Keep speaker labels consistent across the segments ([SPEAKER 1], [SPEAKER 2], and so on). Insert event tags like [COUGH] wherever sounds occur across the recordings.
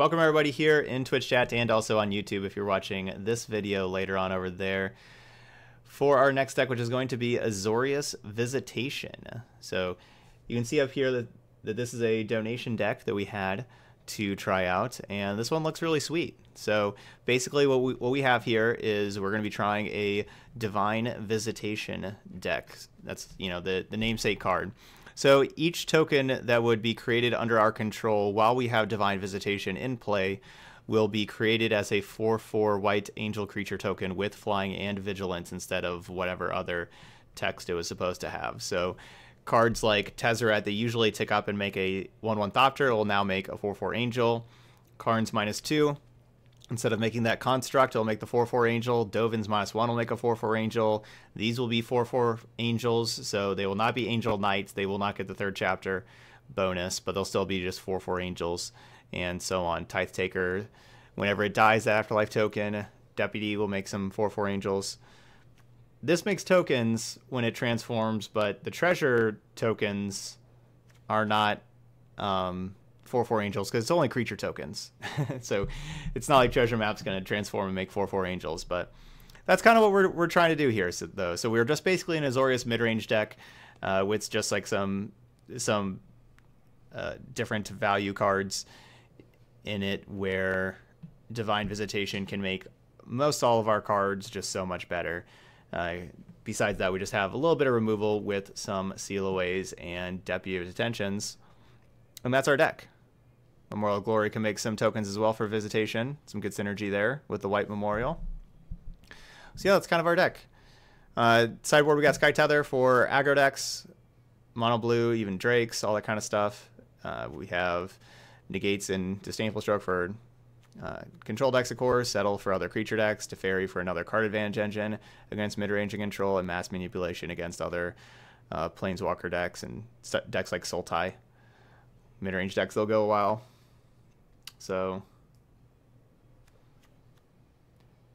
[SPEAKER 1] Welcome everybody here in Twitch chat and also on YouTube if you're watching this video later on over there for our next deck, which is going to be Azorius Visitation. So you can see up here that, that this is a donation deck that we had to try out, and this one looks really sweet. So basically what we, what we have here is we're going to be trying a Divine Visitation deck. That's, you know, the, the namesake card. So each token that would be created under our control while we have Divine Visitation in play will be created as a 4-4 white angel creature token with flying and vigilance instead of whatever other text it was supposed to have. So cards like Tezzeret, they usually tick up and make a 1-1 Thopter, will now make a 4-4 angel. Karn's minus 2, Instead of making that construct, it'll make the 4-4 angel. Dovin's minus 1 will make a 4-4 angel. These will be 4-4 angels, so they will not be angel knights. They will not get the third chapter bonus, but they'll still be just 4-4 angels, and so on. Tithe Taker, whenever it dies, that afterlife token. Deputy will make some 4-4 angels. This makes tokens when it transforms, but the treasure tokens are not um, four four angels because it's only creature tokens. [LAUGHS] so it's not like treasure map's going to transform and make four four angels, but that's kind of what we're, we're trying to do here, so, though. So we're just basically an Azorius mid range deck uh, with just like some some uh, different value cards in it where Divine Visitation can make most all of our cards just so much better. Uh, besides that, we just have a little bit of removal with some seal aways and deputy detentions. And that's our deck. Memorial Glory can make some tokens as well for Visitation. Some good synergy there with the White Memorial. So yeah, that's kind of our deck. Uh, sideboard, we got Sky Tether for aggro decks, Mono Blue, even Drakes, all that kind of stuff. Uh, we have Negates and Disdainful Stroke for uh, control decks, of course, Settle for other creature decks, Teferi for another card advantage engine against mid-range and control, and Mass Manipulation against other uh, Planeswalker decks and decks like Sultai. Mid-range decks, they'll go a while. So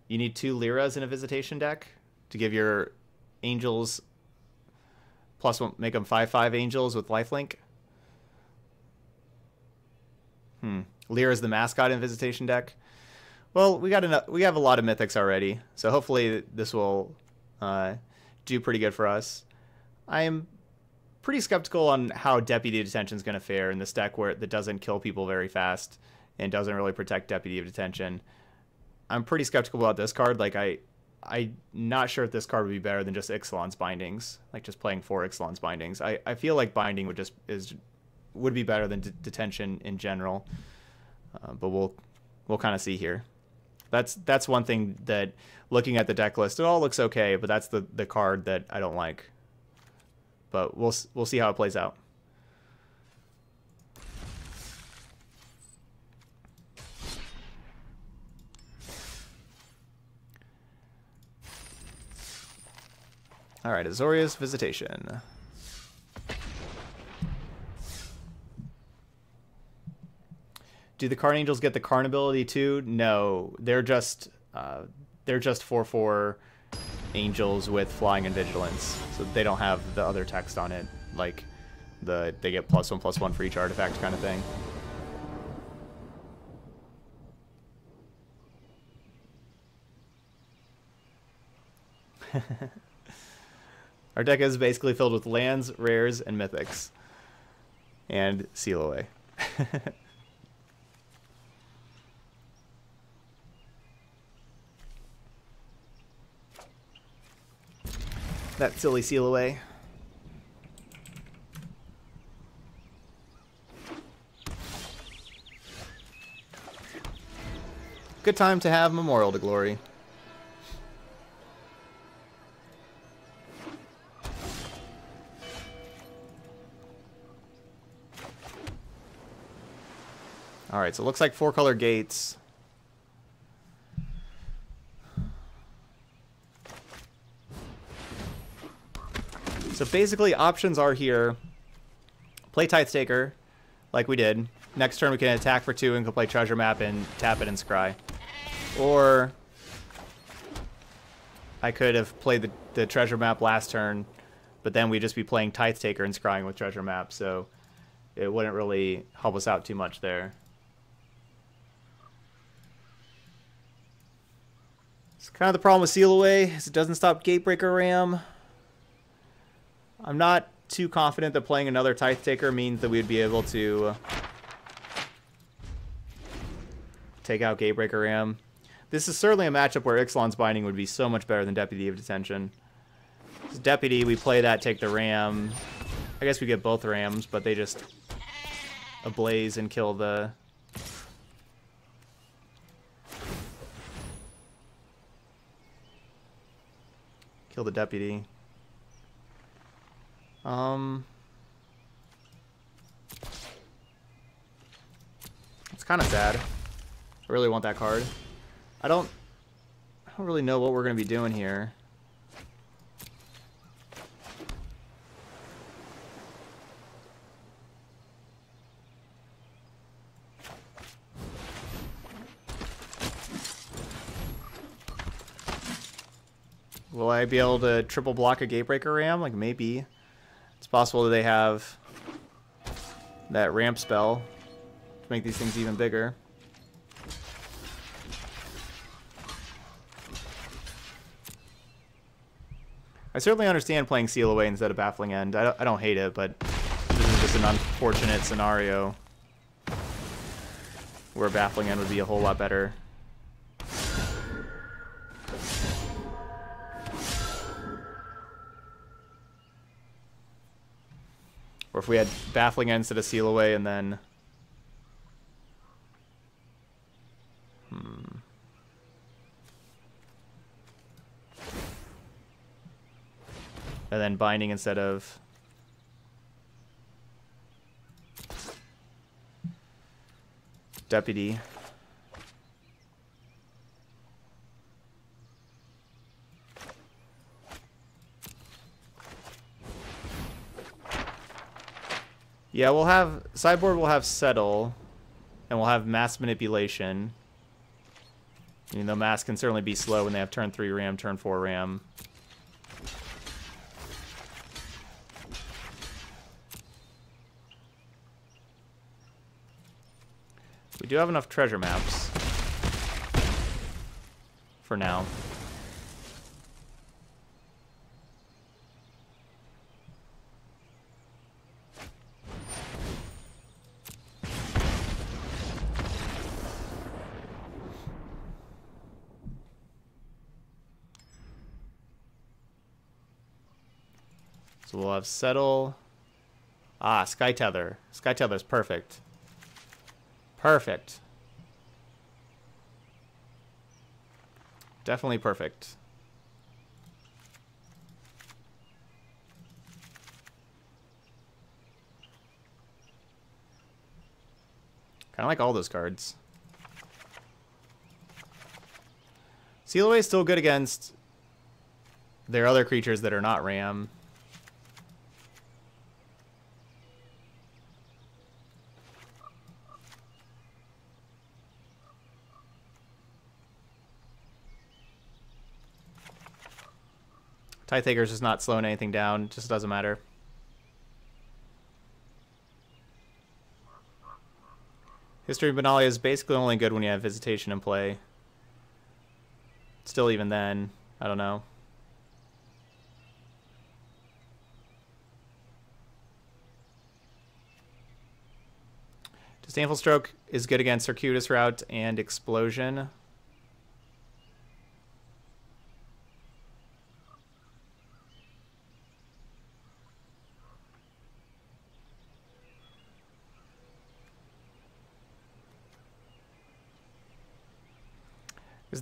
[SPEAKER 1] you need two Lyras in a visitation deck to give your angels plus one, make them five five angels with lifelink. Hmm. Lyra's the mascot in visitation deck. Well, we got enough, we have a lot of mythics already, so hopefully this will uh, do pretty good for us. I am pretty skeptical on how deputy detention is going to fare in this deck where it doesn't kill people very fast and doesn't really protect Deputy of Detention. I'm pretty skeptical about this card. Like I, I'm not sure if this card would be better than just Ixalan's Bindings, like just playing four Ixalan's Bindings. I, I feel like Binding would just is would be better than Detention in general, uh, but we'll we'll kind of see here. That's that's one thing that looking at the deck list, it all looks okay, but that's the the card that I don't like. But we'll we'll see how it plays out. Alright, Azorius Visitation. Do the Karn Angels get the Karn ability too? No, they're just uh, they're just four four angels with flying and vigilance, so they don't have the other text on it like the they get plus one plus one for each artifact kind of thing. [LAUGHS] Our deck is basically filled with lands, rares, and mythics. And seal away. [LAUGHS] that silly seal away. Good time to have Memorial to Glory. Alright, so it looks like four color gates. So basically options are here. Play Tithe Taker, like we did. Next turn we can attack for two and play Treasure Map and tap it and scry. Or I could have played the, the Treasure Map last turn, but then we'd just be playing Tithe Taker and scrying with Treasure Map, so it wouldn't really help us out too much there. Kind of the problem with Seal Away is it doesn't stop Gatebreaker Ram. I'm not too confident that playing another Tithe Taker means that we'd be able to take out Gatebreaker Ram. This is certainly a matchup where Ixalan's Binding would be so much better than Deputy of Detention. Deputy, we play that, take the Ram. I guess we get both Rams, but they just ablaze and kill the... Kill the Deputy. Um... It's kind of sad. I really want that card. I don't... I don't really know what we're to be doing here. Will I be able to triple block a Gatebreaker Ram? Like, maybe. It's possible that they have that ramp spell to make these things even bigger. I certainly understand playing Seal Away instead of Baffling End. I don't, hate it, but this is just an unfortunate scenario where Baffling End would be a whole lot better. Or if we had Baffling End instead of Seal Away and then... Hmm. And then Binding instead of... Deputy. Yeah, we'll have sideboard will have settle, and we'll have mass manipulation. Even though mass can certainly be slow when they have turn three ram, turn four ram. We do have enough treasure maps for now. Have settle. Ah, sky tether. Sky tether is perfect. Perfect. Definitely perfect. Kind of like all those cards. Seal Away is still good against their other creatures that are not Ram. Tithe is just not slowing anything down. Just doesn't matter. History of Benalia is basically only good when you have Visitation in play. Still even then, I don't know. Disdainful Stroke is good against Circuitous Route and Explosion.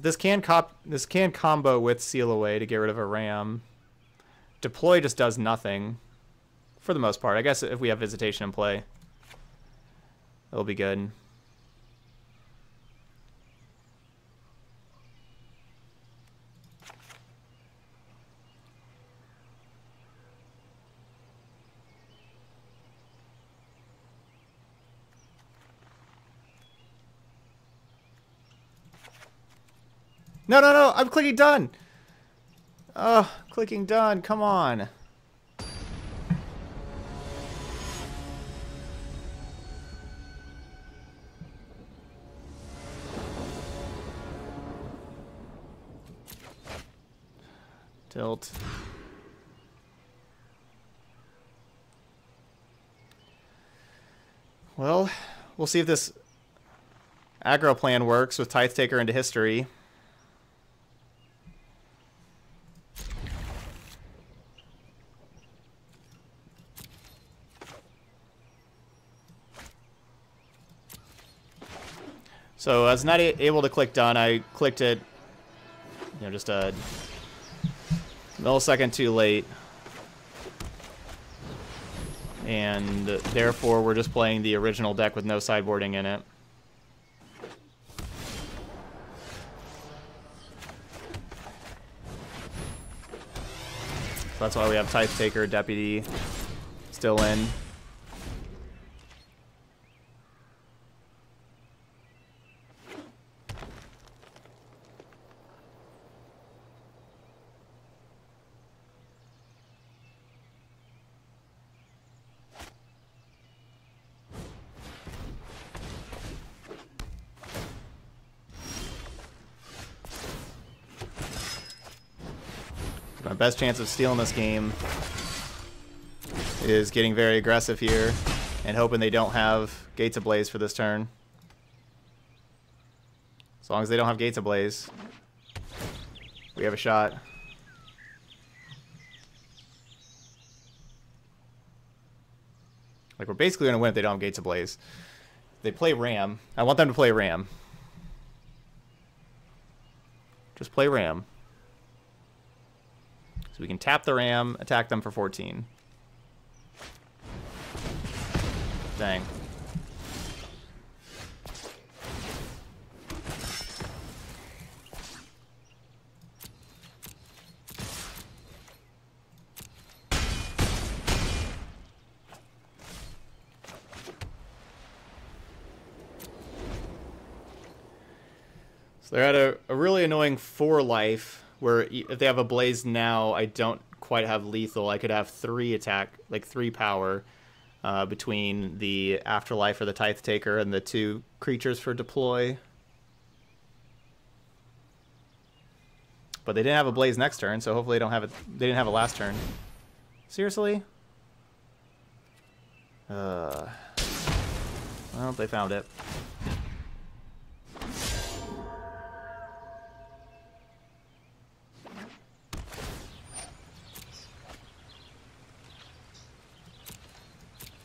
[SPEAKER 1] This can cop this can combo with Seal Away to get rid of a ram. Deploy just does nothing. For the most part. I guess if we have Visitation in play. It'll be good. No, no, no, I'm clicking done. Oh, clicking done, come on. Tilt. Well, we'll see if this aggro plan works with Tithe Taker into history. So I was not able to click done. I clicked it, you know, just a millisecond too late. And therefore, we're just playing the original deck with no sideboarding in it. So that's why we have Tithe Taker, Deputy still in. Best chance of stealing this game is getting very aggressive here and hoping they don't have Gates Ablaze for this turn. As long as they don't have Gates Ablaze, we have a shot. Like, we're basically going to win if they don't have Gates Ablaze. They play Ram. I want them to play Ram. Just play Ram. So we can tap the ram, attack them for 14. Dang. So they're at a, a really annoying four life where if they have a blaze now, I don't quite have lethal. I could have three attack, like three power, uh, between the afterlife or the tithe taker and the two creatures for deploy. But they didn't have a blaze next turn, so hopefully they don't have it. They didn't have a last turn. Seriously? Uh. Well, they found it.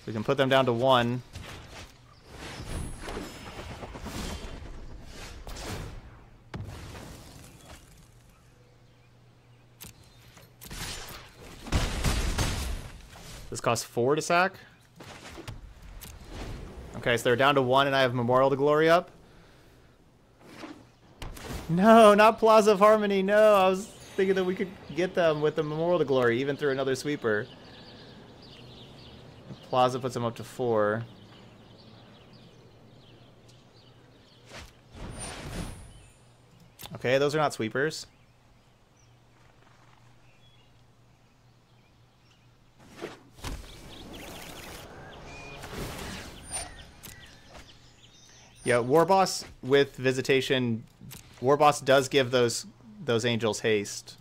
[SPEAKER 1] We can put them down to one. This costs four to sack. Okay, so they're down to one and I have Memorial to Glory up. No, not Plaza of Harmony, no. I was thinking that we could get them with the Memorial to Glory, even through another sweeper. Plaza puts him up to four. Okay, those are not sweepers. Yeah, Warboss with Visitation, Warboss does give those those angels haste.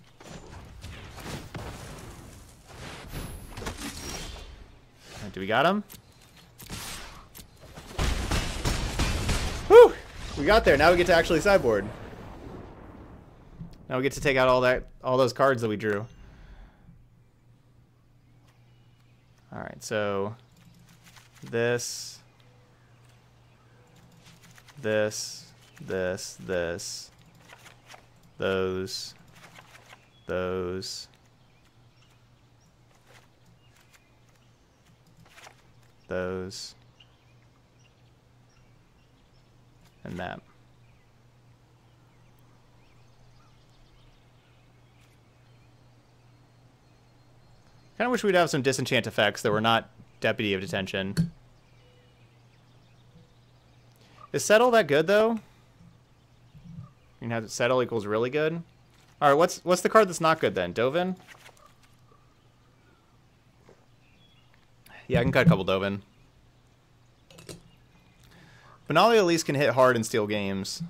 [SPEAKER 1] Do we got him? Whew! We got there. Now we get to actually sideboard. Now we get to take out all that, all those cards that we drew. All right, so this, this, this, this, those, those, those, and that. Kind of wish we'd have some disenchant effects that were not Deputy of Detention. Is Settle that good, though? You know, Settle equals really good? Alright, what's what's the card that's not good, then? Dovin? Yeah, I can cut a couple Dovin. Benalia at least can hit hard and steal games.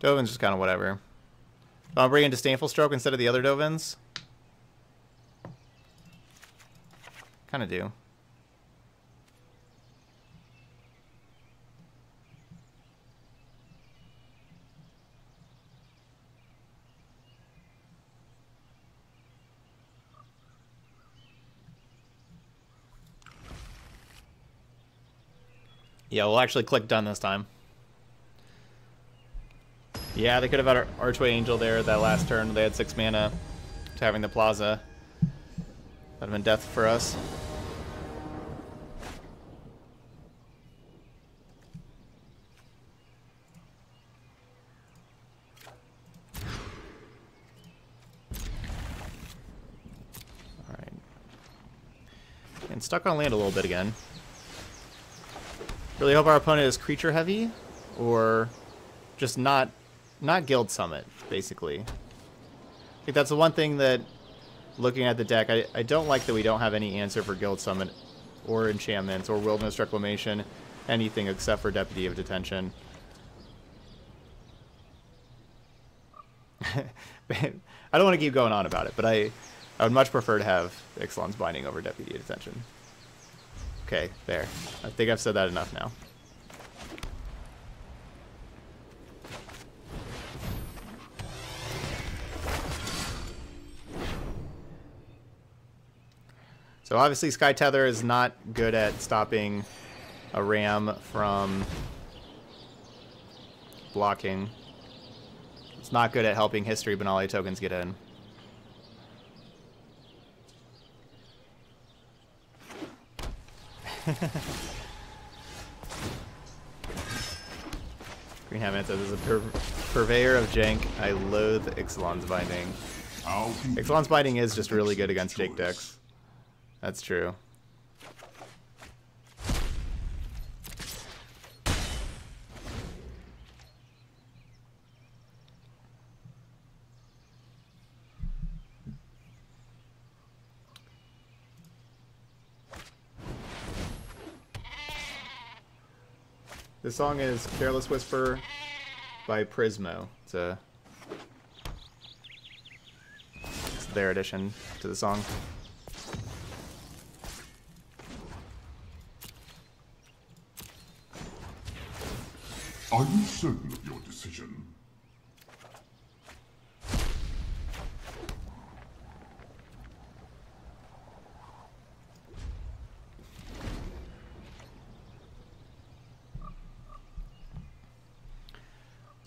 [SPEAKER 1] Dovin's just kind of whatever. I'll bring in Disdainful Stroke instead of the other Dovins. Kind of do. Yeah, we'll actually click done this time. Yeah, they could have had Archway Angel there that last turn. They had six mana to having the Plaza. That'd have been death for us. Alright. And stuck on land a little bit again. Really hope our opponent is creature heavy, or just not not Guild Summit, basically. I think that's the one thing that, looking at the deck, I, I don't like that we don't have any answer for Guild Summit, or Enchantments, or Wilderness Reclamation, anything except for Deputy of Detention. [LAUGHS] I don't want to keep going on about it, but I, I would much prefer to have Ixalan's Binding over Deputy of Detention. Okay, there. I think I've said that enough now. So obviously Sky Tether is not good at stopping a ram from blocking. It's not good at helping History Benalia tokens get in. [LAUGHS] Greenhat says, as a pur purveyor of jank, I loathe Ixalan's Binding. Ixalan's Binding is just really good against jank decks. That's true. The song is Careless Whisper by Prismo. It's a it's their addition to the song.
[SPEAKER 2] Are you certain of your decision?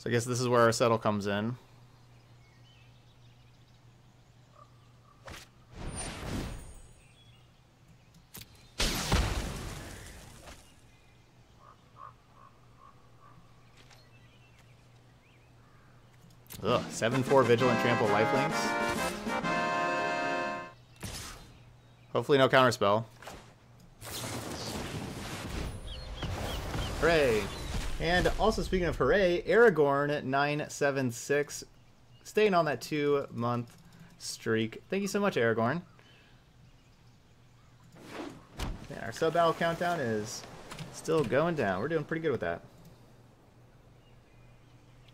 [SPEAKER 1] I guess this is where our settle comes in. Ugh, 7-4 Vigilant Trample Lifelinks. Hopefully no counterspell. Hooray! And also speaking of hooray, Aragorn 976 staying on that two month streak. Thank you so much, Aragorn. Yeah, our sub battle countdown is still going down. We're doing pretty good with that.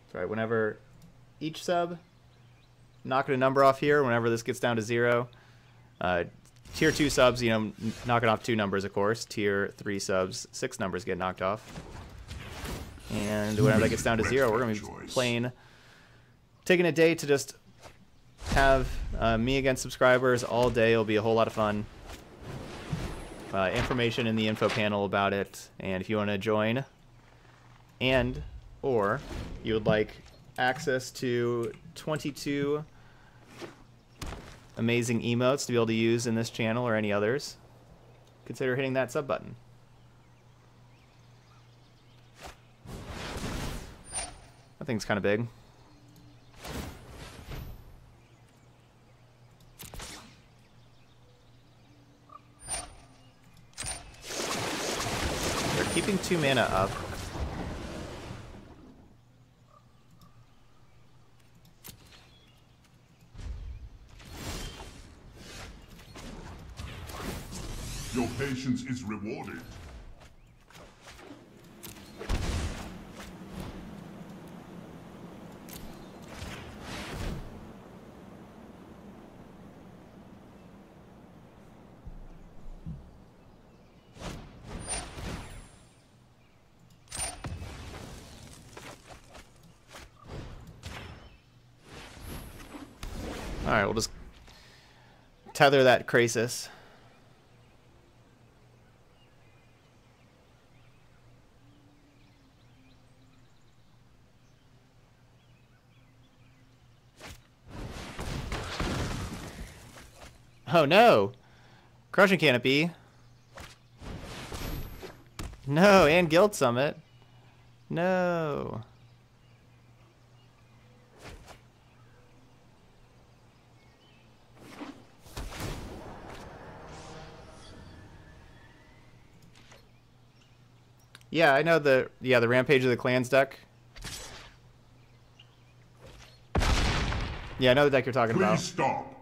[SPEAKER 1] That's right, whenever each sub knocking a number off here, whenever this gets down to zero. Uh, tier two subs, you know, knocking off two numbers, of course. Tier three subs, six numbers get knocked off. And whenever that gets down to zero, we're going to be playing, taking a day to just have uh, me against subscribers all day. It'll be a whole lot of fun. Uh, information in the info panel about it. And if you want to join, and or you would like access to 22 amazing emotes to be able to use in this channel or any others, consider hitting that sub button. That thing's kind of big. They're keeping two mana up.
[SPEAKER 2] Your patience is rewarded.
[SPEAKER 1] Alright, we'll just tether that Krasis. Oh no! Crushing Canopy. No, and Guild Summit. No. Yeah, I know the yeah the Rampage of the Clans deck. Yeah, I know the deck you're talking
[SPEAKER 2] Please
[SPEAKER 1] about.
[SPEAKER 2] stop.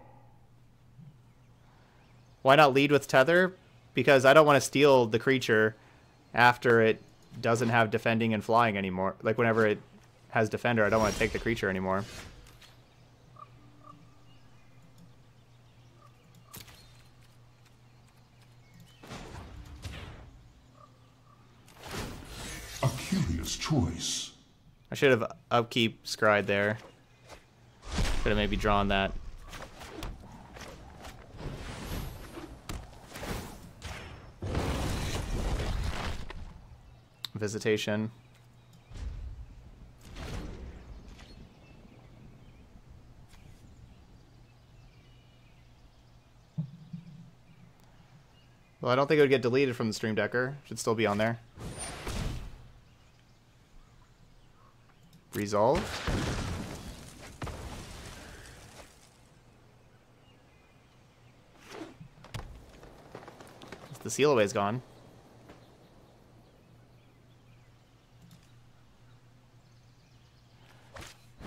[SPEAKER 1] Why not lead with Tether? Because I don't want to steal the creature after it doesn't have defending and flying anymore. Like whenever it has defender, I don't want to take the creature anymore.
[SPEAKER 2] A choice.
[SPEAKER 1] I should have upkeep scryed there. Could have maybe drawn that. Visitation. Well, I don't think it would get deleted from the Stream Decker. Should still be on there. Resolve. The seal away's gone.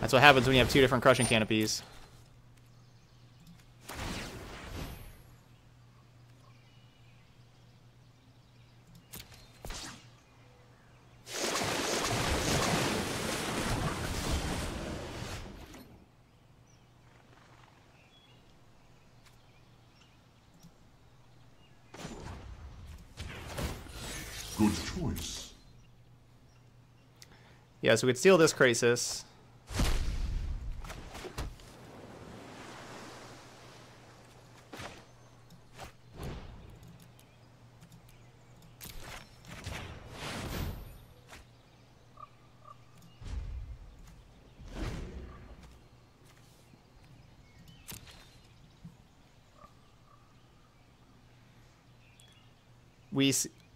[SPEAKER 1] That's what happens when you have two different crushing canopies.
[SPEAKER 2] Good choice.
[SPEAKER 1] Yeah, so we could steal this Krasis.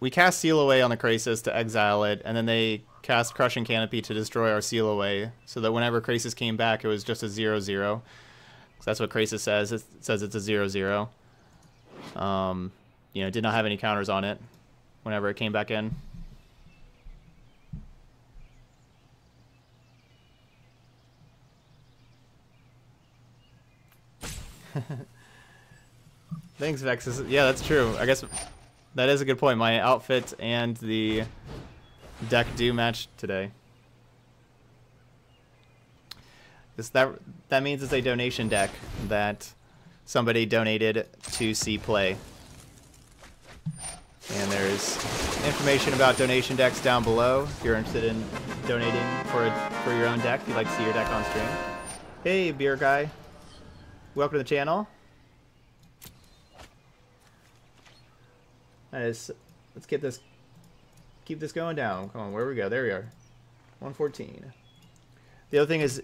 [SPEAKER 1] We cast Seal Away on the Krasis to exile it, and then they cast Crushing Canopy to destroy our Seal Away, so that whenever Krasis came back, it was just a 0 0. that's what Krasis says. It says it's a 0 0. Um, you know, did not have any counters on it whenever it came back in. [LAUGHS] Thanks, Vexus. Yeah, that's true. I guess that is a good point. My outfit and the deck do match today. This, that that means it's a donation deck that somebody donated to see play. And there's information about donation decks down below if you're interested in donating for a, for your own deck. If you'd like to see your deck on stream. Hey, beer guy. Welcome to the channel. Nice. Let's get this. Keep this going down. Come on, where we go? There we are. 114. The other thing is,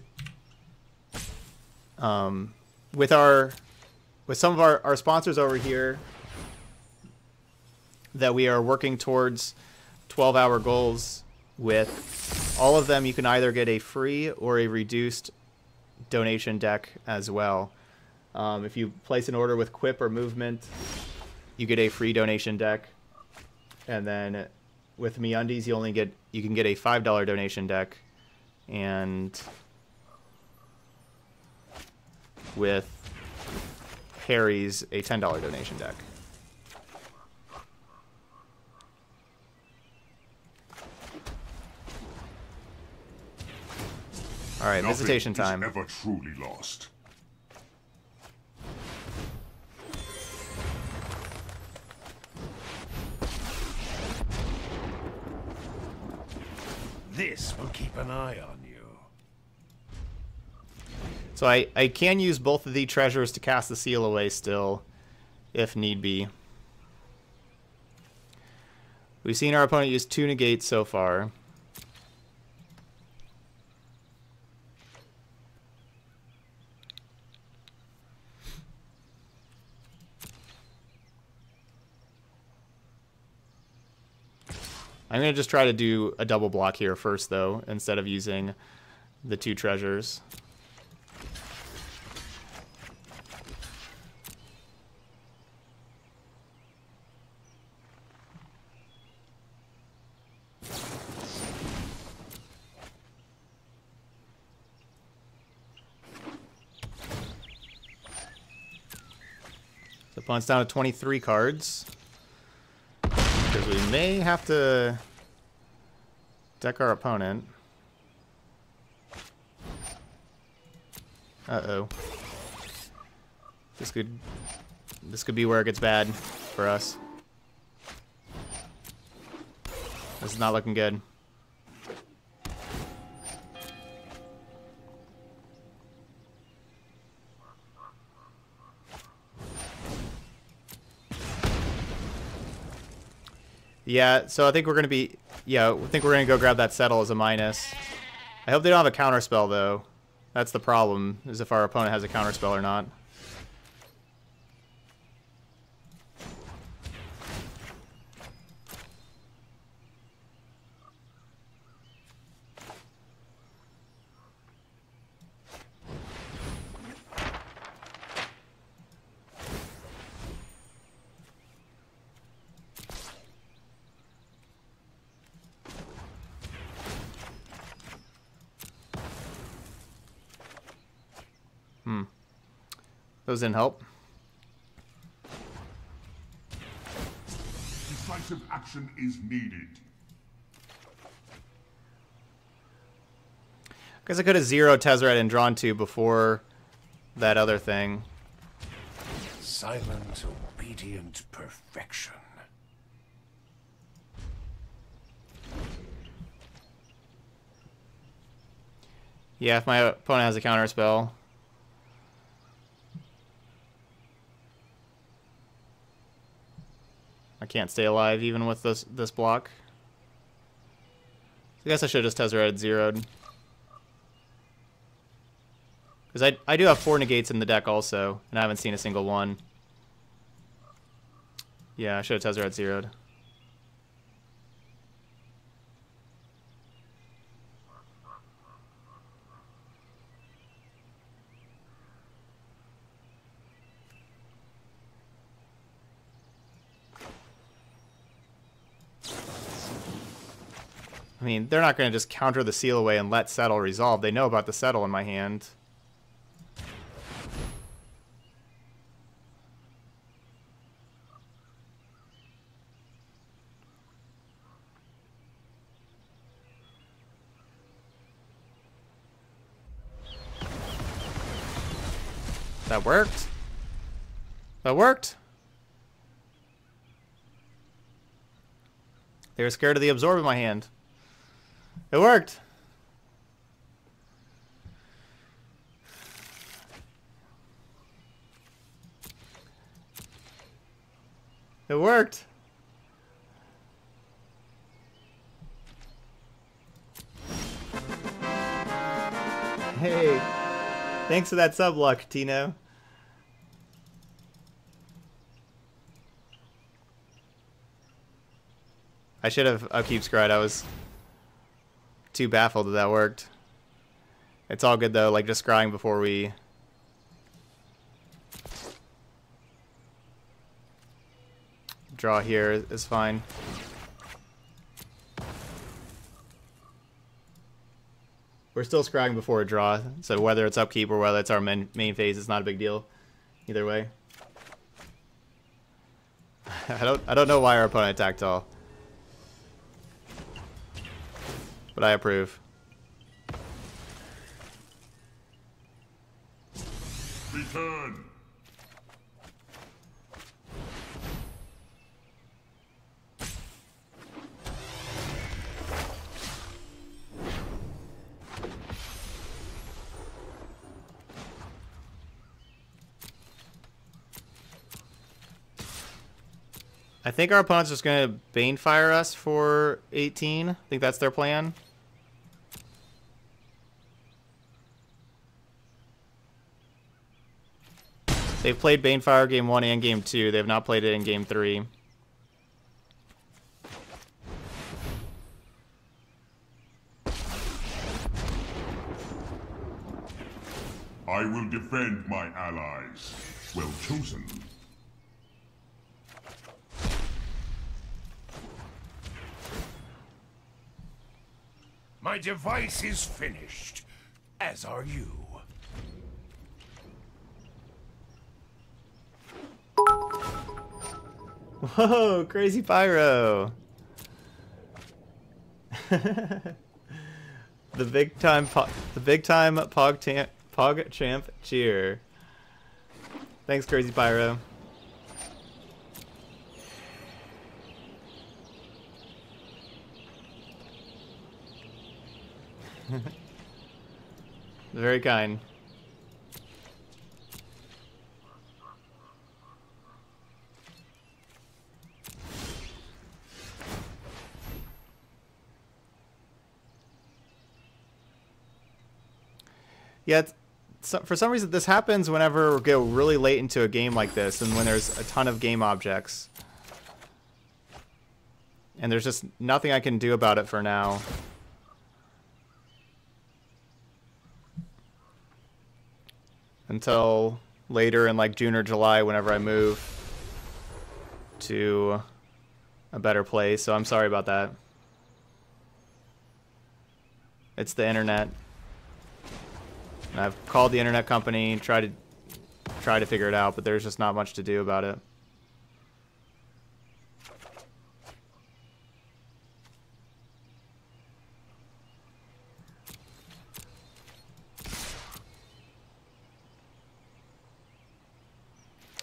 [SPEAKER 1] um, with our, with some of our, our sponsors over here, that we are working towards 12 hour goals with, all of them you can either get a free or a reduced donation deck as well. Um, if you place an order with Quip or Movement, you get a free donation deck, and then with MeUndies you only get you can get a five dollar donation deck, and with Harry's a ten dollar donation deck. All right,
[SPEAKER 2] Nothing
[SPEAKER 1] visitation
[SPEAKER 2] is
[SPEAKER 1] time.
[SPEAKER 2] ever truly lost.
[SPEAKER 3] This will keep an eye on you.
[SPEAKER 1] So I, I can use both of the treasures to cast the seal away still, if need be. We've seen our opponent use two negates so far. I'm going to just try to do a double block here first, though, instead of using the two treasures. The opponent's down to 23 cards. Because we may have to deck our opponent. Uh-oh. This could this could be where it gets bad for us. This is not looking good. Yeah, so I think we're going to be... Yeah, I think we're going to go grab that settle as a minus. I hope they don't have a counterspell, though. That's the problem, is if our opponent has a counterspell or not. Hmm. Those didn't help.
[SPEAKER 2] Decisive action is needed.
[SPEAKER 1] Guess I could have zeroed Tezzeret and drawn two before that other thing.
[SPEAKER 3] Silent, obedient perfection.
[SPEAKER 1] Yeah, if my opponent has a counter spell. I can't stay alive even with this this block. I guess I should have just Tezzeret zeroed. Because I, I do have four negates in the deck also, and I haven't seen a single one. Yeah, I should have Tezzeret zeroed. I mean, they're not going to just counter the seal away and let settle resolve. They know about the settle in my hand. That worked. That worked. They were scared of the absorb in my hand. It worked. It worked. Hey, thanks for that sub luck, Tino. I should have upkeep scryed. I was too baffled that that worked. It's all good though, like just scrying before we... Draw here is fine. We're still scrying before a draw, so whether it's upkeep or whether it's our main, main phase, it's not a big deal. Either way. [LAUGHS] I don't I don't know why our opponent attacked all. But I approve.
[SPEAKER 2] Return.
[SPEAKER 1] I think our opponent's just going to Banefire us for 18. I think that's their plan. They've played Banefire game 1 and game 2. They have not played it in game 3.
[SPEAKER 2] I will defend my allies. Well chosen.
[SPEAKER 3] My device is finished, as are you.
[SPEAKER 1] Whoa, crazy pyro. [LAUGHS] the big time the big time pog champ pog champ cheer. Thanks crazy pyro. [LAUGHS] Very kind. Yeah, so, for some reason this happens whenever we go really late into a game like this and when there's a ton of game objects. And there's just nothing I can do about it for now. Until later in like June or July whenever I move to a better place. So I'm sorry about that. It's the internet. I've called the internet company, tried to try to figure it out, but there's just not much to do about it.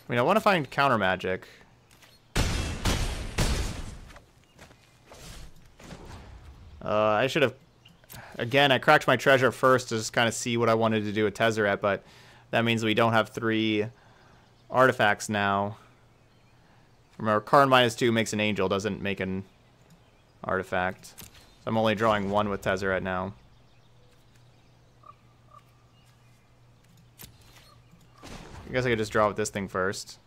[SPEAKER 1] I mean, I want to find counter magic. Uh, I should have again, I cracked my treasure first to just kind of see what I wanted to do with Tezzeret, but that means we don't have three artifacts now. Remember, Karn minus two makes an angel, doesn't make an artifact. So I'm only drawing one with Tezzeret now. I guess I could just draw with this thing first.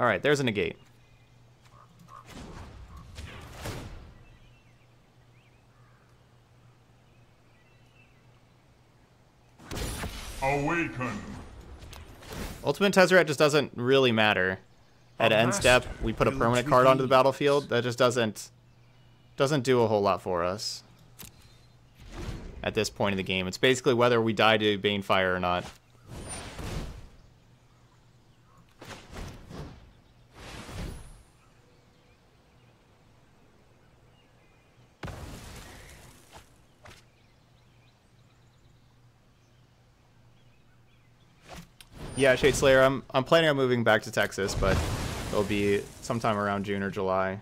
[SPEAKER 1] Alright, there's a negate.
[SPEAKER 2] Awaken.
[SPEAKER 1] Ultimate Tezzeret just doesn't really matter. At end step, we put a permanent card onto the battlefield. That just doesn't doesn't do a whole lot for us. At this point in the game. It's basically whether we die to Banefire or not. Yeah, Shade Slayer, I'm I'm planning on moving back to Texas, but it'll be sometime around June or July.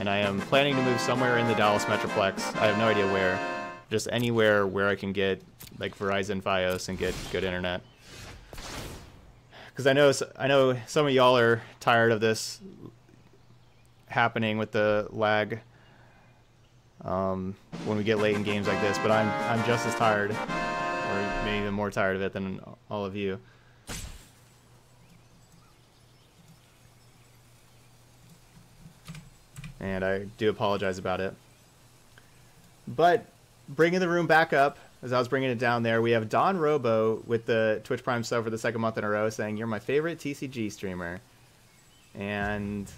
[SPEAKER 1] And I am planning to move somewhere in the Dallas Metroplex. I have no idea where. Just anywhere where I can get like Verizon Fios and get good internet. Because I know I know some of y'all are tired of this happening with the lag um, when we get late in games like this, but I'm I'm just as tired or maybe even more tired of it than all of you. And I do apologize about it. But bringing the room back up, as I was bringing it down there, we have Don Robo with the Twitch Prime sub for the second month in a row saying, You're my favorite TCG streamer. And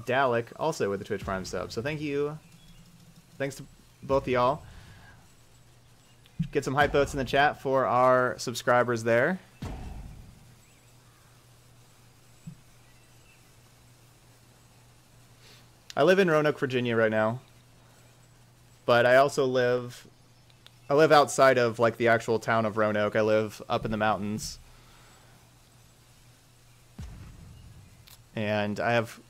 [SPEAKER 1] Dalek also with the Twitch Prime sub. So thank you. Thanks to both of y'all get some hype votes in the chat for our subscribers there. I live in Roanoke, Virginia right now. But I also live I live outside of like the actual town of Roanoke. I live up in the mountains. And I have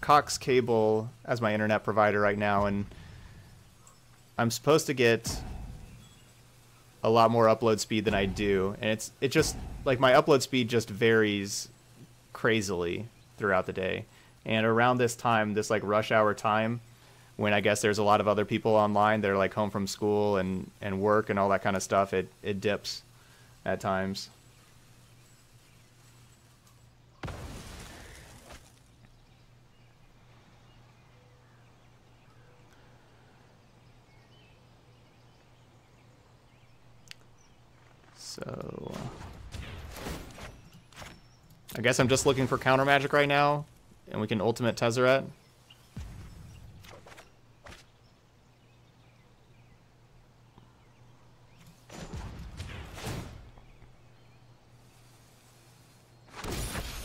[SPEAKER 1] Cox Cable as my internet provider right now and I'm supposed to get a lot more upload speed than I do, and it's it just like my upload speed just varies crazily throughout the day. And around this time, this like rush hour time, when I guess there's a lot of other people online that are like home from school and, and work and all that kind of stuff, it, it dips at times. So... Uh, I guess I'm just looking for counter magic right now, and we can ultimate Tezzeret.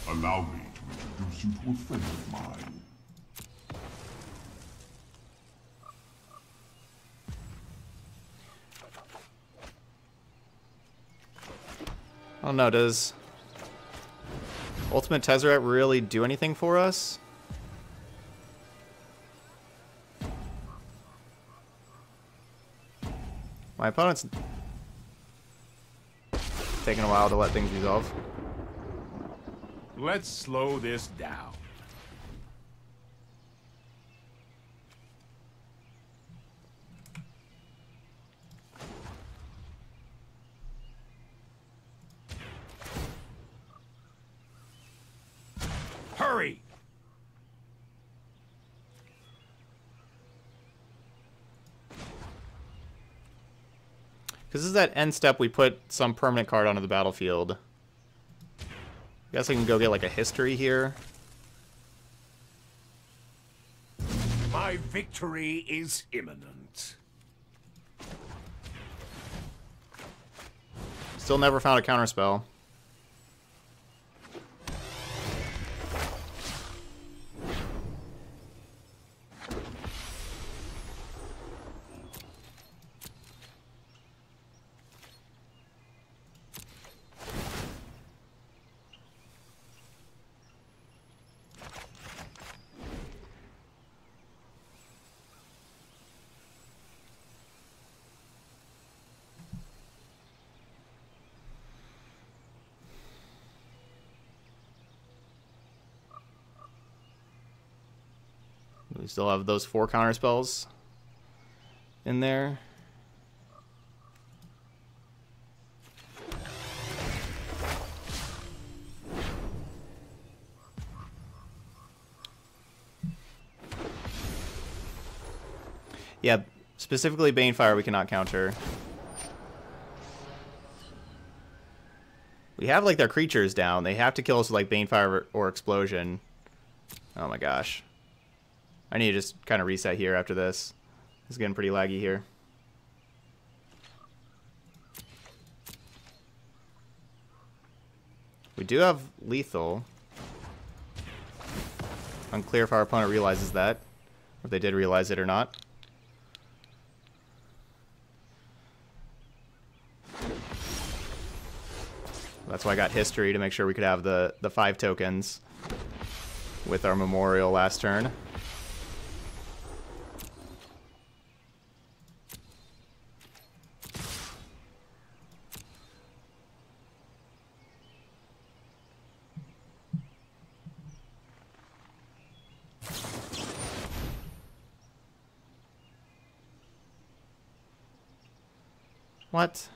[SPEAKER 2] Allow me to introduce you to a friend of mine.
[SPEAKER 1] I don't know, does Ultimate Tezzeret really do anything for us? My opponent's taking a while to let things resolve.
[SPEAKER 3] Let's slow this down. Hurry!
[SPEAKER 1] Because this is that end step we put some permanent card onto the battlefield. Guess I can go get like a history here.
[SPEAKER 3] My victory is imminent.
[SPEAKER 1] Still never found a counterspell. We still have those four counter spells in there. Yeah, specifically Banefire we cannot counter. We have like their creatures down. They have to kill us with like Banefire or Explosion. Oh my gosh. I need to just kind of reset here after this. It's getting pretty laggy here. We do have lethal. Unclear if our opponent realizes that. Or if they did realize it or not. That's why I got history to make sure we could have the, the five tokens with our memorial last turn. What?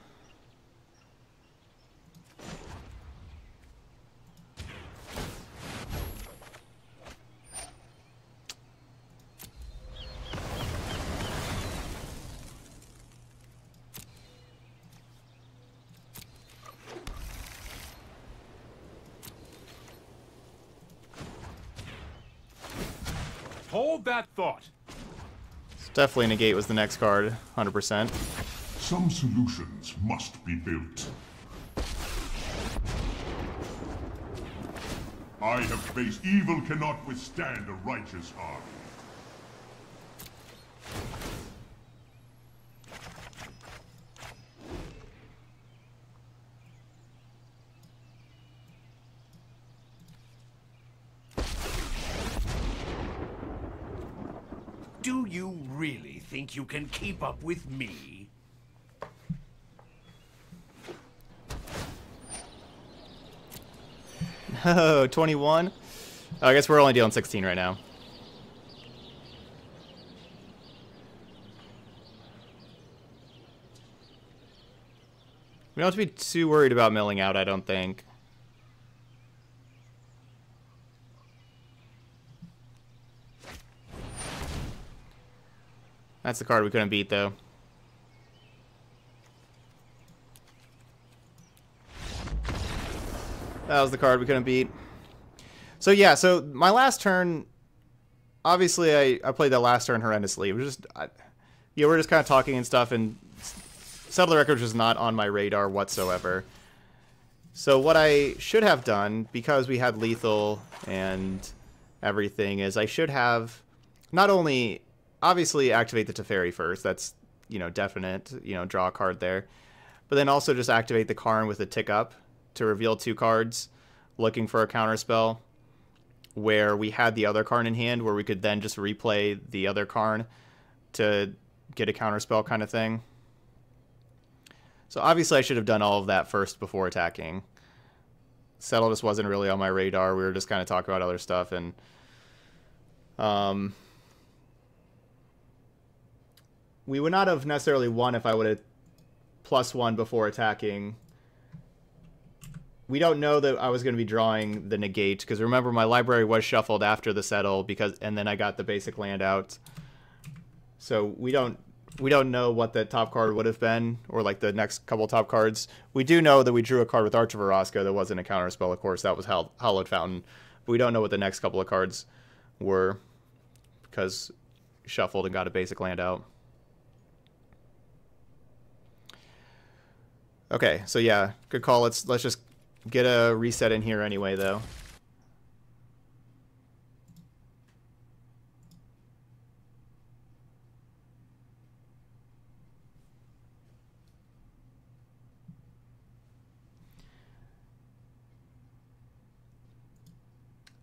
[SPEAKER 3] Hold that thought.
[SPEAKER 1] Definitely negate was the next card, 100%.
[SPEAKER 2] Some solutions must be built. I have faced evil cannot withstand a righteous army.
[SPEAKER 3] Do you really think you can keep up with me? [LAUGHS]
[SPEAKER 1] Oh, 21? Oh, I guess we're only dealing 16 right now. We don't have to be too worried about milling out, I don't think. That's the card we couldn't beat, though. That was the card we couldn't beat. So yeah, so my last turn, obviously I, I played that last turn horrendously. It was just, I, yeah, we're just kind of talking and stuff, and Settle the Record was not on my radar whatsoever. So what I should have done, because we had lethal and everything, is I should have not only obviously activate the Teferi first. That's you know definite. You know draw a card there, but then also just activate the Karn with a tick up to reveal two cards, looking for a counter spell. Where we had the other Karn in hand, where we could then just replay the other Karn to get a counter spell kind of thing. So obviously I should have done all of that first before attacking. Settle just wasn't really on my radar. We were just kind of talking about other stuff and um we would not have necessarily won if I would have plus one before attacking. We don't know that I was going to be drawing the negate because remember my library was shuffled after the settle because and then I got the basic land out. So we don't we don't know what the top card would have been or like the next couple top cards. We do know that we drew a card with Arch of Orazca that wasn't a counter spell, of course. That was Hallowed Fountain. But we don't know what the next couple of cards were because shuffled and got a basic land out. Okay, so yeah, good call. Let's let's just get a reset in here anyway, though.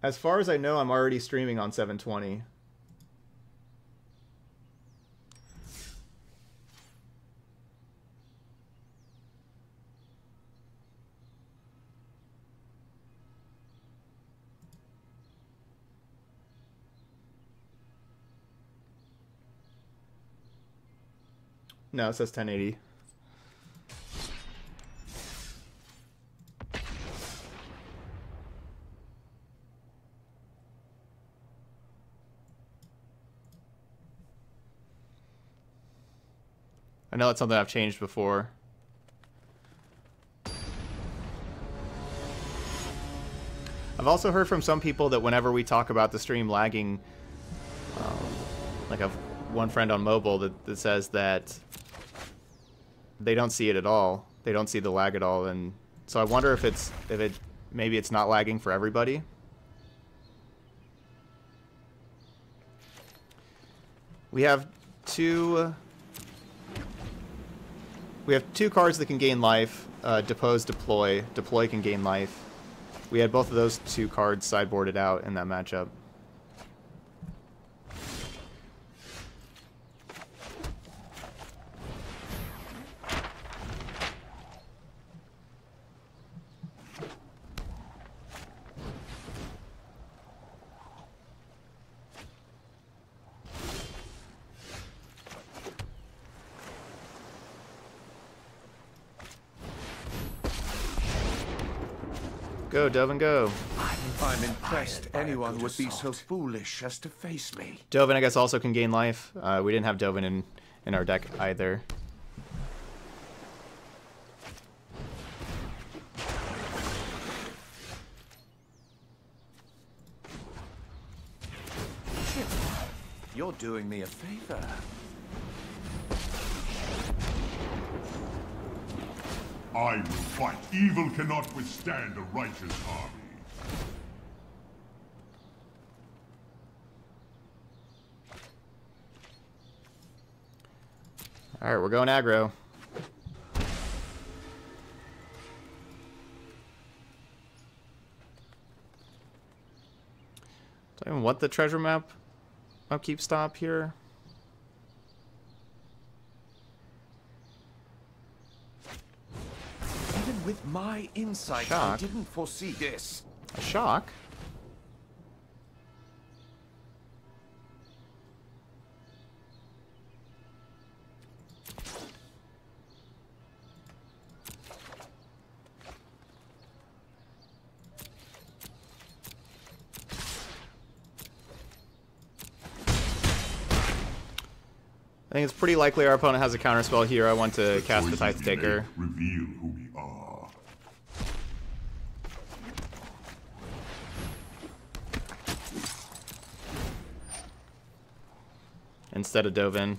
[SPEAKER 1] As far as I know, I'm already streaming on 720. No, it says 1080. I know that's something I've changed before. I've also heard from some people that whenever we talk about the stream lagging, um, like I've one friend on mobile that, that says that they don't see it at all. They don't see the lag at all, and so I wonder if it's if it maybe it's not lagging for everybody. We have two. We have two cards that can gain life. Uh, Depose, Deploy. Deploy can gain life. We had both of those two cards sideboarded out in that matchup. Dovin, go.
[SPEAKER 3] I'm impressed anyone would be so foolish as to face me.
[SPEAKER 1] Dovin, I guess, also can gain life. Uh, we didn't have Dovin in, in our deck either.
[SPEAKER 3] You're doing me a favor.
[SPEAKER 2] I will fight. Evil cannot withstand a righteous army.
[SPEAKER 1] Alright, we're going aggro. Do I even want the treasure map upkeep stop here?
[SPEAKER 3] With my insight,
[SPEAKER 1] Shock.
[SPEAKER 3] I didn't foresee this.
[SPEAKER 1] A shock? I think it's pretty likely our opponent has a counterspell here. I want to cast the
[SPEAKER 2] Choices
[SPEAKER 1] Tithe Taker.
[SPEAKER 2] Reveal who we are.
[SPEAKER 1] Instead of Dovin.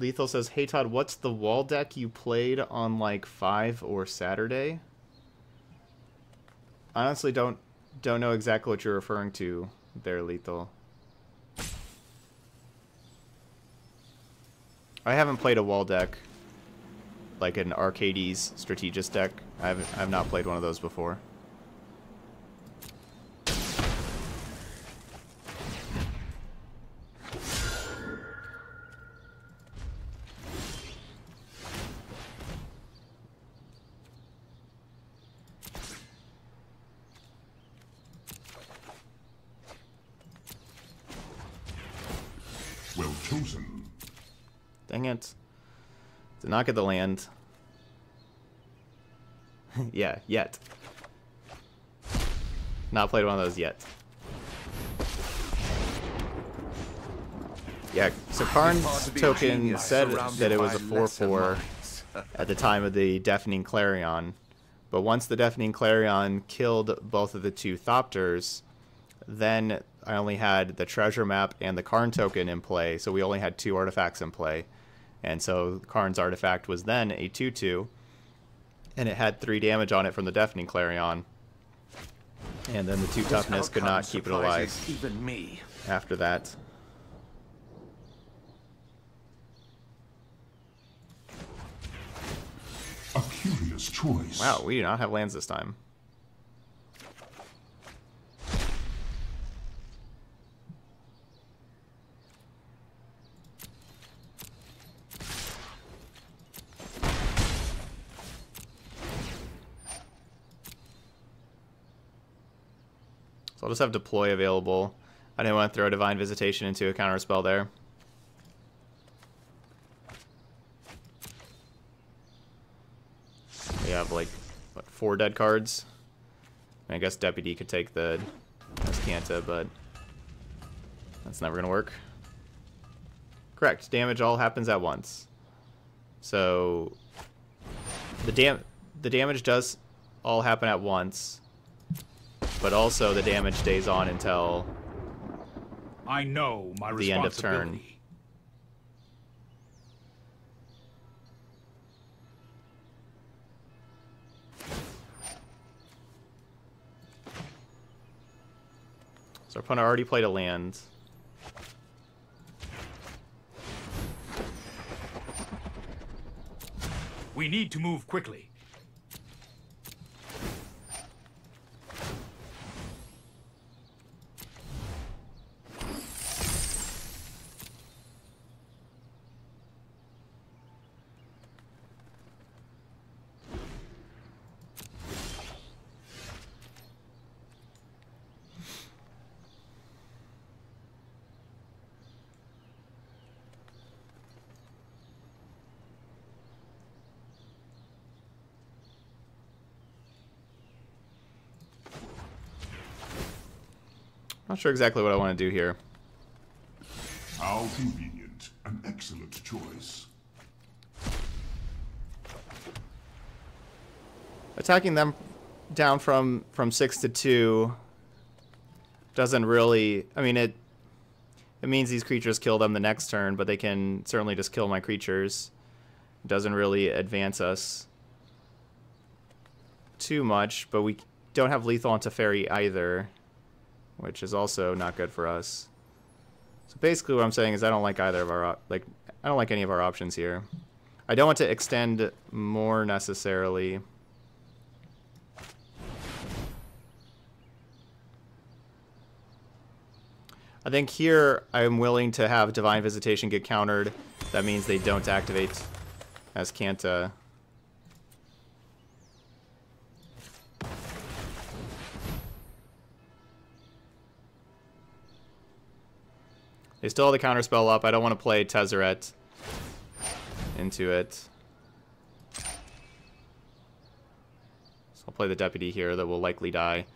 [SPEAKER 1] Lethal says, "Hey Todd, what's the wall deck you played on like five or Saturday?" I honestly, don't don't know exactly what you're referring to there, Lethal. I haven't played a wall deck, like an Arcades Strategist deck. I haven't. I have not played one of those before. Not get the land. [LAUGHS] yeah, yet. Not played one of those yet. Yeah, so Karn's
[SPEAKER 3] Hard to be a
[SPEAKER 1] token said that it was a
[SPEAKER 3] 4-4
[SPEAKER 1] at the time of the Deafening Clarion. But once the Deafening Clarion killed both of the two Thopters, then I only had the treasure map and the Karn token in play, so we only had two artifacts in play. And so Karn's artifact was then a 2 2, and it had 3 damage on it from the Deafening Clarion. And then the 2
[SPEAKER 3] This
[SPEAKER 1] toughness could not keep it alive
[SPEAKER 3] Even me.
[SPEAKER 1] after that.
[SPEAKER 2] A curious choice.
[SPEAKER 1] Wow, we do not have lands this time. I'll just have deploy available. I didn't want to throw Divine Visitation into a counter spell there. We have like what four dead cards. I guess Deputy could take the Azcanta, but that's never gonna work. Correct. Damage all happens at once. So the dam the damage does all happen at once, but also the damage stays on until
[SPEAKER 4] I know my
[SPEAKER 1] The end of turn. so our opponent already played a land.
[SPEAKER 4] We need to move quickly.
[SPEAKER 1] Not sure exactly what I want to do here.
[SPEAKER 2] How convenient. An excellent choice.
[SPEAKER 1] attacking them down from from six to two doesn't really i mean it it means these creatures kill them the next turn but they can certainly just kill my creatures it doesn't really advance us too much, but we don't have lethal on Teferi either, which is also not good for us. So basically what I'm saying is I don't like either of our, like, I don't like any of our options here. I don't want to extend more necessarily. I think here I'm willing to have Divine Visitation get countered. That means they don't activate Azcanta. They still have the counterspell up. I don't want to play Tezzeret into it. So I'll play the Deputy here that will likely die.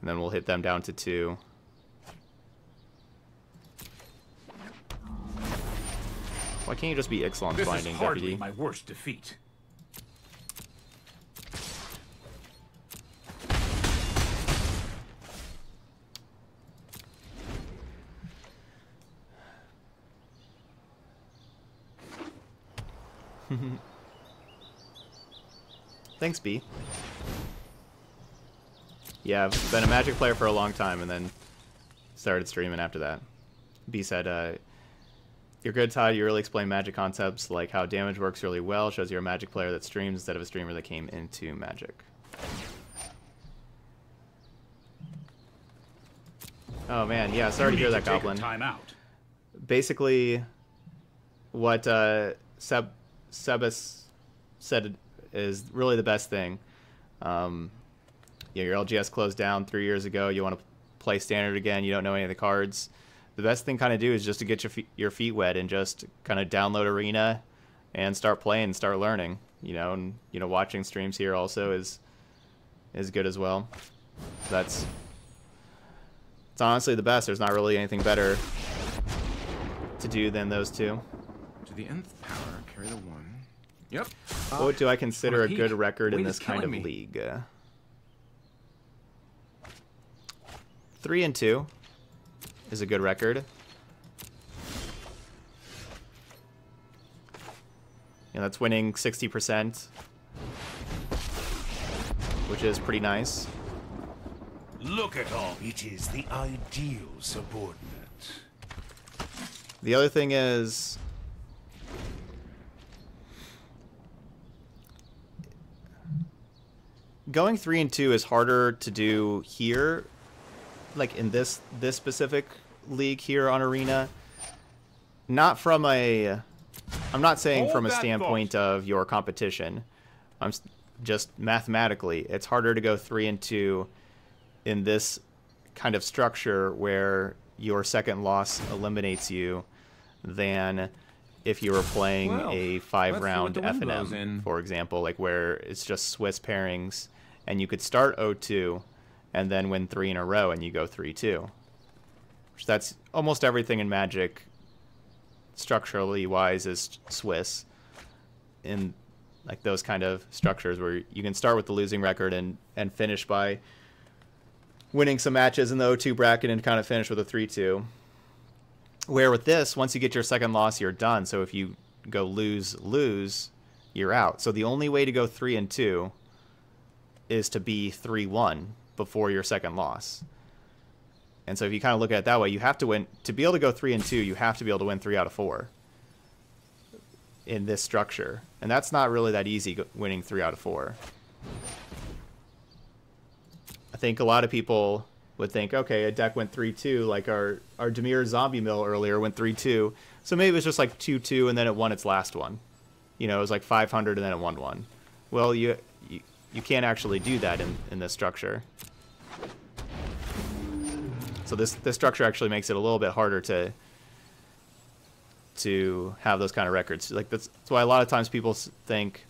[SPEAKER 1] And then we'll hit them down to two. Why can't you just be Ixalan's
[SPEAKER 4] This
[SPEAKER 1] Binding,
[SPEAKER 4] is hardly
[SPEAKER 1] Deputy?
[SPEAKER 4] my worst defeat.
[SPEAKER 1] Thanks, B. Yeah, I've been a Magic player for a long time, and then started streaming after that. B said, uh, "You're good, Todd. You really explain Magic concepts, like how damage works really well. Shows you're a Magic player that streams instead of a streamer that came into Magic." Oh man, yeah. Sorry to hear that,
[SPEAKER 4] a
[SPEAKER 1] Goblin.
[SPEAKER 4] Time out.
[SPEAKER 1] basically what uh, Seb Sebas said is really the best thing. Um, yeah, your LGS closed down three years ago. You want to play standard again. You don't know any of the cards. The best thing kind of do is just to get your feet, your feet wet and just kind of download Arena and start playing, and start learning. You know, and you know watching streams here also is is good as well. That's it's honestly the best. There's not really anything better to do than those two.
[SPEAKER 5] To the nth power, carry the one. Yep.
[SPEAKER 1] What do I consider a good
[SPEAKER 5] peek?
[SPEAKER 1] record in this kind of
[SPEAKER 5] me.
[SPEAKER 1] league? Uh, Three and two is a good record. Yeah, that's winning 60%, which is pretty nice.
[SPEAKER 3] Look at all. It is the ideal subordinate.
[SPEAKER 1] The other thing is going 3 and 2 is harder to do here like in this this specific league here on arena. Not from a I'm not saying
[SPEAKER 4] Hold
[SPEAKER 1] from a standpoint of your competition. I'm just mathematically it's harder to go 3 and 2 in this kind of structure where your second loss eliminates you than if you were playing
[SPEAKER 5] Well,
[SPEAKER 1] a five round
[SPEAKER 5] what the wind
[SPEAKER 1] FNM, for example, like where it's just Swiss pairings and you could start 0-2 and then win three in a row and you go 3-2. Which that's almost everything in Magic structurally wise is Swiss in like those kind of structures where you can start with the losing record and and finish by winning some matches in the 0-2 bracket and kind of finish with a 3-2. Where with this, once you get your second loss, you're done. So if you go lose lose, you're out. So the only way to go 3 and 2 is to be 3-1 before your second loss. And so if you kind of look at it that way, you have to win to be able to go 3 and 2, you have to be able to win 3 out of 4 in this structure. And that's not really that easy winning 3 out of 4. I think a lot of people would think, okay, a deck went 3-2, like our, our Dimir Zombie Mill earlier went 3-2. So maybe it was just like 2-2 and then it won its last one. You know, it was like 500 and then it won one. Well, you you, can't actually do that in, in this structure. So this this structure actually makes it a little bit harder to to have those kind of records. Like that's, that's why a lot of times people think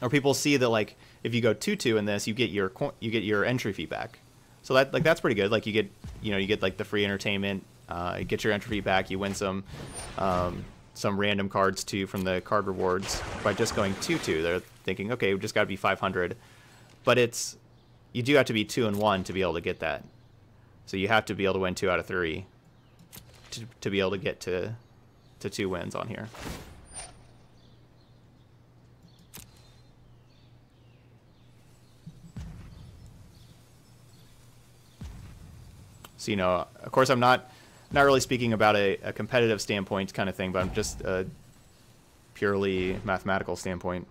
[SPEAKER 1] or people see that like if you go 2-2 in this, you get your you get your entry fee back. So that like that's pretty good. Like you get you know you get like the free entertainment, uh, you get your entry fee back, you win some um, some random cards too from the card rewards by just going 2-2. They're thinking, okay, we just got to be 500. But it's you do have to be two and one to be able to get that. So you have to be able to win two out of three to, to be able to get to to two wins on here. So you know, of course, I'm not not really speaking about a, a competitive standpoint kind of thing, but I'm just a purely mathematical standpoint.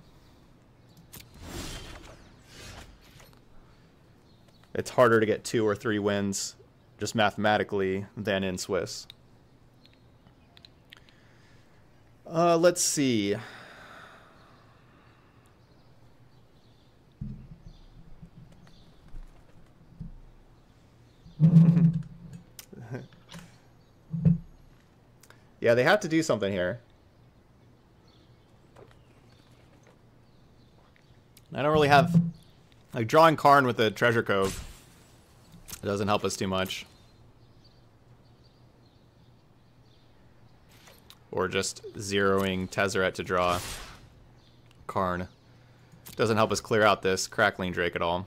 [SPEAKER 1] It's harder to get two or three wins just mathematically than in Swiss. Uh, let's see. [LAUGHS] yeah, they have to do something here. I don't really have... Like, drawing Karn with a Treasure Cove it doesn't help us too much. Or just zeroing Tezzeret to draw Karn. Doesn't help us clear out this Crackling Drake at all.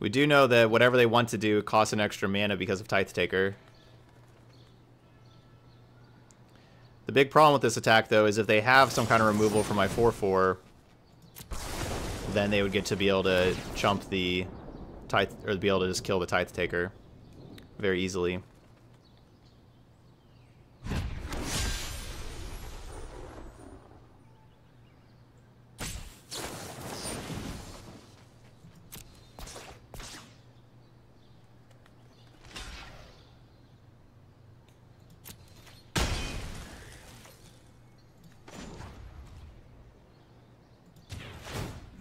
[SPEAKER 1] We do know that whatever they want to do costs an extra mana because of Tithe Taker. The big problem with this attack, though, is if they have some kind of removal for my 4-4, then they would get to be able to chump the Tithe, or be able to just kill the Tithe Taker very easily.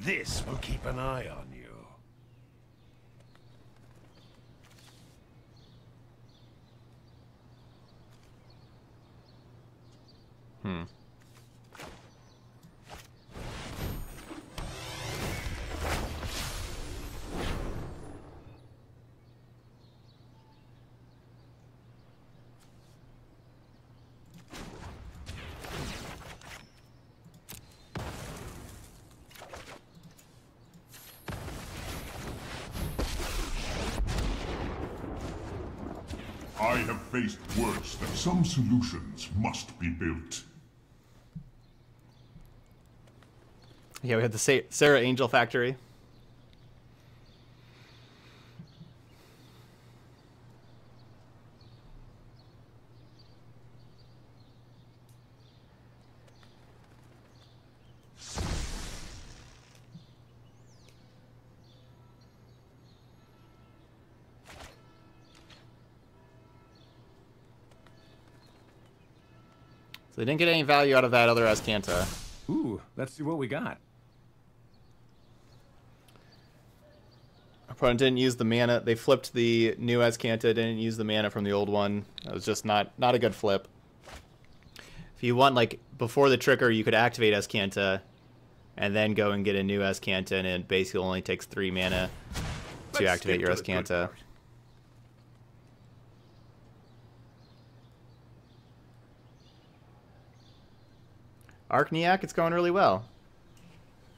[SPEAKER 6] This will keep an eye on you.
[SPEAKER 1] Hmm.
[SPEAKER 2] I have faced worse that some solutions must be built.
[SPEAKER 1] Yeah, we have the Serra Angel Factory. They didn't get any value out of that other Azcanta.
[SPEAKER 5] Ooh, let's see what we got.
[SPEAKER 1] Opponent didn't use the mana. They flipped the new Azcanta, didn't use the mana from the old one. That was just not not a good flip. If you want, like, before the trigger, you could activate Azcanta and then go and get a new Azcanta, and it basically only takes three mana to
[SPEAKER 6] Let's
[SPEAKER 1] activate
[SPEAKER 6] stick
[SPEAKER 1] your
[SPEAKER 6] to the good
[SPEAKER 1] Azcanta.
[SPEAKER 6] part.
[SPEAKER 1] Arkniak, it's going really well.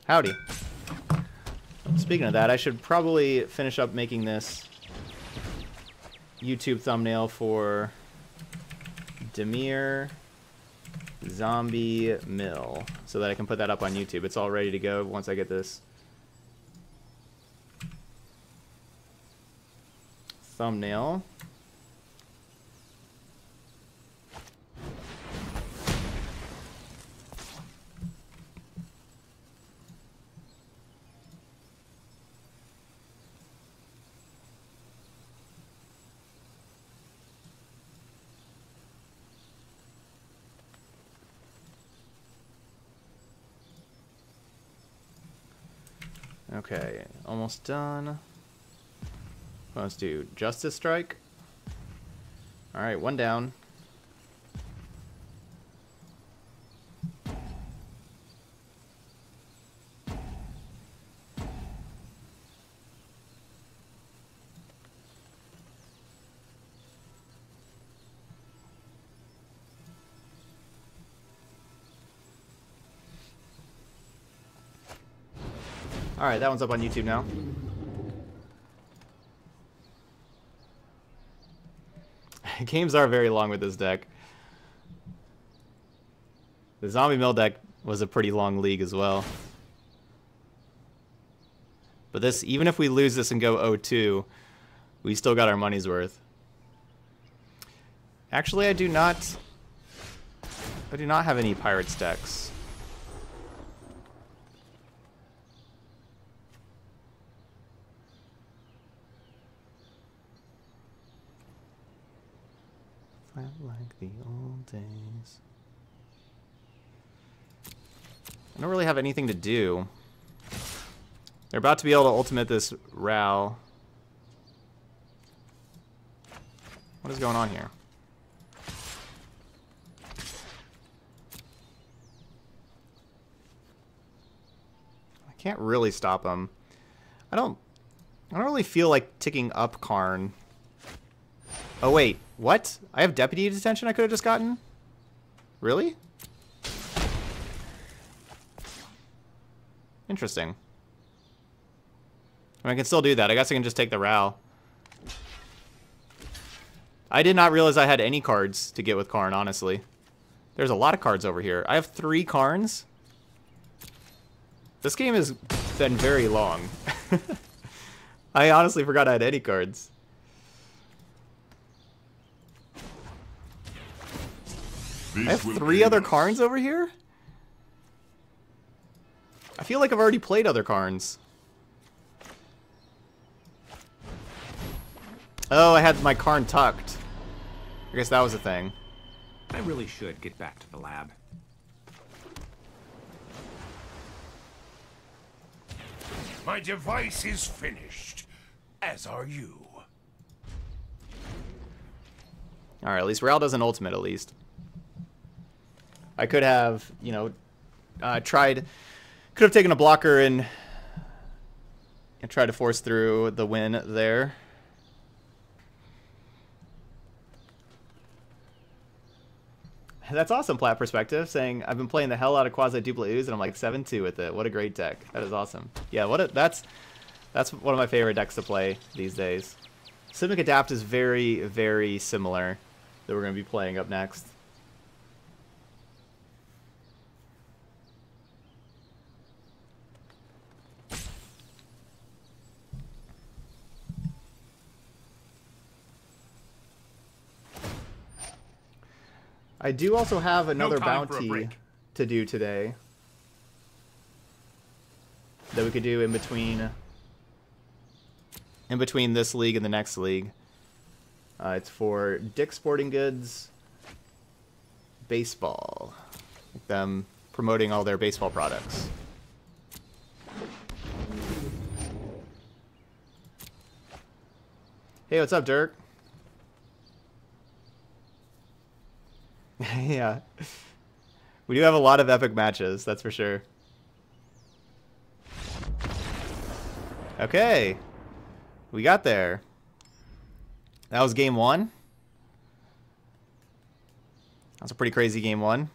[SPEAKER 1] Howdy. Speaking of that, I should probably finish up making this YouTube thumbnail for Dimir Zombie Mill so that I can put that up on YouTube. It's all ready to go once I get this thumbnail. Okay, almost done. Let's do Justice Strike. Alright, one down. Alright, that one's up on YouTube now. [LAUGHS] Games are very long with this deck. The Zombie Mill deck was a pretty long league as well. But this, even if we lose this and go 0-2, we still got our money's worth. Actually, I do not... I do not have any Pirates decks. Felt like the old days. I don't really have anything to do. They're about to be able to ultimate this Ral. What is going on here? I can't really stop them. I don't I don't really feel like ticking up Karn. Oh wait, what? I have deputy detention I could have just gotten? Really? Interesting. I, mean, I can still do that. I guess I can just take the Ral. I did not realize I had any cards to get with Karn, honestly. There's a lot of cards over here. I have three Karns. This game has been very long. [LAUGHS] I honestly forgot I had any cards.
[SPEAKER 2] This
[SPEAKER 1] I have three other
[SPEAKER 2] us.
[SPEAKER 1] Karns over here? I feel like I've already played other Karns. Oh, I had my Karn tucked. I guess that was a thing.
[SPEAKER 5] I really should get back to the lab.
[SPEAKER 6] My device is finished, as are you.
[SPEAKER 1] Alright, at least Ral does an ultimate, at least. I could have, you know, uh, tried... Could have taken a blocker and... And tried to force through the win there. That's awesome, Plat Perspective, saying, I've been playing the hell out of Quasi Dupla Ooze, and I'm like 7-2 with it. What a great deck. That is awesome. Yeah, what a, that's that's one of my favorite decks to play these days. Simic Adapt is very, very similar that we're going to be playing up next. I do also have another
[SPEAKER 4] a
[SPEAKER 1] bounty to do today that we could do in between in between this league and the next league. Uh, it's for Dick Sporting Goods Baseball. Them promoting all their baseball products. Hey, what's up, Dirk? [LAUGHS] yeah. We do have a lot of epic matches, that's for sure. Okay. We got there. That was game one. That's a pretty crazy game one.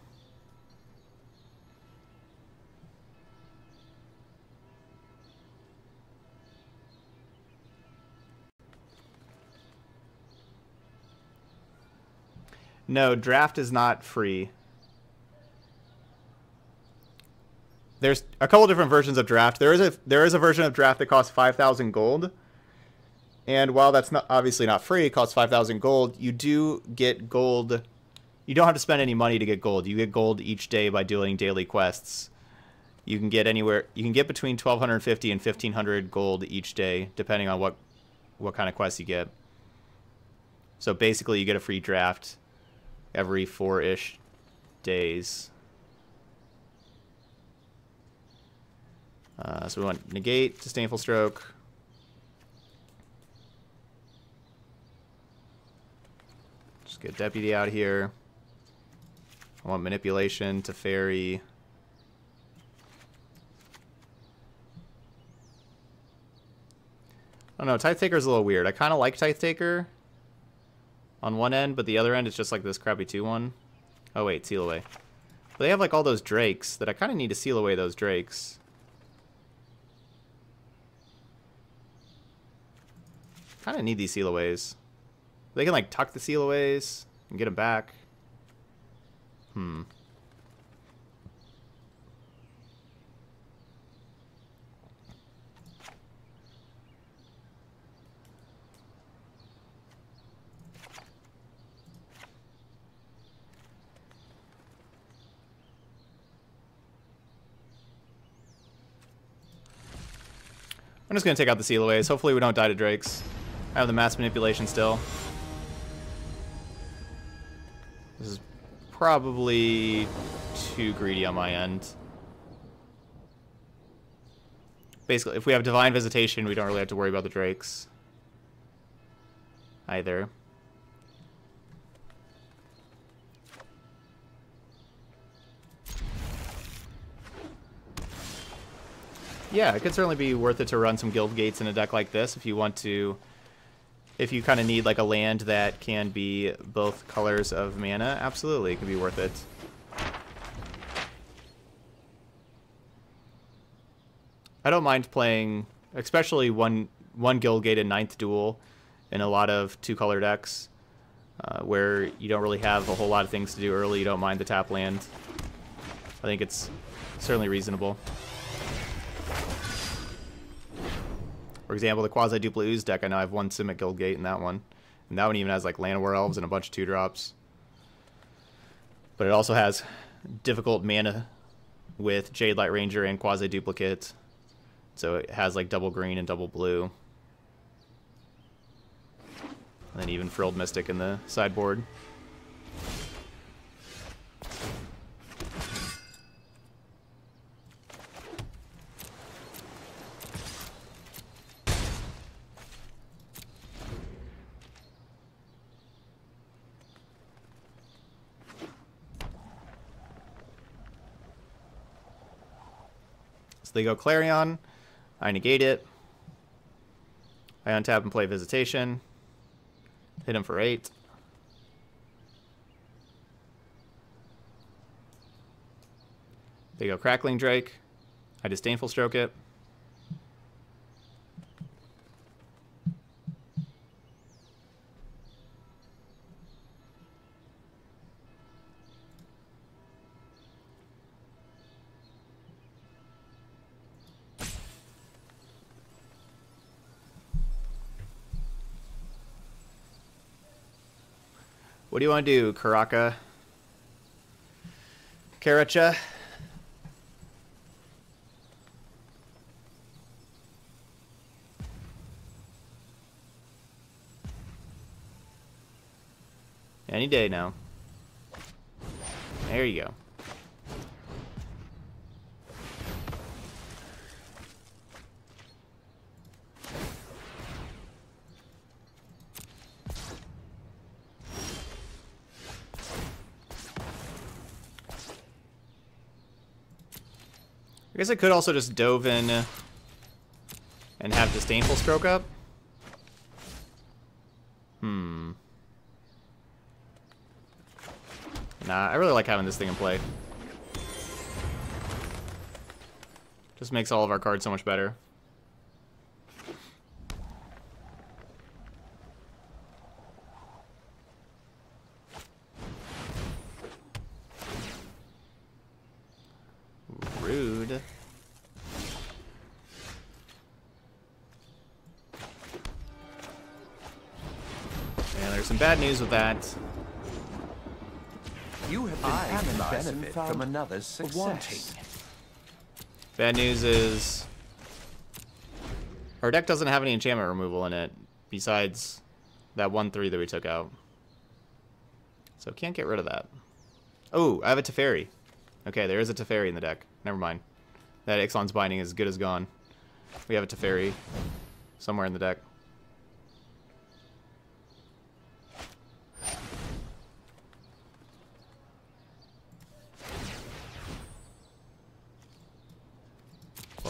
[SPEAKER 1] No, draft is not free. There's a couple different versions of draft. There is a there is a version of draft that costs 5000 gold. And while that's not obviously not free, it costs 5000 gold, you do get gold. You don't have to spend any money to get gold. You get gold each day by doing daily quests. You can get anywhere you can get between 1250 and 1500 gold each day depending on what what kind of quests you get. So basically you get a free draft every 4ish days. Uh, so we want negate, disdainful stroke. Just get deputy out here. I want manipulation Teferi. I don't know, Tithe Taker's a little weird. I kind of like Tithe Taker on one end, but the other end is just like this crappy 2-1. Oh wait, seal away. But they have like all those drakes that I kind of need to seal away those drakes. Kind of need these seal aways. They can like tuck the seal aways and get them back. Hmm. I'm just going to take out the Sealaways. Hopefully we don't die to Drakes. I have the mass manipulation still. This is probably too greedy on my end. Basically, if we have Divine Visitation, we don't really have to worry about the Drakes. Either. Yeah, it could certainly be worth it to run some Guild Gates in a deck like this if you want to... If you kind of need like a land that can be both colors of mana, absolutely, it could be worth it. I don't mind playing, especially one one guild gated ninth duel in a lot of two color decks, uh, where you don't really have a whole lot of things to do early. You don't mind the tap land. I think it's certainly reasonable. For example, the Quasi Dupla Ooze deck, I know I have one Simic Guild Gate in that one. And that one even has like Llanowar Elves and a bunch of two drops. But it also has difficult mana with Jadelight Ranger and Quasiduplicate. So it has like double green and double blue. And then even Frilled Mystic in the sideboard. So they go Clarion. I negate it. I untap and play Visitation. Hit him for 8. They go Crackling Drake. I Disdainful Stroke it. What do you want to do, Karaka? Karacha? Any day now. There you go. Guess I could also just dove in and have Disdainful Stroke up. Hmm. Nah, I really like having this thing in play. Just makes all of our cards so much better. News with that.
[SPEAKER 3] You have been
[SPEAKER 6] I
[SPEAKER 3] analyzed and
[SPEAKER 6] benefit
[SPEAKER 3] found
[SPEAKER 6] from
[SPEAKER 3] another's
[SPEAKER 6] wanting.
[SPEAKER 3] success.
[SPEAKER 1] Bad news is our deck doesn't have any enchantment removal in it besides that 1-3 that we took out. So can't get rid of that. Oh, I have a Teferi. Okay, there is a Teferi in the deck. Never mind. That Ixalan's Binding is good as gone. We have a Teferi somewhere in the deck.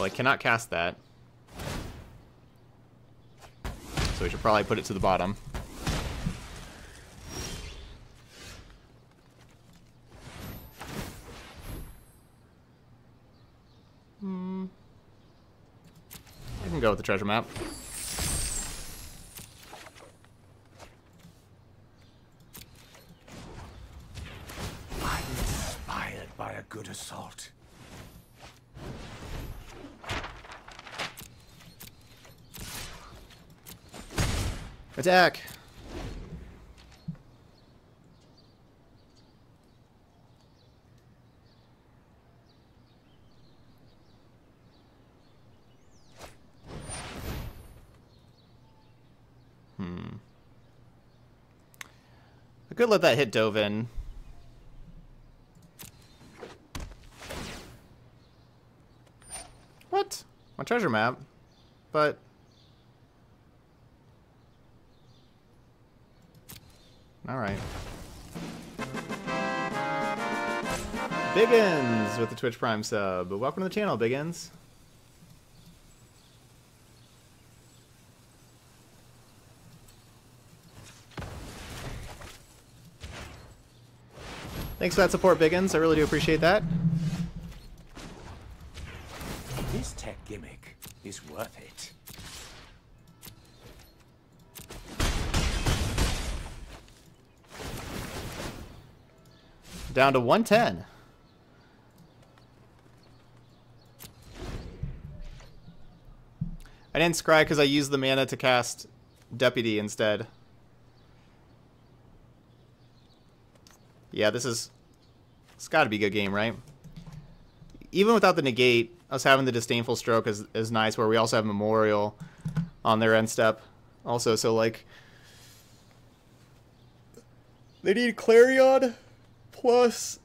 [SPEAKER 1] Well, I cannot cast that. So we should probably put it to the bottom. Hmm. I can go with the treasure map.
[SPEAKER 3] I'm inspired by a good assault.
[SPEAKER 1] Attack! Hmm. I could let that hit Dovin. What? My treasure map? But... Alright. Biggins with the Twitch Prime sub. Welcome to the channel, Biggins. Thanks for that support, Biggins. I really do appreciate that.
[SPEAKER 6] This tech gimmick is worth it.
[SPEAKER 1] Down to 110. I didn't scry because I used the mana to cast Deputy instead. Yeah, this is... It's got to be a good game, right? Even without the negate, us having the Disdainful Stroke is, is nice, where we also have Memorial on their end step. Also, so, like... They need Clarion plus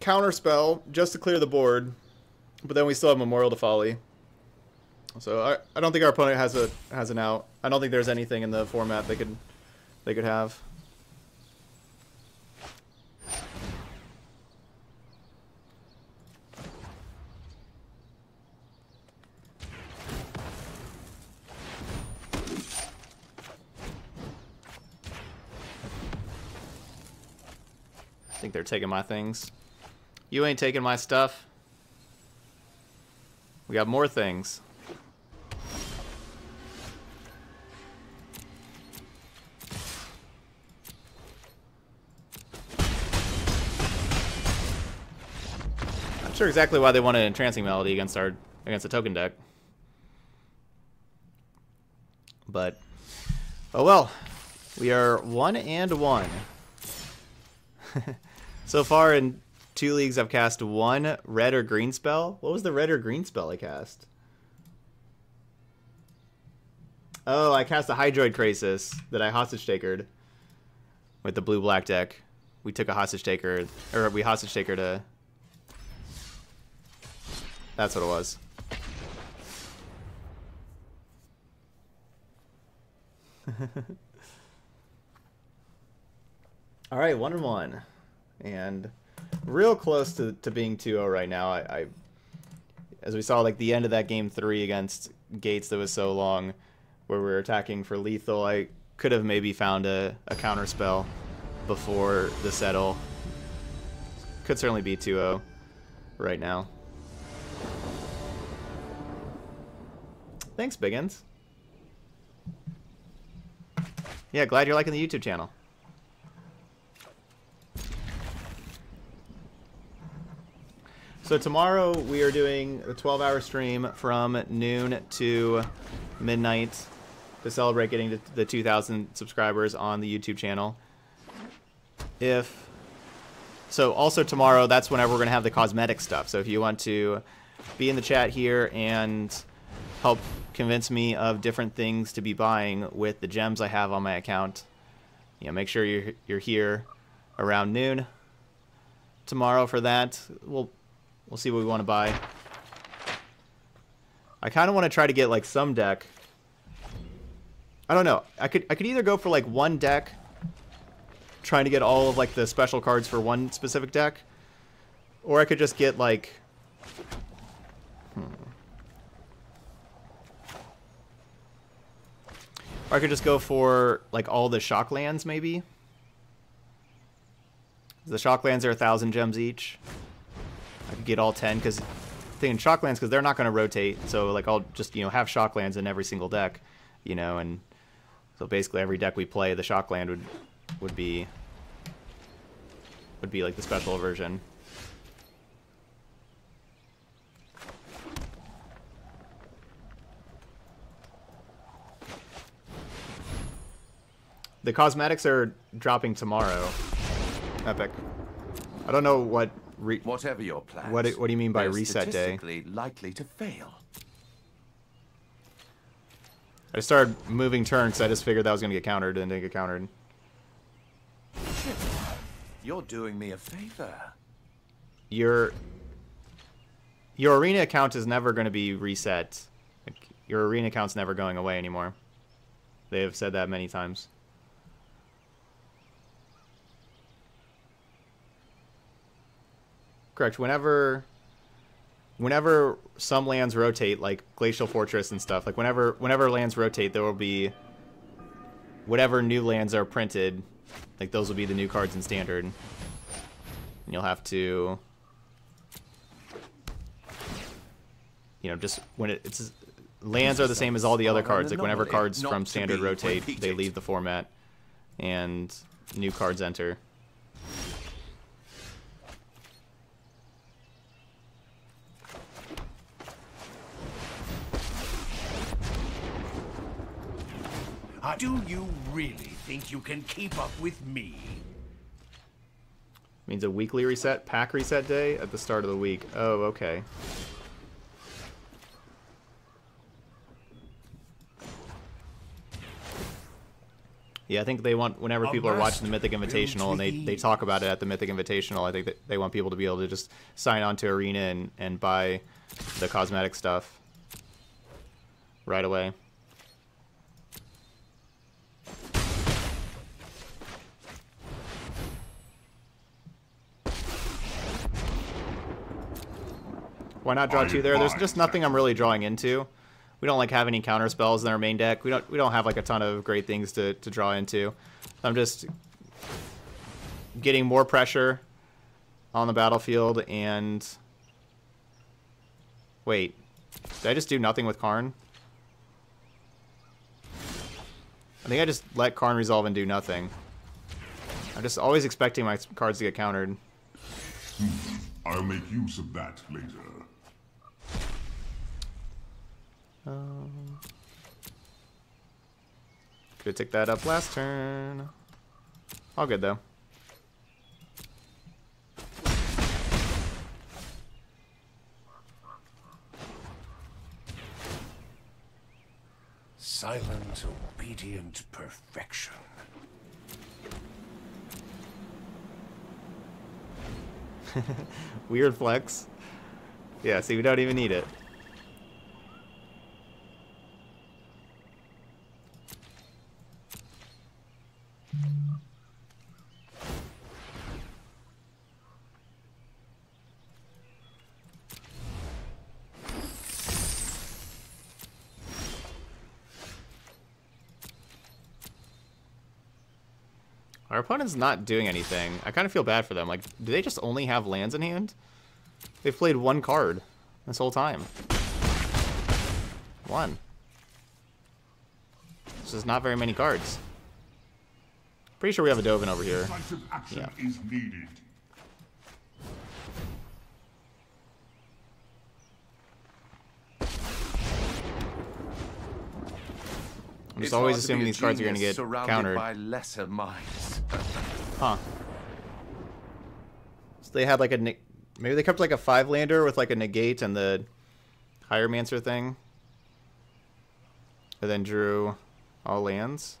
[SPEAKER 1] Counterspell just to clear the board. But then we still have Memorial to Folly. So I, I don't think our opponent has a has an out. I don't think there's anything in the format they could they could have. Think they're taking my things. You ain't taking my stuff. We got more things. I'm sure exactly why they wanted an entrancing melody against our against the token deck. But oh well. We are one and one. [LAUGHS] so far in two leagues I've cast one red or green spell. What was the red or green spell I cast? Oh, I cast a Hydroid Krasis that I hostage takered with the blue black deck. We took a hostage taker or we hostage taker to That's what it was. [LAUGHS] All right, one and one, and real close to, to being 2-0 right now. I, I, as we saw, like the end of that game three against Gates that was so long, where we were attacking for lethal. I could have maybe found a, a counter spell before the settle. Could certainly be 2-0 right now. Thanks, Biggins. Yeah, glad you're liking the YouTube channel. So tomorrow we are doing a 12-hour stream from noon to midnight to celebrate getting to the 2,000 subscribers on the YouTube channel. If so, also tomorrow, that's whenever we're gonna have the cosmetic stuff. So if you want to be in the chat here and help convince me of different things to be buying with the gems I have on my account, you know, make sure you're you're here around noon tomorrow for that. We'll We'll see what we want to buy. I kind of want to try to get like some deck. I don't know. I could I could either go for like one deck, trying to get all of like the special cards for one specific deck, or I could just get like. Hmm. Or I could just go for like all the shock lands maybe. The shock lands are a thousand gems each. I could get all 10 because thinking shocklands because they're not going to rotate. So like I'll just you know have shocklands in every single deck, you know, and so basically every deck we play, the shockland would would be would be like the special version. The cosmetics are dropping tomorrow. Epic. I don't know what Re
[SPEAKER 3] Whatever your plans.
[SPEAKER 1] What, what do you mean by reset day?
[SPEAKER 3] statistically likely to fail.
[SPEAKER 1] I started moving turns. I just figured that was gonna get countered, and didn't get countered.
[SPEAKER 3] You're doing me a favor.
[SPEAKER 1] Your your arena account is never going to be reset. Like, your arena account's never going away anymore. They have said that many times. Correct. Whenever whenever some lands rotate, like Glacial Fortress and stuff, like whenever whenever lands rotate, there will be whatever new lands are printed, like those will be the new cards in standard. And you'll have to you know, just when it, it's lands are the same as all the other cards. Like whenever cards from standard rotate, they leave the format, and new cards enter.
[SPEAKER 6] Do you really think you can keep up with me?
[SPEAKER 1] Means a weekly reset, pack reset day at the start of the week. Oh, okay. Yeah, I think they want whenever people are watching the Mythic Invitational and they, they talk about it at the Mythic Invitational, I think that they want people to be able to just sign on to Arena and, and buy the cosmetic stuff right away. Why not draw two there? There's just nothing I'm really drawing into. We don't like have any counter spells in our main deck. We don't we don't have like a ton of great things to, to draw into. I'm just getting more pressure on the battlefield and wait. Did I just do nothing with Karn? I think I just let Karn resolve and do nothing. I'm just always expecting my cards to get countered.
[SPEAKER 2] Hmm, I'll make use of that later.
[SPEAKER 1] Um, could have took that up last turn. All good though.
[SPEAKER 6] Silent, obedient perfection. [LAUGHS]
[SPEAKER 1] Weird flex. Yeah, see, we don't even need it. Our opponent's not doing anything. I kind of feel bad for them. Like, do they just only have lands in hand? They've played one card this whole time. One. This is not very many cards. Pretty sure we have a Dovin over here. Yeah.
[SPEAKER 2] is needed.
[SPEAKER 1] I'm just always assuming these cards are going to get countered.
[SPEAKER 3] by lesser minds. [LAUGHS]
[SPEAKER 1] Huh. So they had like a maybe they kept like a five lander with like a negate and the hieromancer thing. And then drew all lands.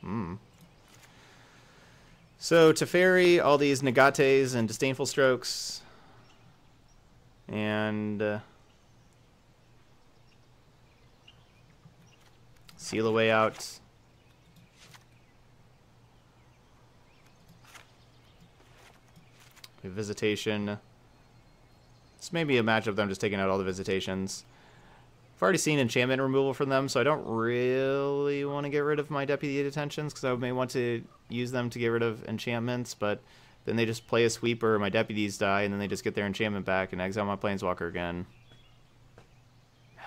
[SPEAKER 1] Hmm. So Teferi, all these Negates and Disdainful Strokes. And uh, seal away out Visitation. This may be a match I'm just taking out all the visitations. I've already seen enchantment removal from them, so I don't really want to get rid of my deputy detentions because I may want to use them to get rid of enchantments, but then they just play a sweeper, my deputies die, and then they just get their enchantment back and exile my planeswalker again. [SIGHS]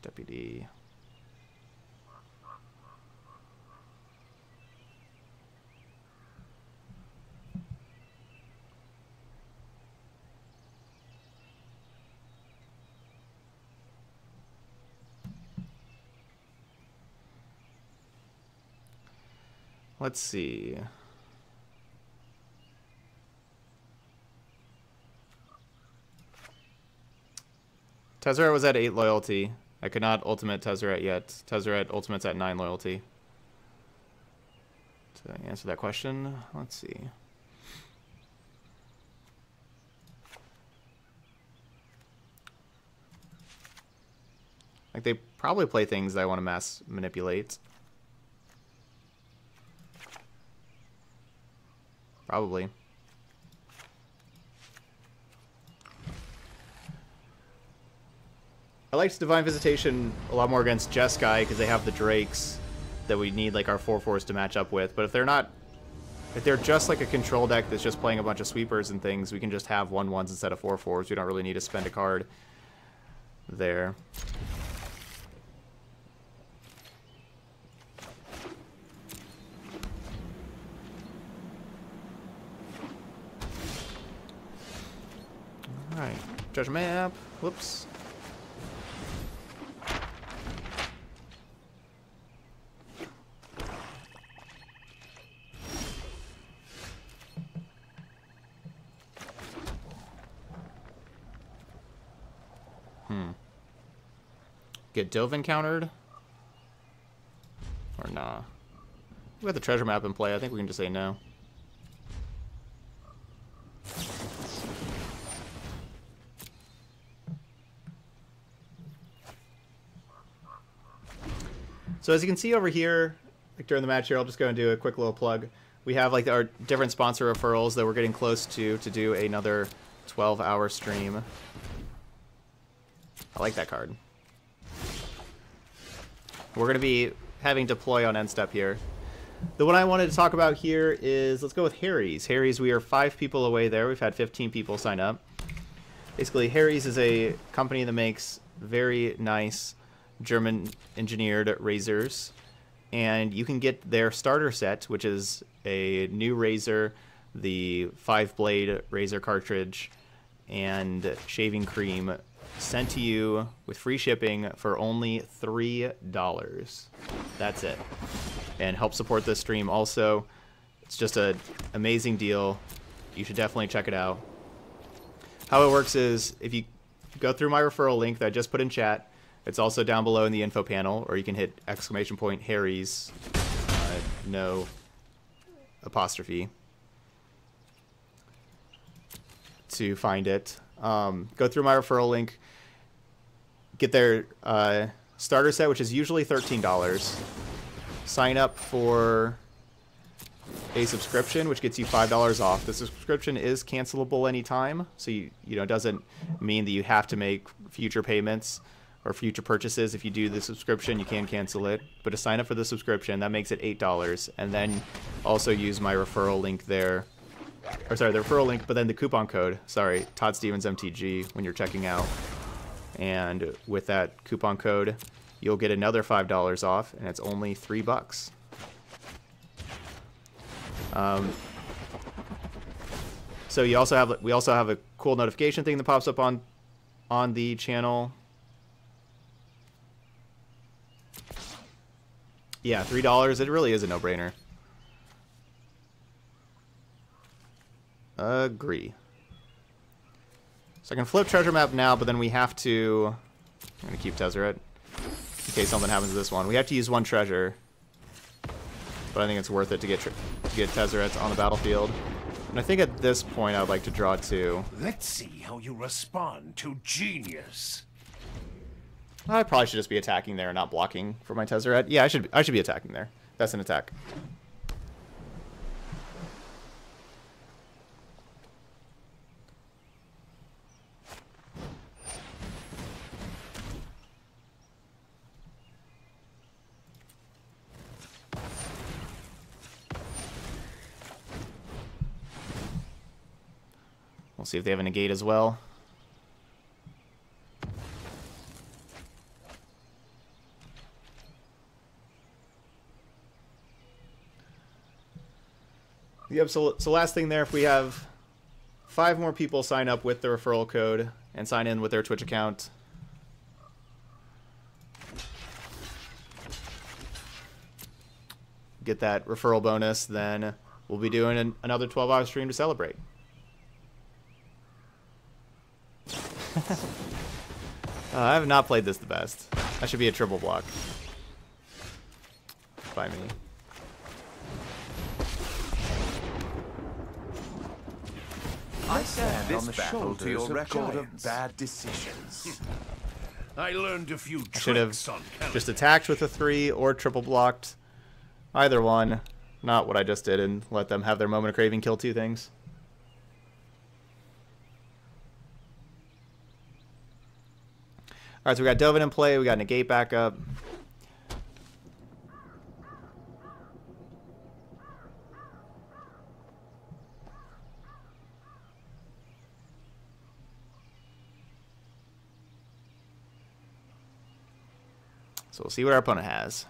[SPEAKER 1] Deputy. Let's see. Tezzeret was at 8 loyalty. I could not ultimate Tezzeret yet. Tezzeret ultimate's at 9 loyalty. To answer that question, let's see. Like, they probably play things that I want to mass manipulate. Probably. I liked Divine Visitation a lot more against Jeskai because they have the Drakes that we need like our 4-4s to match up with. But if they're not... If they're just like a control deck that's just playing a bunch of sweepers and things, we can just have 1-1s instead of 4-4s. We don't really need to spend a card there. Alright, judge map. Whoops. Hmm. Get Dovin countered? Or nah? We got the treasure map in play. I think we can just say no. So as you can see over here, like during the match here, I'll just go and do a quick little plug. We have like our different sponsor referrals that we're getting close to to do another 12-hour stream. I like that card. We're going to be having deploy on end step here. The one I wanted to talk about here is, let's go with Harry's. Harry's, we are five people away there. We've had 15 people sign up. Basically, Harry's is a company that makes very nice German engineered razors. And you can get their starter set, which is a new razor, the five blade razor cartridge, and shaving cream sent to you with free shipping for only $3. That's it. And help support this stream also. It's just an amazing deal. You should definitely check it out. How it works is if you go through my referral link that I just put in chat, it's also down below in the info panel, or you can hit exclamation point Harry's, uh, no apostrophe, to find it. Um, go through my referral link, get their uh, starter set, which is usually $13. Sign up for a subscription, which gets you $5 off. The subscription is cancelable anytime, so you, you know, it doesn't mean that you have to make future payments or future purchases. If you do the subscription, you can cancel it. But to sign up for the subscription, that makes it $8. And then also use my referral link there. Or sorry, the referral link, but then the coupon code. Sorry, Todd Stevens MTG when you're checking out. And with that coupon code, you'll get another $5 off, and it's only 3 bucks. Um, so you also have we also have a cool notification thing that pops up on on the channel. Yeah, three dollars. It really is a no-brainer. Agree. So I can flip treasure map now, but then we have to. I'm gonna keep Tezzeret in case something happens to this one. We have to use one treasure, but I think it's worth it to get to get Tezzeret on the battlefield. And I think at this point I'd like to draw two.
[SPEAKER 6] Let's see how you respond to genius.
[SPEAKER 1] I probably should just be attacking there and not blocking for my Tezzeret. Yeah, I should I should be attacking there. That's an attack. We'll see if they have a negate as well. Yep, so, so last thing there, if we have five more people sign up with the referral code and sign in with their Twitch account, get that referral bonus, then we'll be doing an, another 12-hour stream to celebrate. [LAUGHS] uh, I have not played this the best. That should be a triple block. By me.
[SPEAKER 3] I stand
[SPEAKER 5] this
[SPEAKER 3] on the
[SPEAKER 5] battle
[SPEAKER 3] shoulders
[SPEAKER 5] to your
[SPEAKER 3] of
[SPEAKER 5] record
[SPEAKER 3] giants.
[SPEAKER 5] of
[SPEAKER 3] bad decisions. Hmm.
[SPEAKER 6] I learned a few
[SPEAKER 1] I should have
[SPEAKER 6] tricks on
[SPEAKER 1] just attacked with a three or triple blocked. Either one. Not what I just did and let them have their moment of craving kill two things. Alright, so we got Dovin in play, we got Negate back up. So we'll see what our opponent has.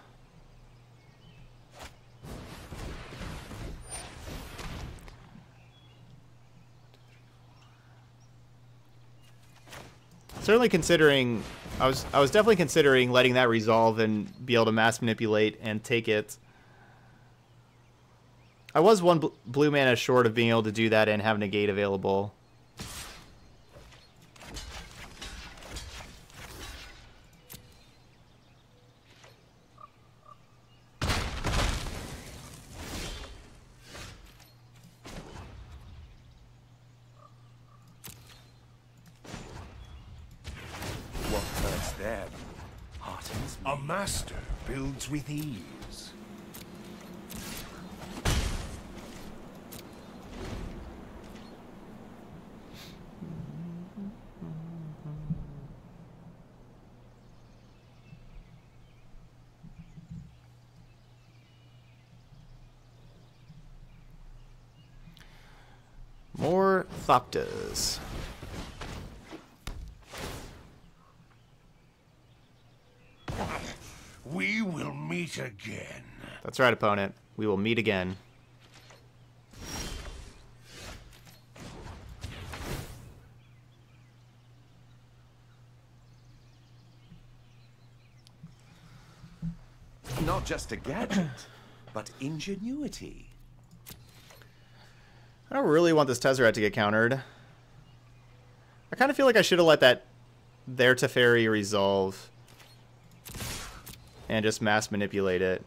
[SPEAKER 1] Certainly considering I was I was definitely considering letting that resolve and be able to mass manipulate and take it. I was one bl blue mana short of being able to do that and have negate available.
[SPEAKER 3] What hurts them heartens me.
[SPEAKER 6] A master with ease.
[SPEAKER 1] More Thopters.
[SPEAKER 6] We will meet again.
[SPEAKER 1] That's right, opponent. We will meet again.
[SPEAKER 3] Not just a gadget, [CLEARS THROAT] but ingenuity.
[SPEAKER 1] I don't really want this Tezzeret to get countered. I kind of feel like I should have let that their Teferi resolve and just mass manipulate it.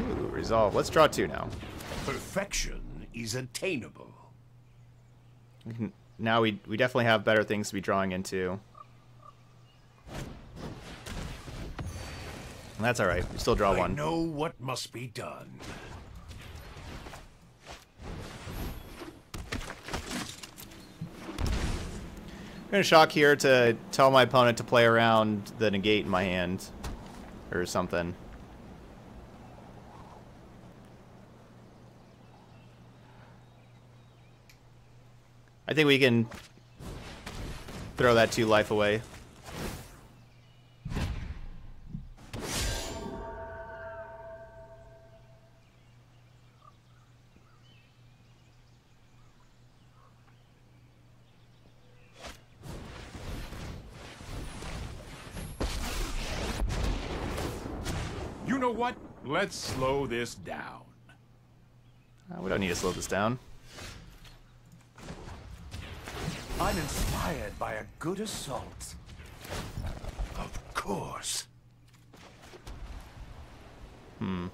[SPEAKER 1] Ooh, resolve. Let's draw two now.
[SPEAKER 6] Perfection is attainable.
[SPEAKER 1] Now we we definitely have better things to be drawing into. That's all right. We still draw
[SPEAKER 6] I
[SPEAKER 1] one.
[SPEAKER 6] know what must be done.
[SPEAKER 1] I'm gonna shock here to tell my opponent to play around the negate in my hand, or something. I think we can throw that two life away.
[SPEAKER 4] Let's slow this down.
[SPEAKER 1] Uh, we don't need to slow this down.
[SPEAKER 3] I'm inspired by a good assault.
[SPEAKER 6] Of course. Hmm.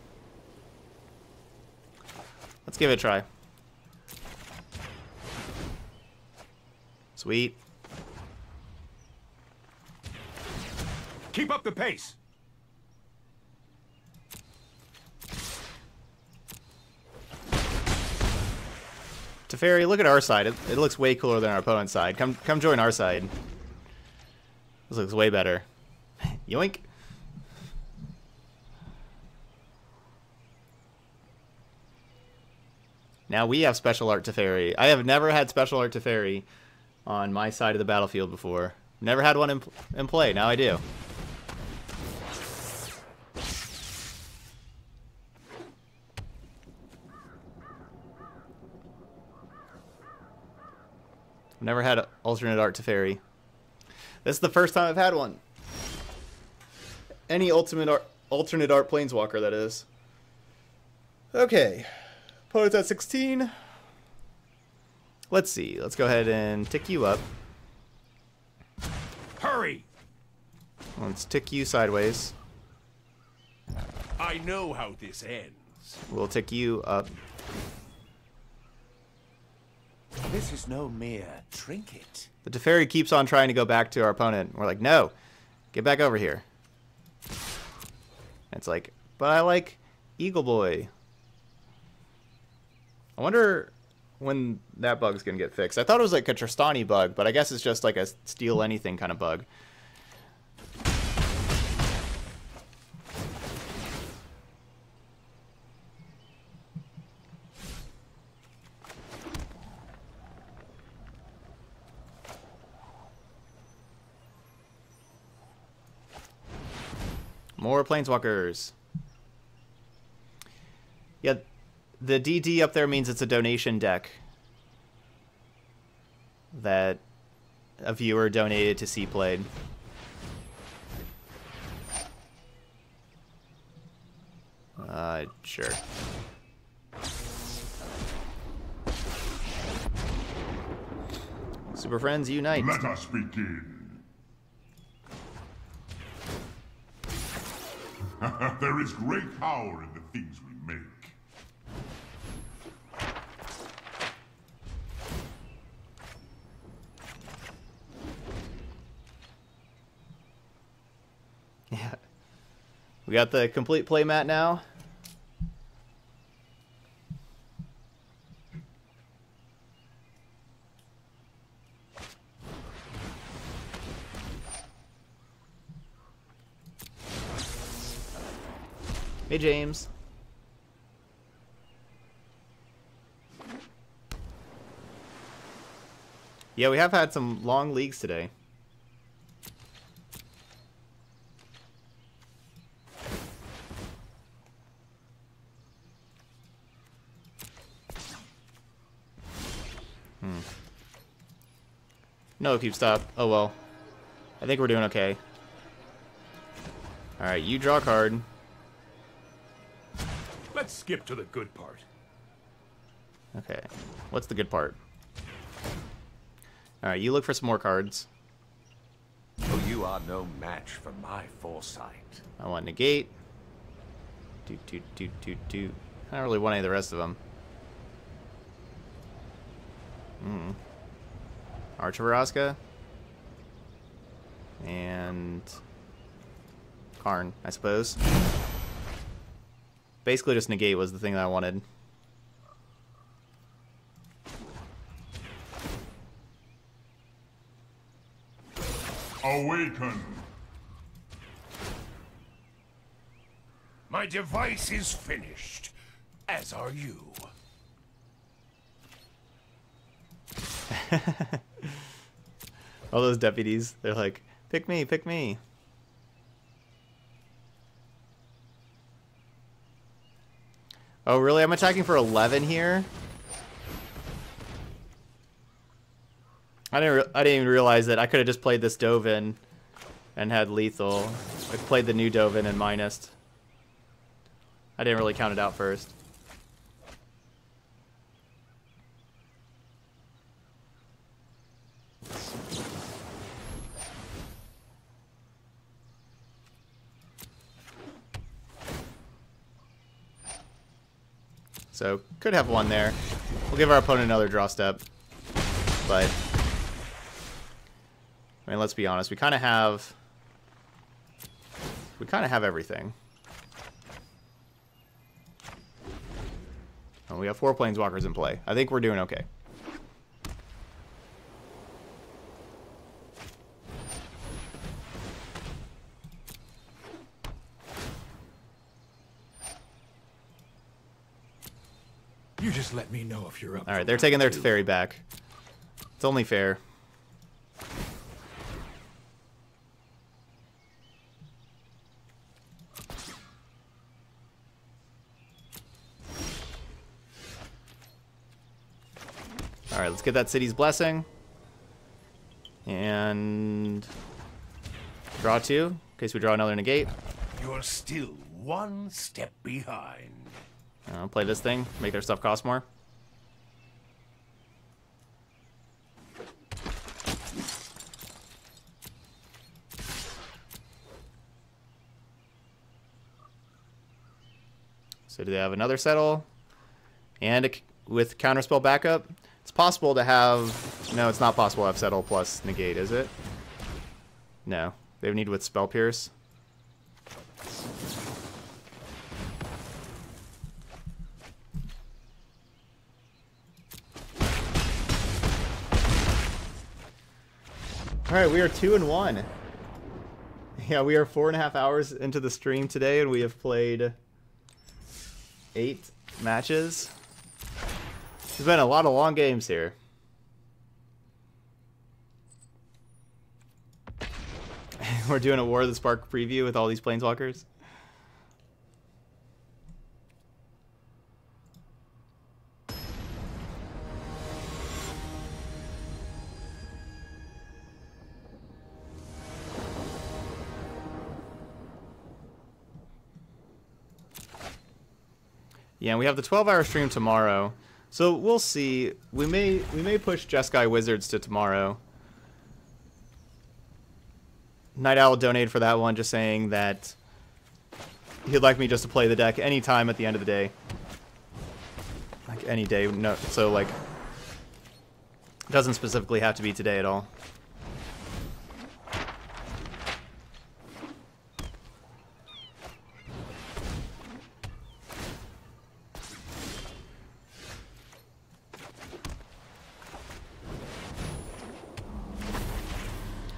[SPEAKER 1] Let's give it a try. Sweet.
[SPEAKER 4] Keep up the pace.
[SPEAKER 1] Teferi, look at our side. It, it looks way cooler than our opponent's side. Come come join our side. This looks way better. [LAUGHS] Yoink. Now we have special art Teferi. I have never had special art Teferi on my side of the battlefield before. Never had one in, in play. Now I do. I've never had alternate art Teferi. This is the first time I've had one. Any ultimate art, alternate art planeswalker, that is. Okay. Opponent's at 16. Let's see. Let's go ahead and tick you up.
[SPEAKER 6] Hurry!
[SPEAKER 1] Let's tick you sideways.
[SPEAKER 6] I know how this ends.
[SPEAKER 1] We'll tick you up.
[SPEAKER 3] This is no mere trinket.
[SPEAKER 1] The Teferi keeps on trying to go back to our opponent. We're like, no, get back over here. And it's like, but I like Eagle Boy. I wonder when that bug's gonna get fixed. I thought it was like a Tristani bug, but I guess it's just like a steal anything kind of bug. Planeswalkers. Yeah, the DD up there means it's a donation deck that a viewer donated to see played. Uh, sure. Super Friends Unite.
[SPEAKER 2] Let us begin. [LAUGHS] there is great power in the things we make. [LAUGHS]
[SPEAKER 1] Yeah. We got the complete playmat now. Hey, James. Yeah, we have had some long leagues today. Hmm. No, keep stop. Oh well. I think we're doing okay. Alright, you draw a card.
[SPEAKER 6] Let's skip to the good part.
[SPEAKER 1] Okay. What's the good part? Alright, you look for some more cards.
[SPEAKER 3] Oh, you are no match for my foresight.
[SPEAKER 1] I want negate. Do do do do do. I don't really want any of the rest of them. Hmm. Archivaraska. And Karn, I suppose. Basically, just negate was the thing that I wanted.
[SPEAKER 2] Awaken!
[SPEAKER 6] My device is finished, as are you. [LAUGHS]
[SPEAKER 1] All those deputies, they're like, pick me, pick me. Oh, really? I'm attacking for 11 here? I didn't, I didn't even realize that I could have just played this Dovin and had lethal. I played the new Dovin and minus. I didn't really count it out first. So, could have one there. We'll give our opponent another draw step. But, I mean, let's be honest. We kind of have... We kind of have everything. And we have four planeswalkers in play. I think we're doing okay.
[SPEAKER 4] You just let me know if you're up.
[SPEAKER 1] All right, they're taking their Teferi back. It's only fair. All right, let's get that city's blessing. And draw two, in case we draw another negate.
[SPEAKER 6] You're still one step behind.
[SPEAKER 1] Uh, play this thing, make their stuff cost more. So do they have another settle? And a, with counterspell backup? It's possible to have... No, it's not possible to have settle plus negate, is it? No. They would need with spell pierce. All right, we are two and one. Yeah, we are four and a half hours into the stream today, and we have played eight matches. There's been a lot of long games here. [LAUGHS] We're doing a War of the Spark preview with all these planeswalkers. Yeah, we have the 12-hour stream tomorrow. So we'll see. We may we may push Jeskai Wizards to tomorrow. Night Owl donated for that one, just saying that he'd like me just to play the deck anytime at the end of the day. Like any day, no. So like, doesn't specifically have to be today at all.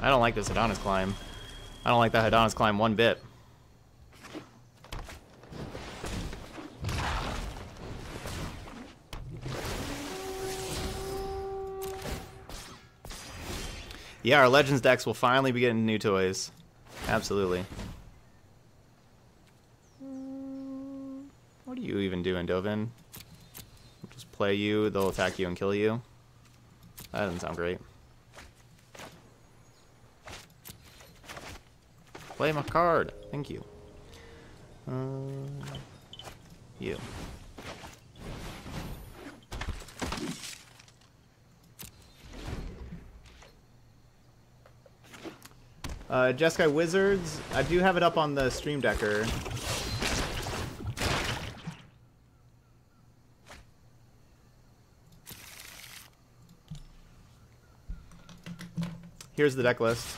[SPEAKER 1] I don't like this Hadana's Climb. I don't like that Hadana's Climb one bit. Yeah, our Legends decks will finally be getting new toys. Absolutely. What are you even doing, Dovin? Just play you, they'll attack you and kill you? That doesn't sound great. Play my card. Thank you. Uh, you. Uh, Jeskai Wizards. I do have it up on the Stream Decker. Here's the deck list.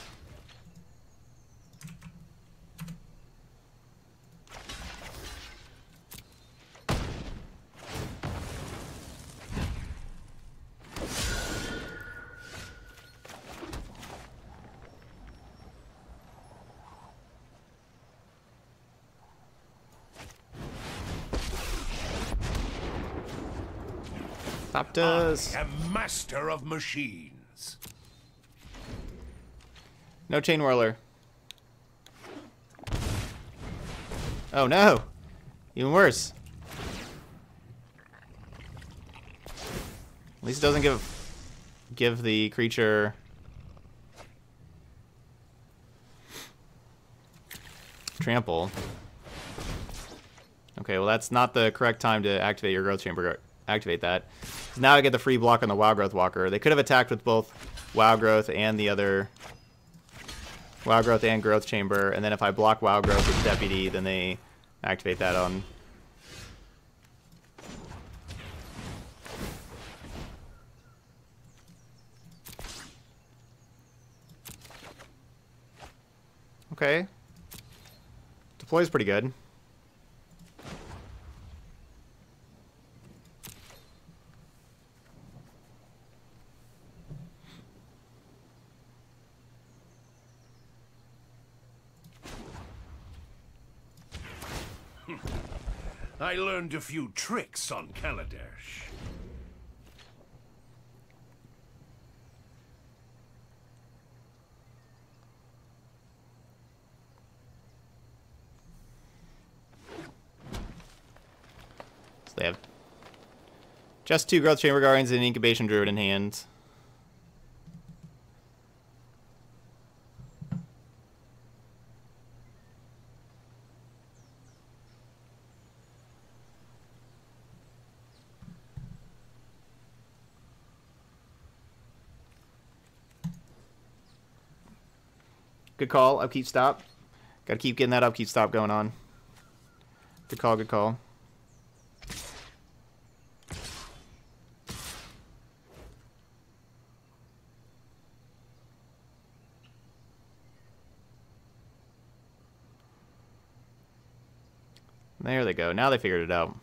[SPEAKER 6] Master of machines.
[SPEAKER 1] No chain whirler. Oh no! Even worse. At least it doesn't give give the creature trample. Okay, well that's not the correct time to activate your growth chamber. Activate that. Now I get the free block on the Wild Growth Walker. They could have attacked with both Wild Growth and the other Wild Growth and Growth Chamber, and then if I block Wild Growth with Deputy, then they activate that on. Okay. Deploy's pretty good.
[SPEAKER 6] I learned a few tricks on Kaladesh.
[SPEAKER 1] So they have just two Growth Chamber Guardians and an Incubation Druid in hand. Good call. Upkeep stop. Got to keep getting that upkeep stop going on. Good call, good call. There they go. Now they figured it out.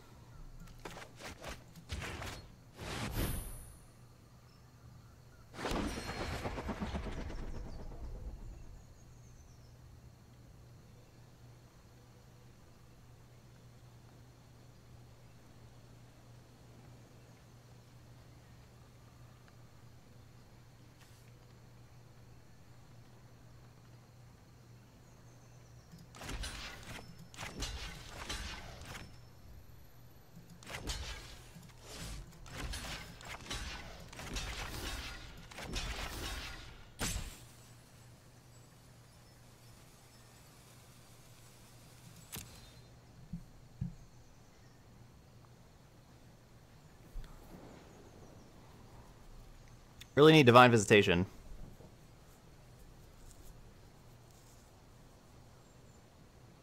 [SPEAKER 1] Really need Divine Visitation.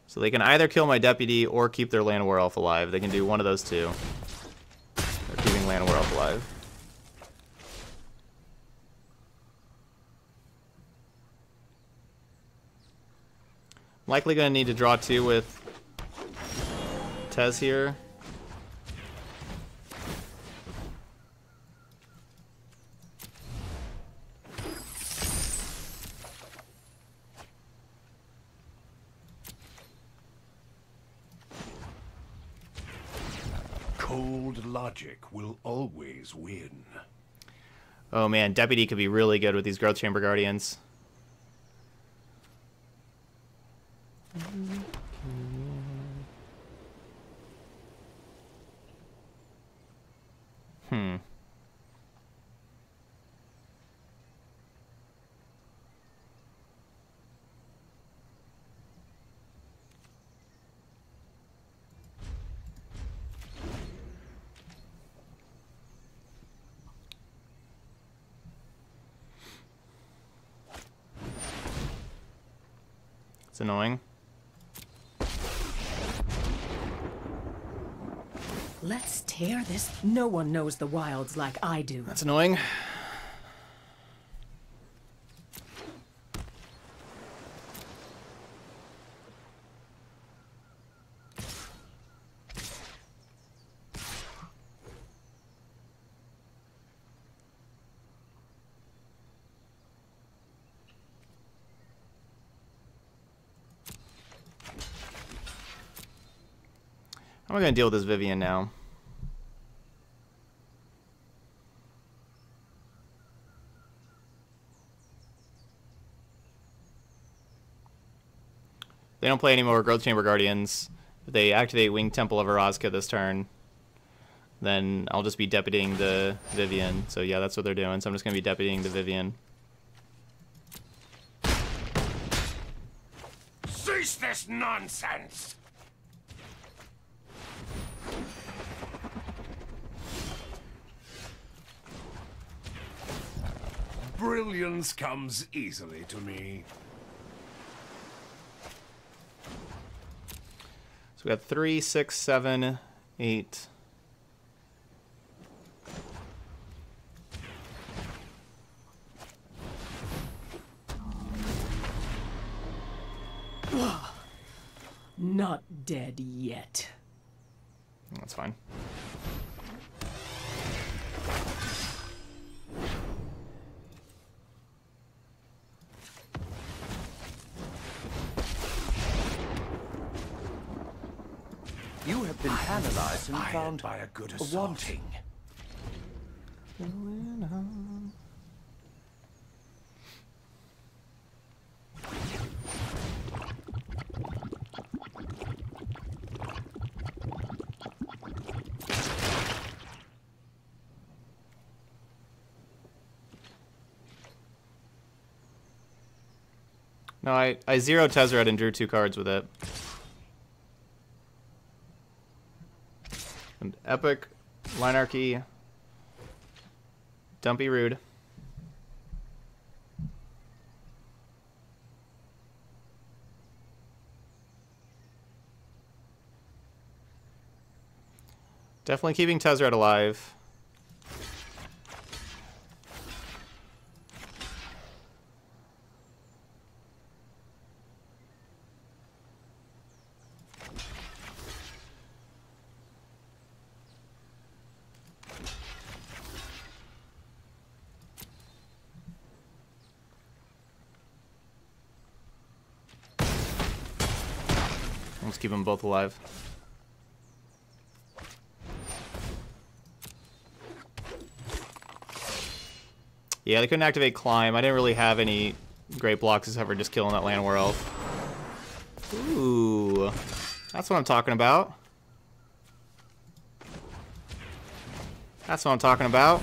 [SPEAKER 1] So they can either kill my deputy or keep their Llanowar Elf alive. They can do one of those two. They're keeping Llanowar Elf alive. Likely going to need to draw two with Tez here.
[SPEAKER 6] Logic will always win.
[SPEAKER 1] Oh man, Deputy could be really good with these Growth Chamber Guardians. Hmm. It's annoying.
[SPEAKER 7] Let's tear this. No one knows the wilds like I do.
[SPEAKER 1] That's annoying. I going to deal with this Vivien now? They don't play any more Growth Chamber Guardians. If they activate Winged Temple of Orazca this turn, then I'll just be deputying the Vivien. So yeah, that's what they're doing. So I'm just going to be deputying the Vivian.
[SPEAKER 6] Cease this nonsense! Brilliance comes easily to me.
[SPEAKER 1] So we got three, six, seven, eight.
[SPEAKER 7] Not dead yet.
[SPEAKER 1] That's fine.
[SPEAKER 3] Been analyzed and found
[SPEAKER 6] by a good
[SPEAKER 3] a
[SPEAKER 6] assault.
[SPEAKER 3] wanting.
[SPEAKER 1] No, I, I zero Tezzeret and drew two cards with it. Epic, Linarchy, Dumpy Rude. Definitely keeping Tezzeret alive. Keep them both alive. Yeah, they couldn't activate climb. I didn't really have any great blocks except for just killing that Llanowar elf. Ooh, that's what I'm talking about. That's what I'm talking about.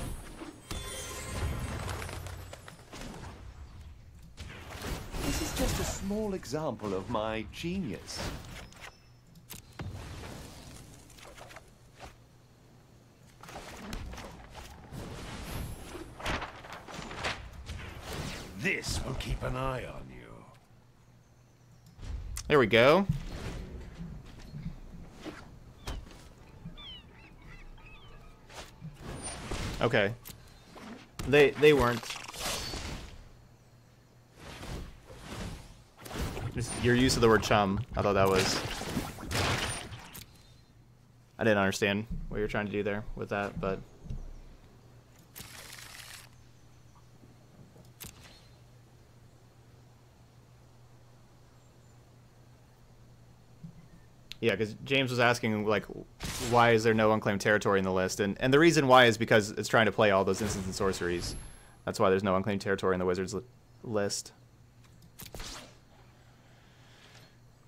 [SPEAKER 3] This is just a small example of my genius.
[SPEAKER 6] This will keep an eye on you.
[SPEAKER 1] There we go. Okay. They they weren't. Your use of the word chum, I thought that was. I didn't understand what you're trying to do there with that, but. Yeah, because James was asking like, why is there no unclaimed territory in the list? And and the reason why is because it's trying to play all those instants and sorceries. That's why there's no unclaimed territory in the wizards li list.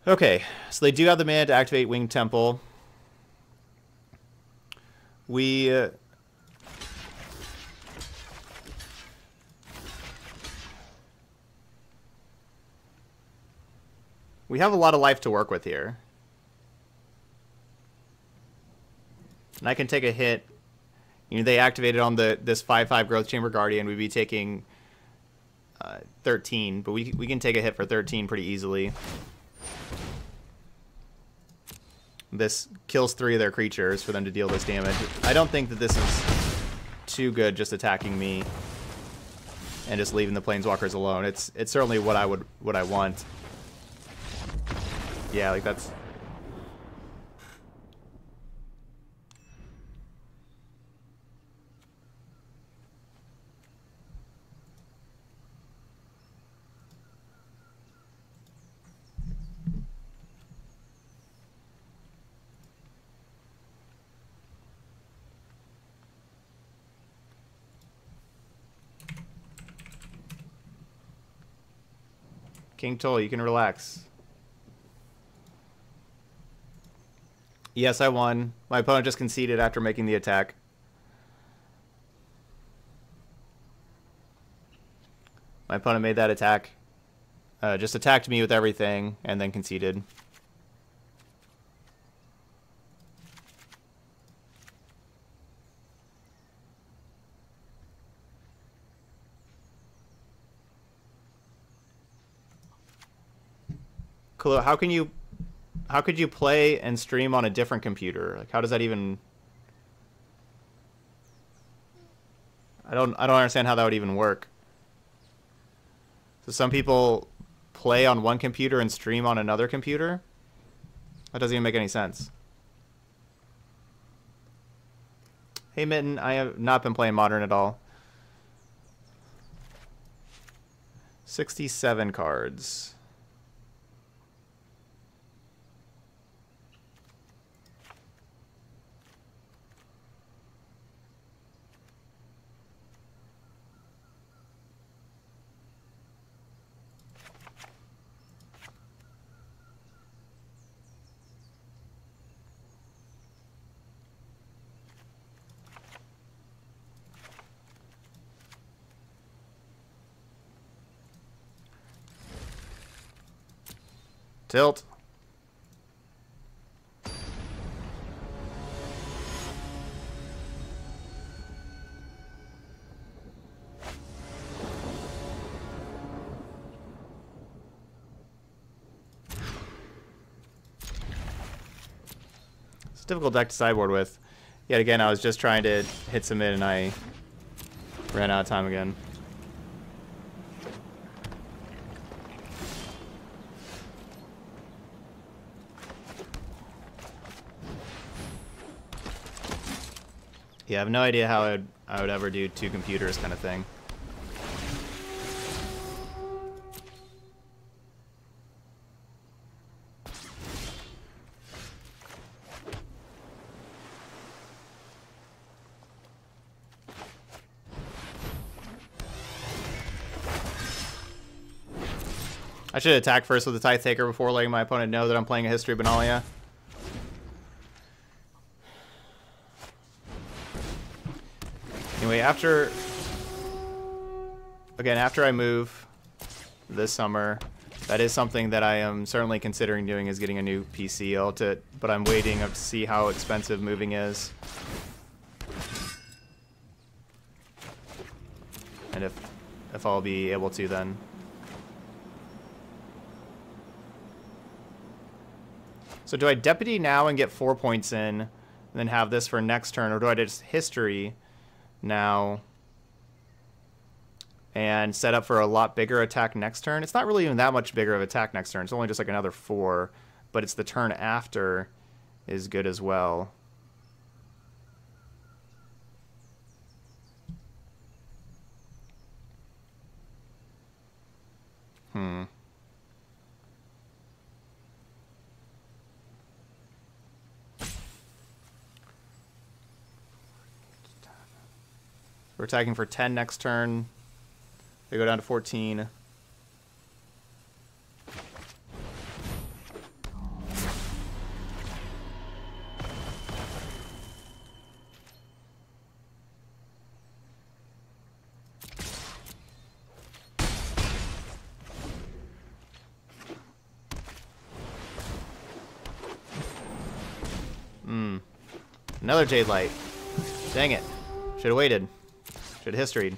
[SPEAKER 1] Okay, so they do have the mana to activate Winged Temple. We. Uh, we have a lot of life to work with here. And I can take a hit. You know, they activated on the this five five growth chamber guardian. We'd be taking uh, 13, but we we can take a hit for 13 pretty easily. This kills three of their creatures for them to deal this damage. I don't think that this is too good just attacking me and just leaving the planeswalkers alone. It's it's certainly what I would what I want. Yeah, like that's King Toll, you can relax. Yes, I won. My opponent just conceded after making the attack. My opponent made that attack. Uh, just attacked me with everything and then conceded. Khalil, how can you how could you play and stream on a different computer? Like how does that even I don't I don't understand how that would even work. So some people play on one computer and stream on another computer? That doesn't even make any sense. Hey Mitten, I have not been playing Modern at all. 67 cards. Tilt. It's a difficult deck to sideboard with. Yet again, I was just trying to hit submit and I ran out of time again. Yeah, I have no idea how I'd, I would ever do two computers kind of thing. I should attack first with the Tithe Taker before letting my opponent know that I'm playing a History Benalia. Anyway, after... Again, after I move this summer, that is something that I am certainly considering doing is getting a new PC. I'll but I'm waiting to see how expensive moving is. And if, if I'll be able to then. So do I deputy now and get four points in, and then have this for next turn, or do I just history now and set up for a lot bigger attack next turn? It's not really even that much bigger of attack next turn. It's only just like another four, but it's the turn after is good as well. Hmm. We're attacking for 10 next turn. They go down to 14. Hmm. Another Jadelight. Dang it. Should have waited. Should have.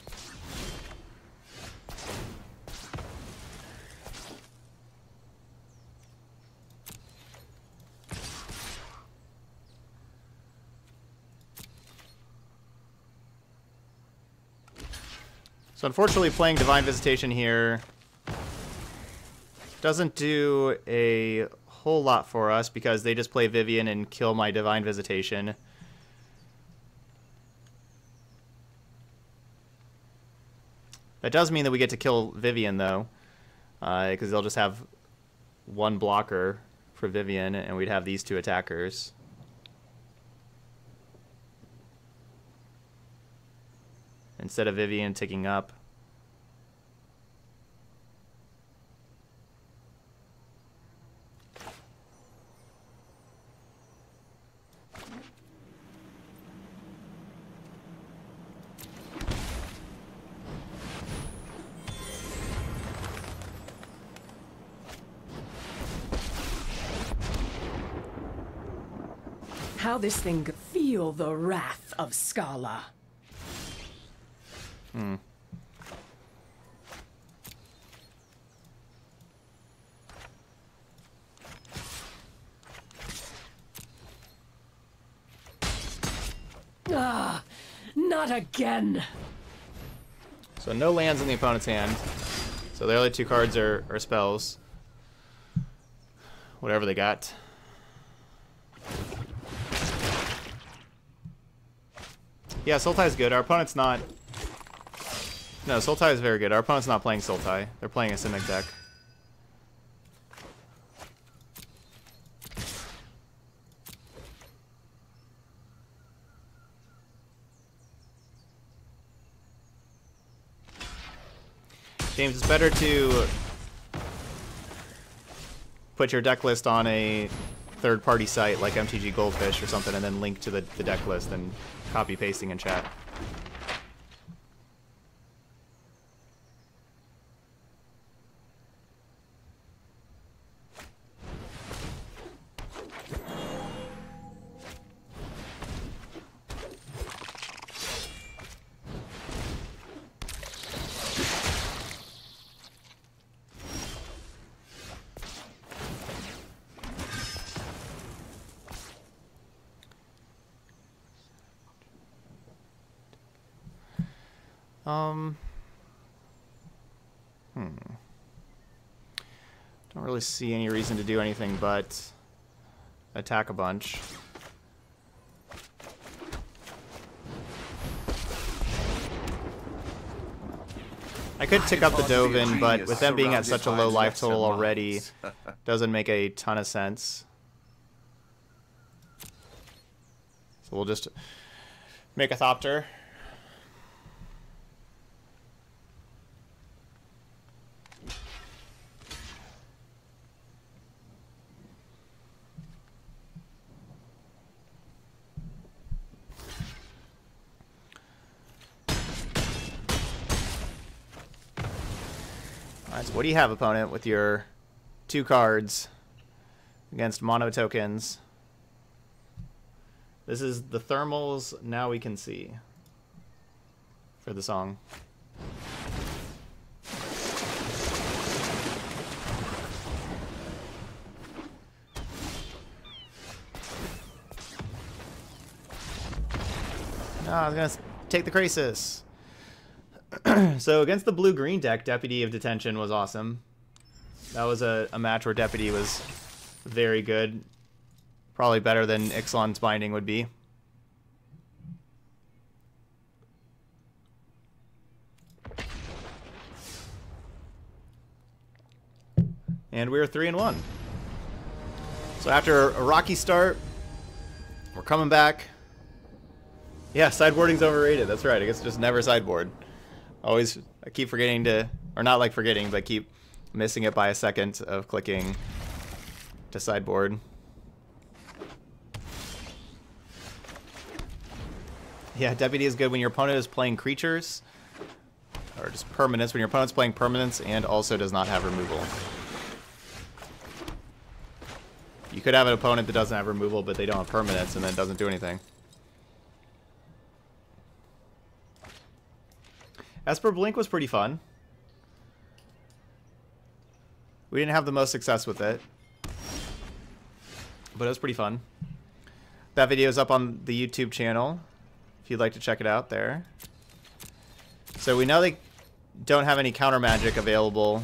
[SPEAKER 1] So unfortunately playing Divine Visitation here doesn't do a whole lot for us because they just play Vivien and kill my Divine Visitation. That does mean that we get to kill Vivien, though, because uh, they'll just have one blocker for Vivien, and we'd have these two attackers. Instead of Vivien ticking up.
[SPEAKER 7] How this thing could feel the wrath of Scala.
[SPEAKER 1] Hmm.
[SPEAKER 7] Ah, not again.
[SPEAKER 1] So no lands in the opponent's hand. So the other two cards are, are spells. Whatever they got. Yeah, Sultai is good. Our opponent's not... No, Sultai is very good. Our opponent's not playing Sultai. They're playing a Simic deck. James, it's better to put your deck list on a third-party site like MTG Goldfish or something and then link to the, the deck list and copy pasting in chat. See any reason to do anything but attack a bunch. I could tick up the Dovin, but with them being at such a low life total already, doesn't make a ton of sense. So we'll just make a Thopter. What do you have, opponent, with your two cards against mono tokens? This is the thermals now we can see for the song. No, I was gonna take the Krasis. [CLEARS THROAT] so against the blue-green deck, Deputy of Detention was awesome. That was a, a match where Deputy was very good. Probably better than Ixalan's Binding would be. And we are 3 and 1. So after a rocky start, we're coming back. Yeah, sideboarding's overrated. That's right. I guess just never sideboard. Always, I keep forgetting to, or not like forgetting, but keep missing it by a second of clicking to sideboard. Yeah, Deputy is good when your opponent is playing creatures, or just permanents, when your opponent's playing permanents and also does not have removal. You could have an opponent that doesn't have removal, but they don't have permanents, and then doesn't do anything. Esper Blink was pretty fun. We didn't have the most success with it. But it was pretty fun. That video is up on the YouTube channel, if you'd like to check it out there. So we know they don't have any counter magic available.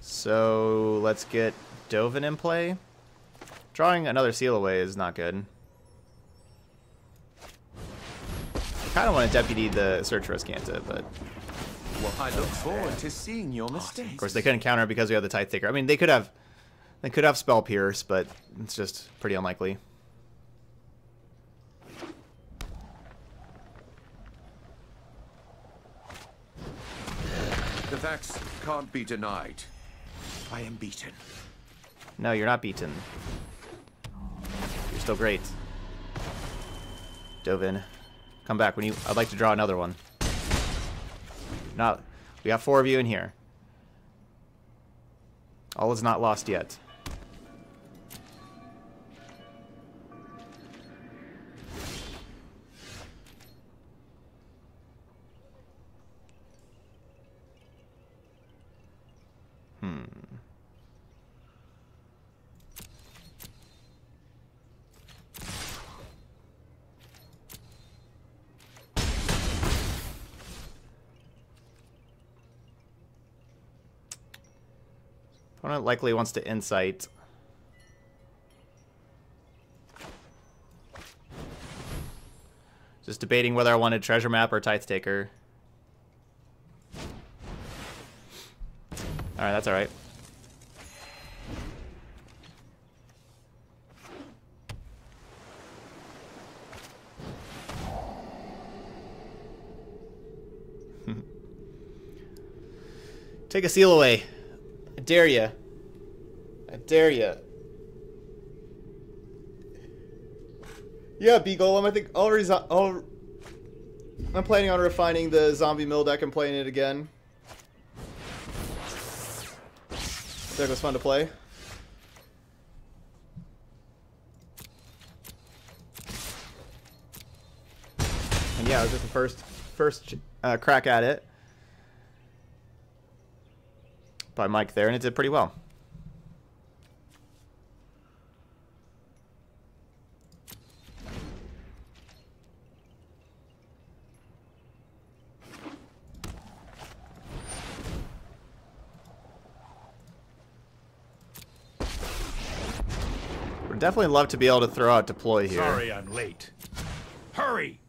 [SPEAKER 1] So let's get Dovin in play. Drawing another seal away is not good. Kind of want to deputy the Search for Azcanta, but...
[SPEAKER 3] Well, I look forward to seeing your mistakes.
[SPEAKER 1] Of course, they couldn't counter because we have the Tithe Taker. I mean, they could have... They could have Spell Pierce, but it's just pretty unlikely.
[SPEAKER 3] The facts can't be denied. I am beaten.
[SPEAKER 1] No, you're not beaten. You're still great. Dovin. Come back when you. I'd like to draw another one. Not. We got four of you in here. All is not lost yet. Opponent likely wants to insight. Just debating whether I wanted treasure map or tithe taker. Alright, that's alright. [LAUGHS] Take a seal away. I dare you. I dare you. Yeah, B Golem. I think resi- I'll I'm planning on refining the zombie mill deck and playing it again. Deck was fun to play. And yeah, it was just the first first uh, crack at it by Mike there, and it did pretty well. Definitely love to be able to throw out deploy here.
[SPEAKER 6] Sorry I'm late. Hurry!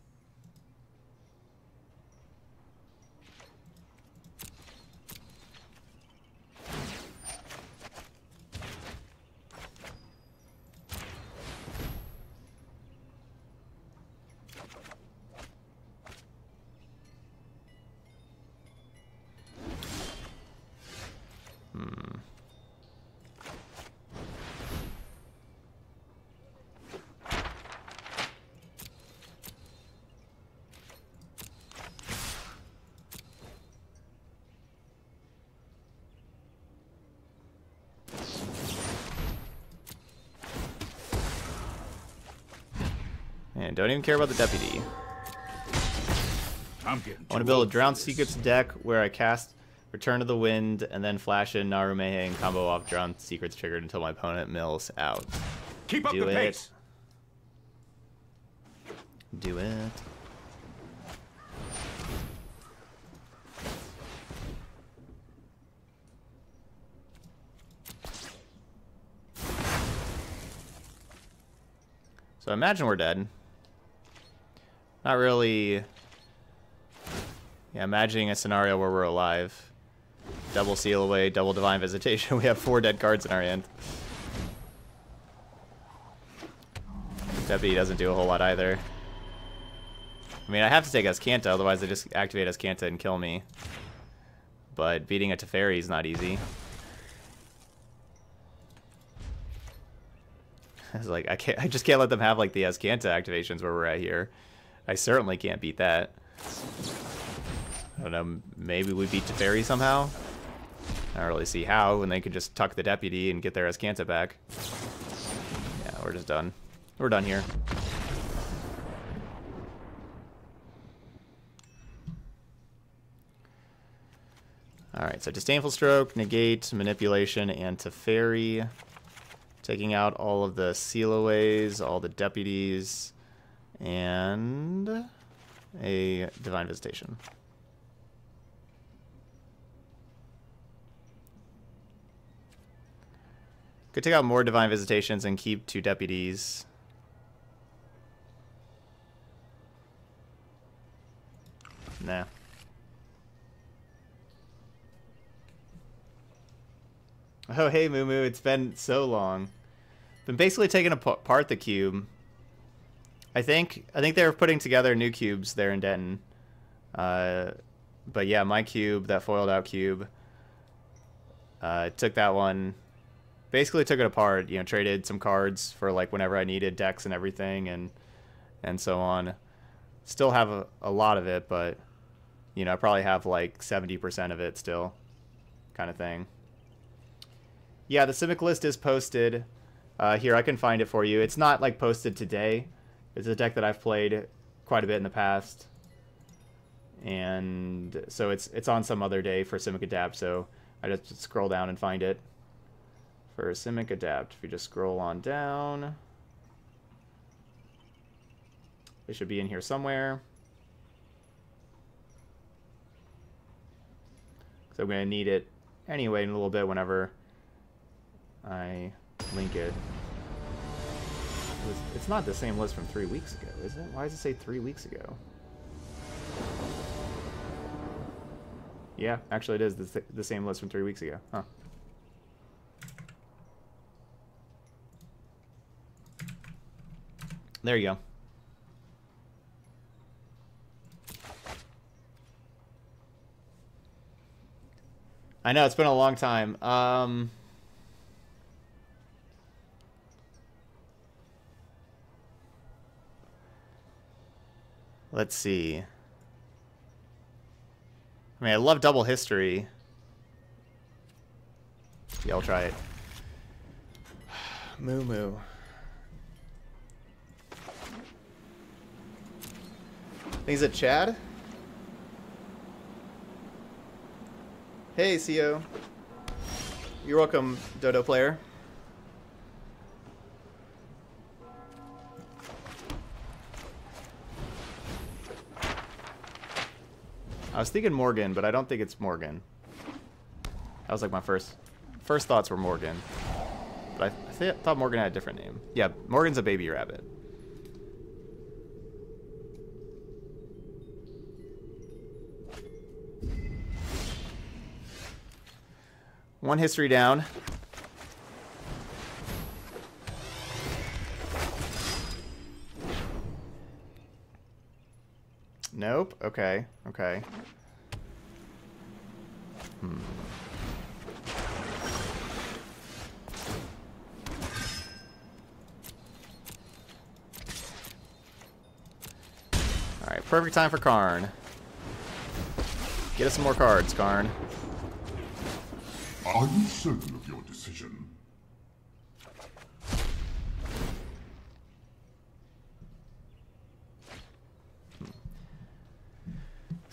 [SPEAKER 1] And don't even care about the deputy.
[SPEAKER 6] I'm getting
[SPEAKER 1] I want to build a Drowned Secrets deck where I cast Return to the Wind and then flash in Naru Meha and combo off Drowned Secrets triggered until my opponent mills out.
[SPEAKER 6] Keep up
[SPEAKER 1] Do
[SPEAKER 6] the
[SPEAKER 1] it.
[SPEAKER 6] pace.
[SPEAKER 1] Do it. So I imagine we're dead. Not really... Yeah, imagining a scenario where we're alive. Double Seal Away, double Divine Visitation. [LAUGHS] We have four dead cards in our hand. Deputy doesn't do a whole lot either. I mean, I have to take Azcanta, otherwise they just activate Azcanta and kill me. But beating a Teferi is not easy. [LAUGHS] It's like I can't. I just can't let them have like the Azcanta activations where we're at here. I certainly can't beat that. I don't know. Maybe we beat Teferi somehow. I don't really see how, when they could just tuck the deputy and get their Azcanta back. Yeah, we're just done. We're done here. Alright, so Disdainful Stroke, Negate, Manipulation, and Teferi. Taking out all of the Seal Aways, all the deputies, and a Divine Visitation. Could take out more Divine Visitations and keep two deputies. Nah. Oh, hey, Moo Moo. It's been so long. Been basically taking apart the cube. I think I think they were putting together new cubes there in Denton. Uh, but yeah, my cube, that foiled out cube, uh, took that one, basically took it apart. You know, traded some cards for like whenever I needed decks and everything, and and so on. Still have a, a lot of it, but you know, I probably have like 70% of it still, kind of thing. Yeah, the Simic list is posted. Uh, here, I can find it for you. It's not like posted today. It's a deck that I've played quite a bit in the past. And so it's it's on some other day for Simic Adapt, so I just scroll down and find it. For Simic Adapt, if you just scroll on down, it should be in here somewhere. So I'm going to need it anyway in a little bit whenever I link it. It's not the same list from three weeks ago, is it? Why does it say three weeks ago? Yeah, actually it is the, the same list from three weeks ago. Huh. There you go. I know, it's been a long time. Um... Let's see. I mean, I love double history. Yeah, I'll try it. Moo moo. Is it Chad? Hey, CO. You're welcome, Dodo player. I was thinking Morgan, but I don't think it's Morgan. That was like my first first thoughts were Morgan. But I I th thought Morgan had a different name. Yeah, Morgan's a baby rabbit. One history down. Nope. Okay. Okay. Hmm. Alright, perfect time for Karn. Get us some more cards, Karn.
[SPEAKER 2] Are you certain of your decision?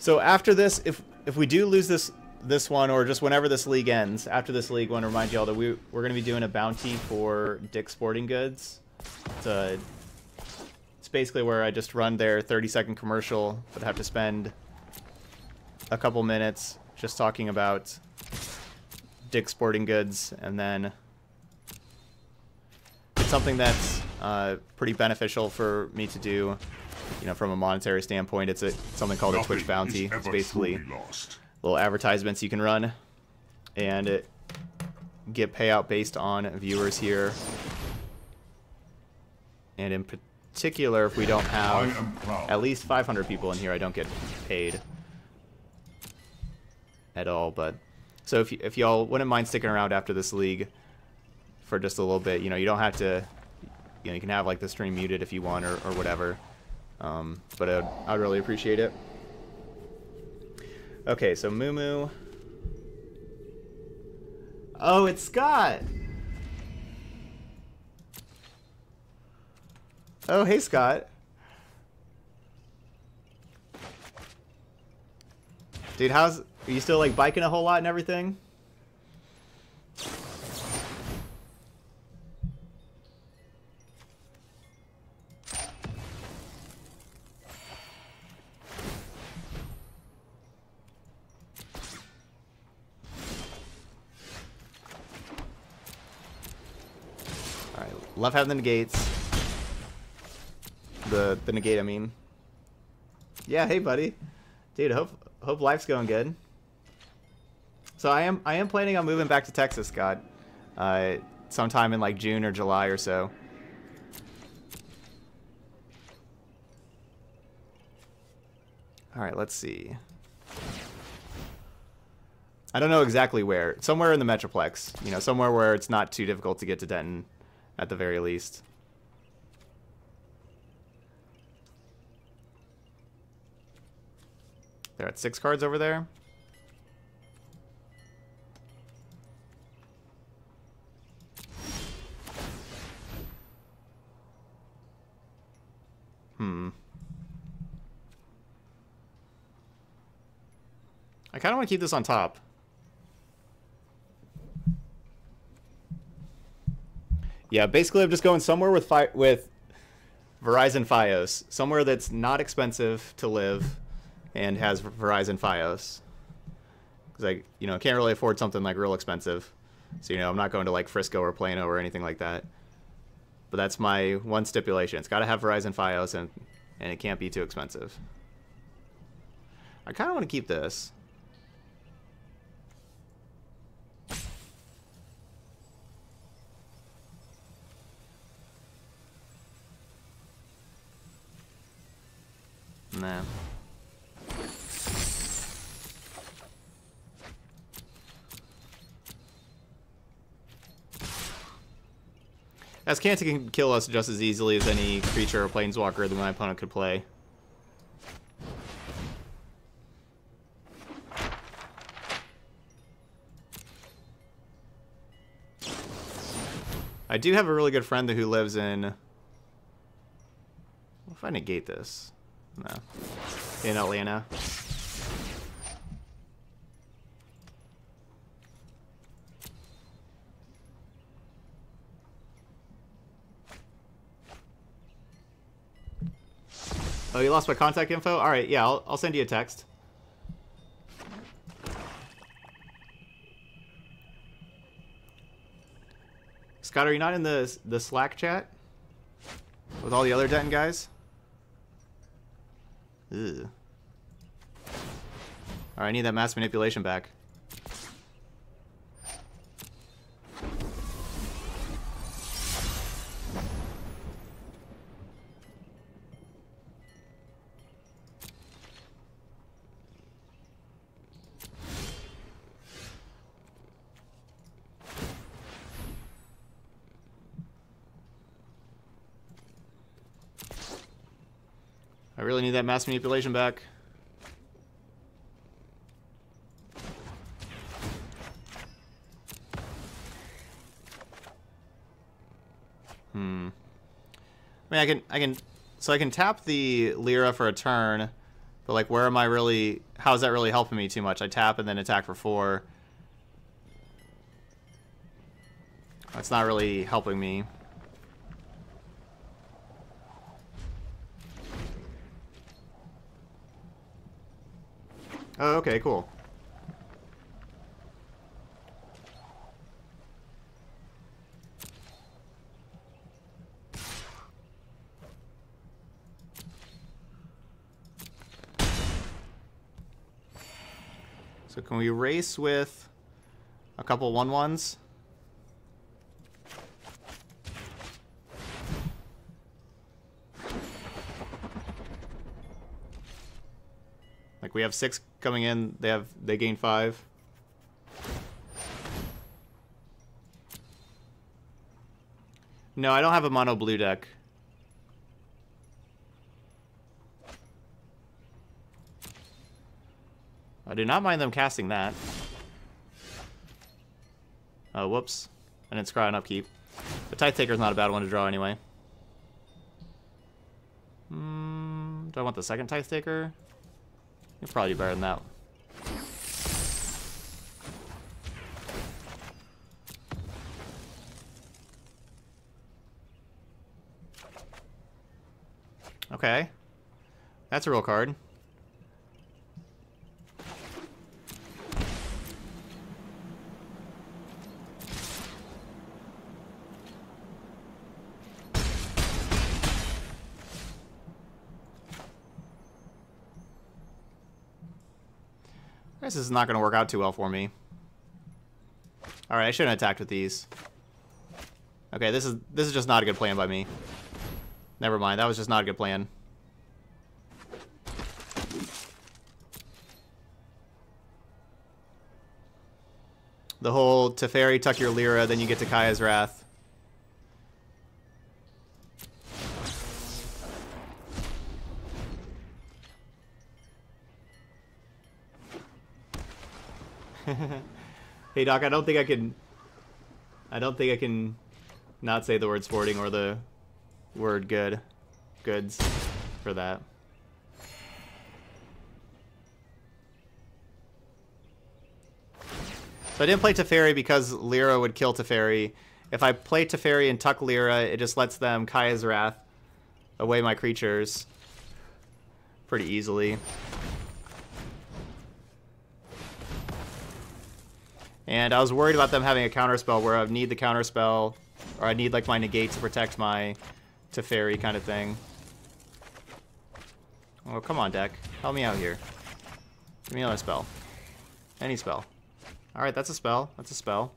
[SPEAKER 1] So after this, if if we do lose this this one, or just whenever this league ends, after this league, I want to remind you all that we we're going to be doing a bounty for Dick Sporting Goods. It's a it's basically where I just run their 30 second commercial, but have to spend a couple minutes just talking about Dick Sporting Goods, and then it's something that's uh, pretty beneficial for me to do. You know, from a monetary standpoint, it's a something called a Twitch bounty. It's basically little advertisements you can run, and it get payout based on viewers here. And in particular, if we don't have at least 500 people in here, I don't get paid at all. But so if if y'all wouldn't mind sticking around after this league for just a little bit, you know, you don't have to. You know, you can have like the stream muted if you want or, or whatever. Um, but I'd, I'd really appreciate it. Okay, so Moo Moo. Oh, it's Scott. Oh, hey Scott. Dude, how's are you still like biking a whole lot and everything? Love having the negates. The the negate, I mean. Yeah, hey buddy. Dude, hope hope life's going good. So I am I am planning on moving back to Texas, Scott. Uh sometime in like June or July or so. Alright, let's see. I don't know exactly where. Somewhere in the Metroplex. You know, somewhere where it's not too difficult to get to Denton, at the very least. They're at six cards over there. Hmm. I kind of want to keep this on top. Yeah, basically I'm just going somewhere with fi- with Verizon FiOS, somewhere that's not expensive to live and has Verizon FiOS. Cuz I, you know, can't really afford something like real expensive. So, you know, I'm not going to like Frisco or Plano or anything like that. But that's my one stipulation. It's got to have Verizon FiOS and and it can't be too expensive. I kind of want to keep this. Nah. Azcanta can kill us just as easily as any creature or planeswalker that my opponent could play. I do have a really good friend who lives in... What if I negate this? No. In Atlanta. Oh, you lost my contact info? Alright, yeah, I'll, I'll send you a text. Scott, are you not in the the Slack chat with all the other Denton guys? Ugh. Alright, I need that mass manipulation back. That mass manipulation back. Hmm. I mean, I can, I can, so I can tap the Lyra for a turn, but like, where am I really, how is that really helping me too much? I tap and then attack for four. That's not really helping me. Oh, okay, cool. So can we race with a couple one ones? Like we have six coming in, they have they gain five. No, I don't have a mono blue deck. I do not mind them casting that. Oh, whoops. I didn't scry an upkeep. The Tithe Taker's not a bad one to draw anyway. Hmm, do I want the second Tithe Taker? You'll probably better than that. Okay. That's a real card. This is not going to work out too well for me. Alright, I shouldn't have attacked with these. Okay, this is this is just not a good plan by me. Never mind, that was just not a good plan. The whole Teferi tuck your Lyra, then you get to Kaya's Wrath. Hey Doc, I don't think I can I don't think I can not say the word sporting or the word good goods for that. So I didn't play Teferi because Lyra would kill Teferi. If I play Teferi and tuck Lyra, it just lets them Kaya's Wrath away my creatures pretty easily. And I was worried about them having a counterspell where I'd need the counterspell, or I'd need like my negate to protect my Teferi kind of thing. Oh, come on, deck. Help me out here. Give me another spell. Any spell. Alright, that's a spell. That's a spell.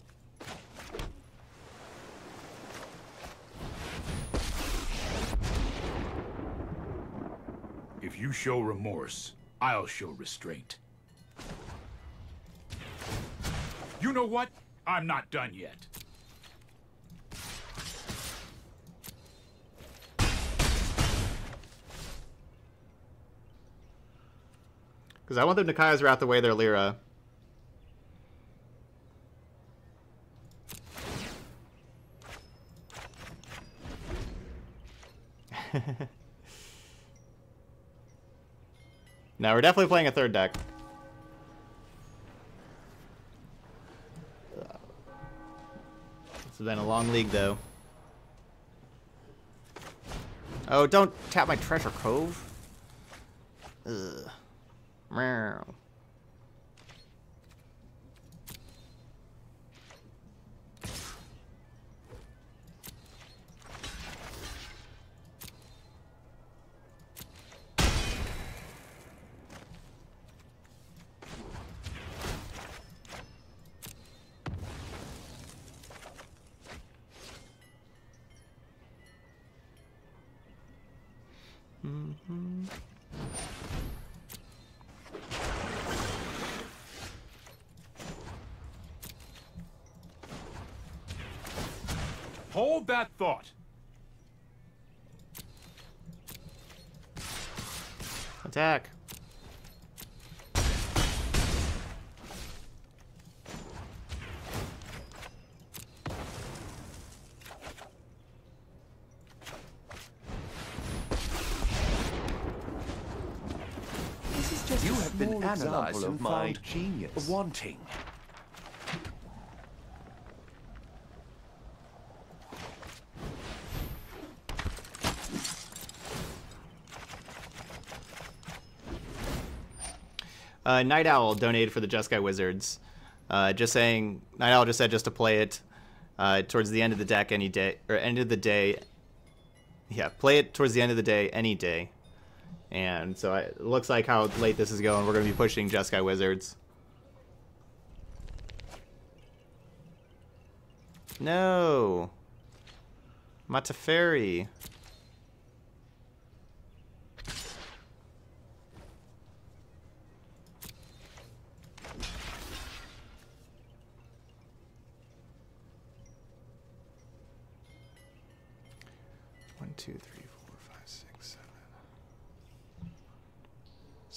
[SPEAKER 6] If you show remorse, I'll show restraint. You know what? I'm not done yet.
[SPEAKER 1] Because I want them to Kaya's Wrath away their Lyra. [LAUGHS] now we're definitely playing a third deck. It's been a long league, though. Oh, don't tap my treasure cove. Ugh. Meow.
[SPEAKER 4] That thought.
[SPEAKER 1] Attack.
[SPEAKER 3] This is just you have been analyzed
[SPEAKER 8] of my genius.
[SPEAKER 3] wanting.
[SPEAKER 1] Uh, Night Owl donated for the Jeskai Wizards. Uh, just saying, Night Owl just said just to play it uh, towards the end of the deck any day, or end of the day. Yeah, play it towards the end of the day any day. And so it looks like how late this is going. We're going to be pushing Jeskai Wizards. No. Mataferi. One, two, three, four, five, six, seven.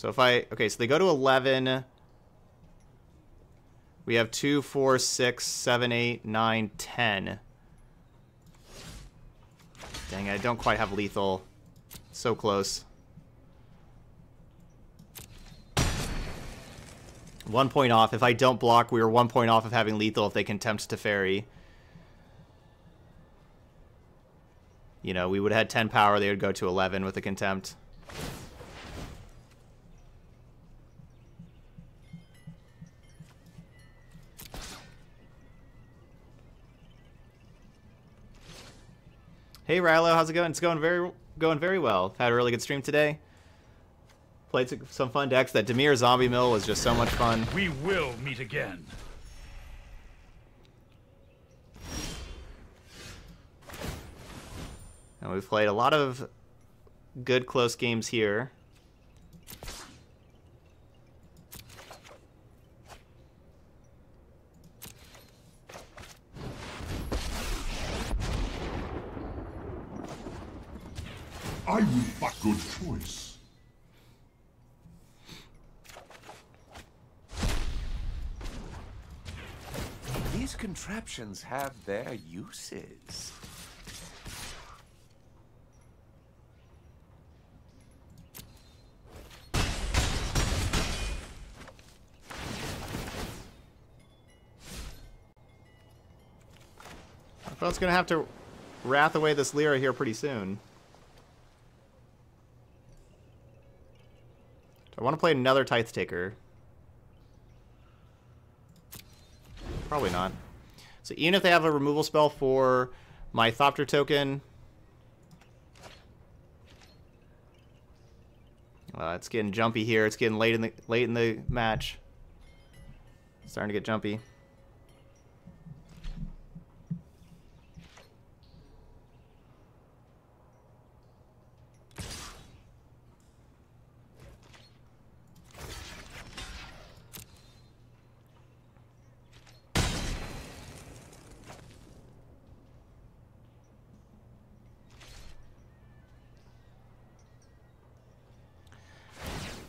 [SPEAKER 1] So if I okay, so they go to eleven. We have two, four, six, seven, eight, nine, ten. Dang, it, I don't quite have lethal. So close. One point off. If I don't block, we are one point off of having lethal if they contempt Teferi. You know, we would have had 10 power, they would go to 11 with the contempt. Hey Rilo, how's it going? It's going very going very well. Had a really good stream today. Played some- fun decks. That Dimir Zombie Mill was just so much fun.
[SPEAKER 4] We will meet again.
[SPEAKER 1] And we've played a lot of good close games here.
[SPEAKER 2] I will but good choice.
[SPEAKER 3] These contraptions have their uses.
[SPEAKER 1] I thought I was gonna have to wrath away this Lyra here pretty soon. I want to play another Tithe Taker? Probably not. So even if they have a removal spell for my Thopter token... Uh, it's getting jumpy here. It's getting late in the late in the match. Starting to get jumpy.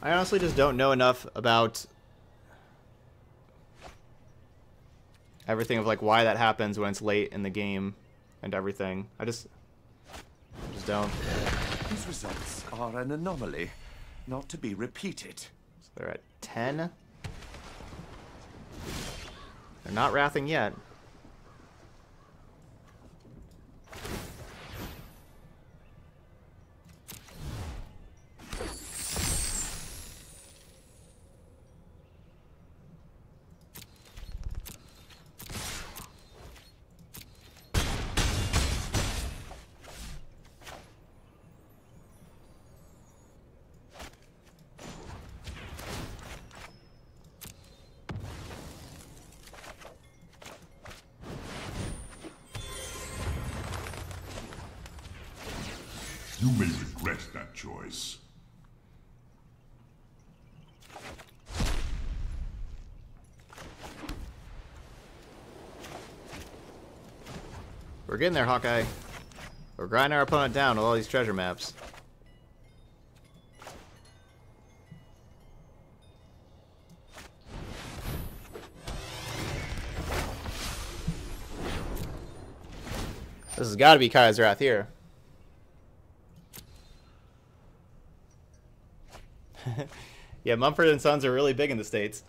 [SPEAKER 1] I honestly just don't know enough about everything of like why that happens when it's late in the game and everything. I just just don't.
[SPEAKER 3] These results are an anomaly, not to be repeated.
[SPEAKER 1] So they're at 10. They're not wrathing yet. We're getting there, Hawkeye. We're grinding our opponent down with all these treasure maps. This has got to be Kaya's Wrath here. [LAUGHS] yeah, Mumford and Sons are really big in the States.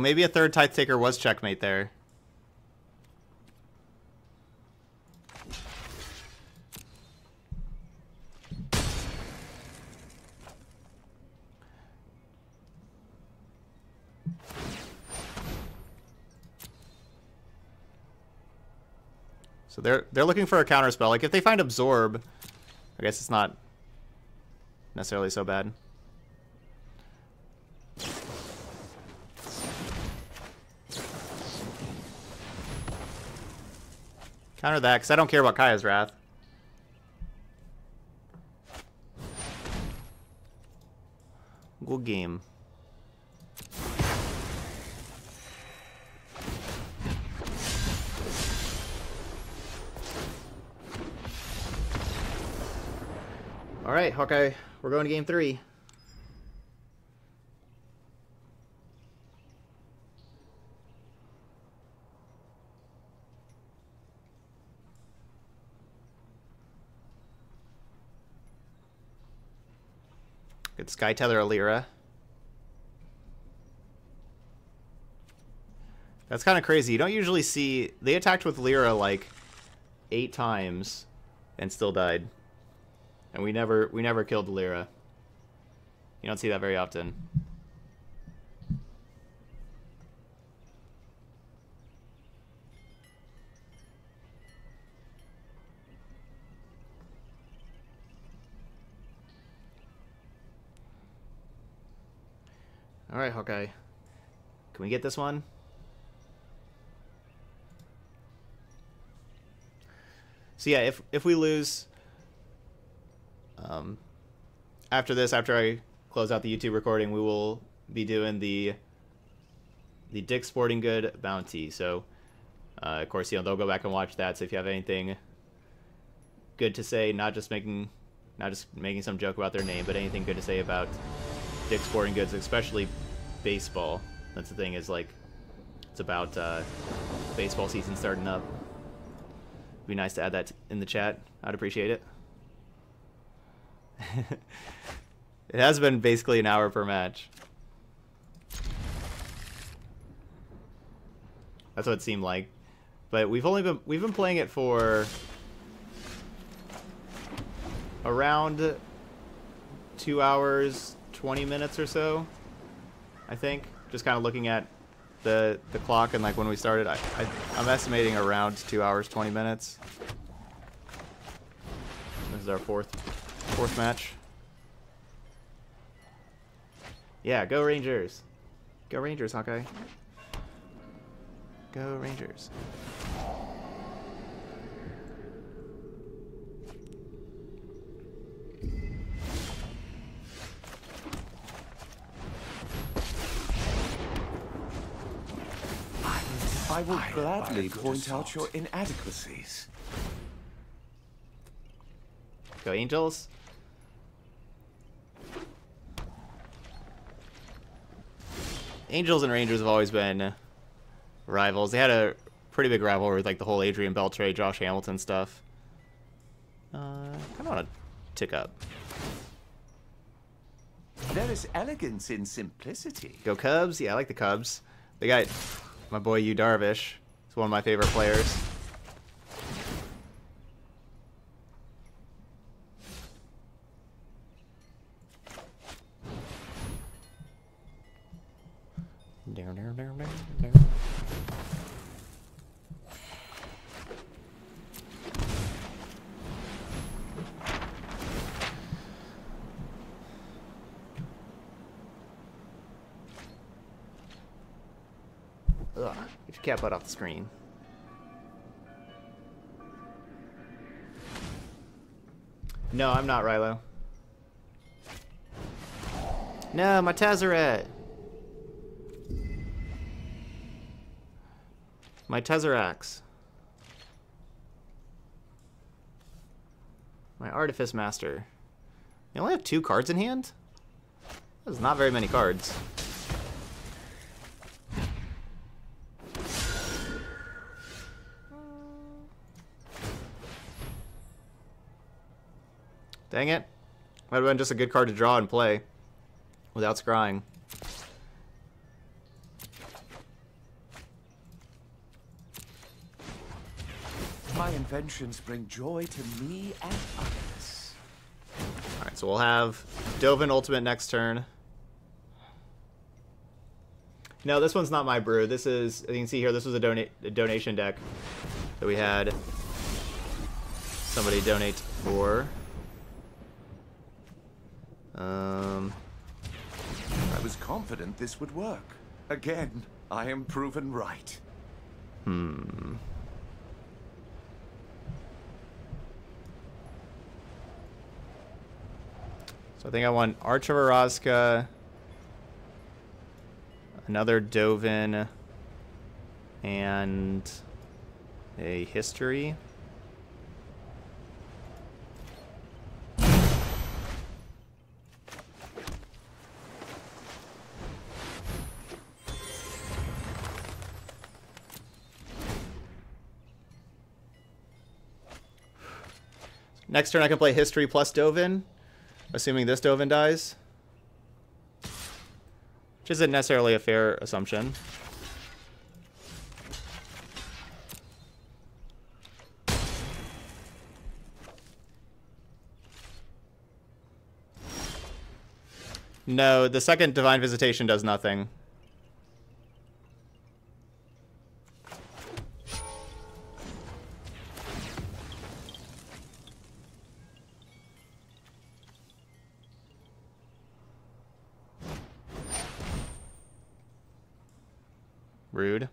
[SPEAKER 1] Maybe a third Tithe Taker was checkmate there. So they're they're looking for a counter spell. Like if they find absorb, I guess it's not necessarily so bad. Counter that, because I don't care about Kaya's Wrath. Good game. Alright, Hawkeye, we're going to game three. Good Sky Tether Alira. That's kind of crazy. You don't usually see... They attacked with Lyra like eight times and still died. And we never we never killed Lyra. You don't see that very often. All right, Hawkeye. Can we get this one? So yeah, if if we lose um, after this, after I close out the YouTube recording, we will be doing the the Dick Sporting Good bounty. So, uh, of course, you know they'll go back and watch that. So if you have anything good to say, not just making not just making some joke about their name, but anything good to say about Dick Sporting Goods, especially baseball. That's the thing is like it's about uh, baseball season starting up. It'd be nice to add that in the chat. I'd appreciate it. [LAUGHS] it has been basically an hour per match. That's what it seemed like. But we've only been we've been playing it for around 2 hours 20 minutes or so. I think just kind of looking at the the clock and like when we started I, I I'm estimating around 2 hours 20 minutes. This is our fourth Fourth match. Yeah, go Rangers. Go Rangers, Hawkeye. Go Rangers.
[SPEAKER 3] I will gladly point out your inadequacies.
[SPEAKER 1] Go Angels. Angels and Rangers have always been rivals. They had a pretty big rivalry with like the whole Adrian Beltre, Josh Hamilton stuff. Uh, kind of want to tick up.
[SPEAKER 3] There is elegance in simplicity.
[SPEAKER 1] Go Cubs. Yeah, I like the Cubs. They got my boy Yu Darvish. He's one of my favorite players. Down, down, down, down, cat butt off the screen. No, I'm not, Rilo. No, my Tezzeret! My Tezzeret. My Artifice Master. You only have two cards in hand? That's not very many cards. Dang it. Might have been just a good card to draw and play without scrying.
[SPEAKER 3] My inventions bring joy to me and others.
[SPEAKER 1] Alright, so we'll have Dovin Ultimate next turn. No, this one's not my brew. This is, you can see here, this was a, dona a donation deck that we had somebody donate for. Um,
[SPEAKER 3] I was confident this would work. Again, I am proven right.
[SPEAKER 1] hmm. So I think I want Arch of Orazca, another Dovin, and a History. Next turn I can play History plus Dovin, assuming this Dovin dies. Which isn't necessarily a fair assumption. No, the second Divine Visitation does nothing. Rude.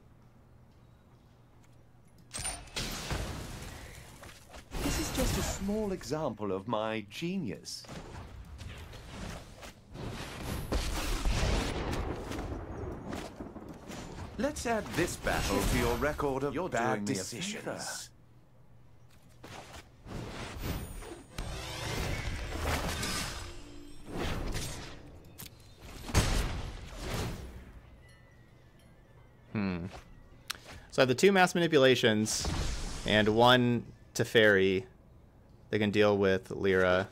[SPEAKER 3] This is just a small example of my genius. Let's add this battle to your record of
[SPEAKER 5] You're
[SPEAKER 3] bad
[SPEAKER 5] doing me a
[SPEAKER 3] decisions.
[SPEAKER 1] So I have the two mass manipulations and one Teferi. They can deal with Lyra.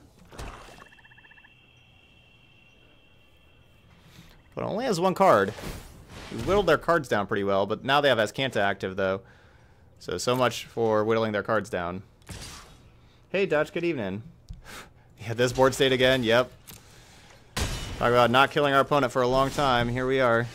[SPEAKER 1] But only has one card. We whittled their cards down pretty well, but now they have Azcanta active, though. So, so much for whittling their cards down. Hey, Dutch, good evening. [LAUGHS] yeah, this board state again, yep. Talk about not killing our opponent for a long time. Here we are.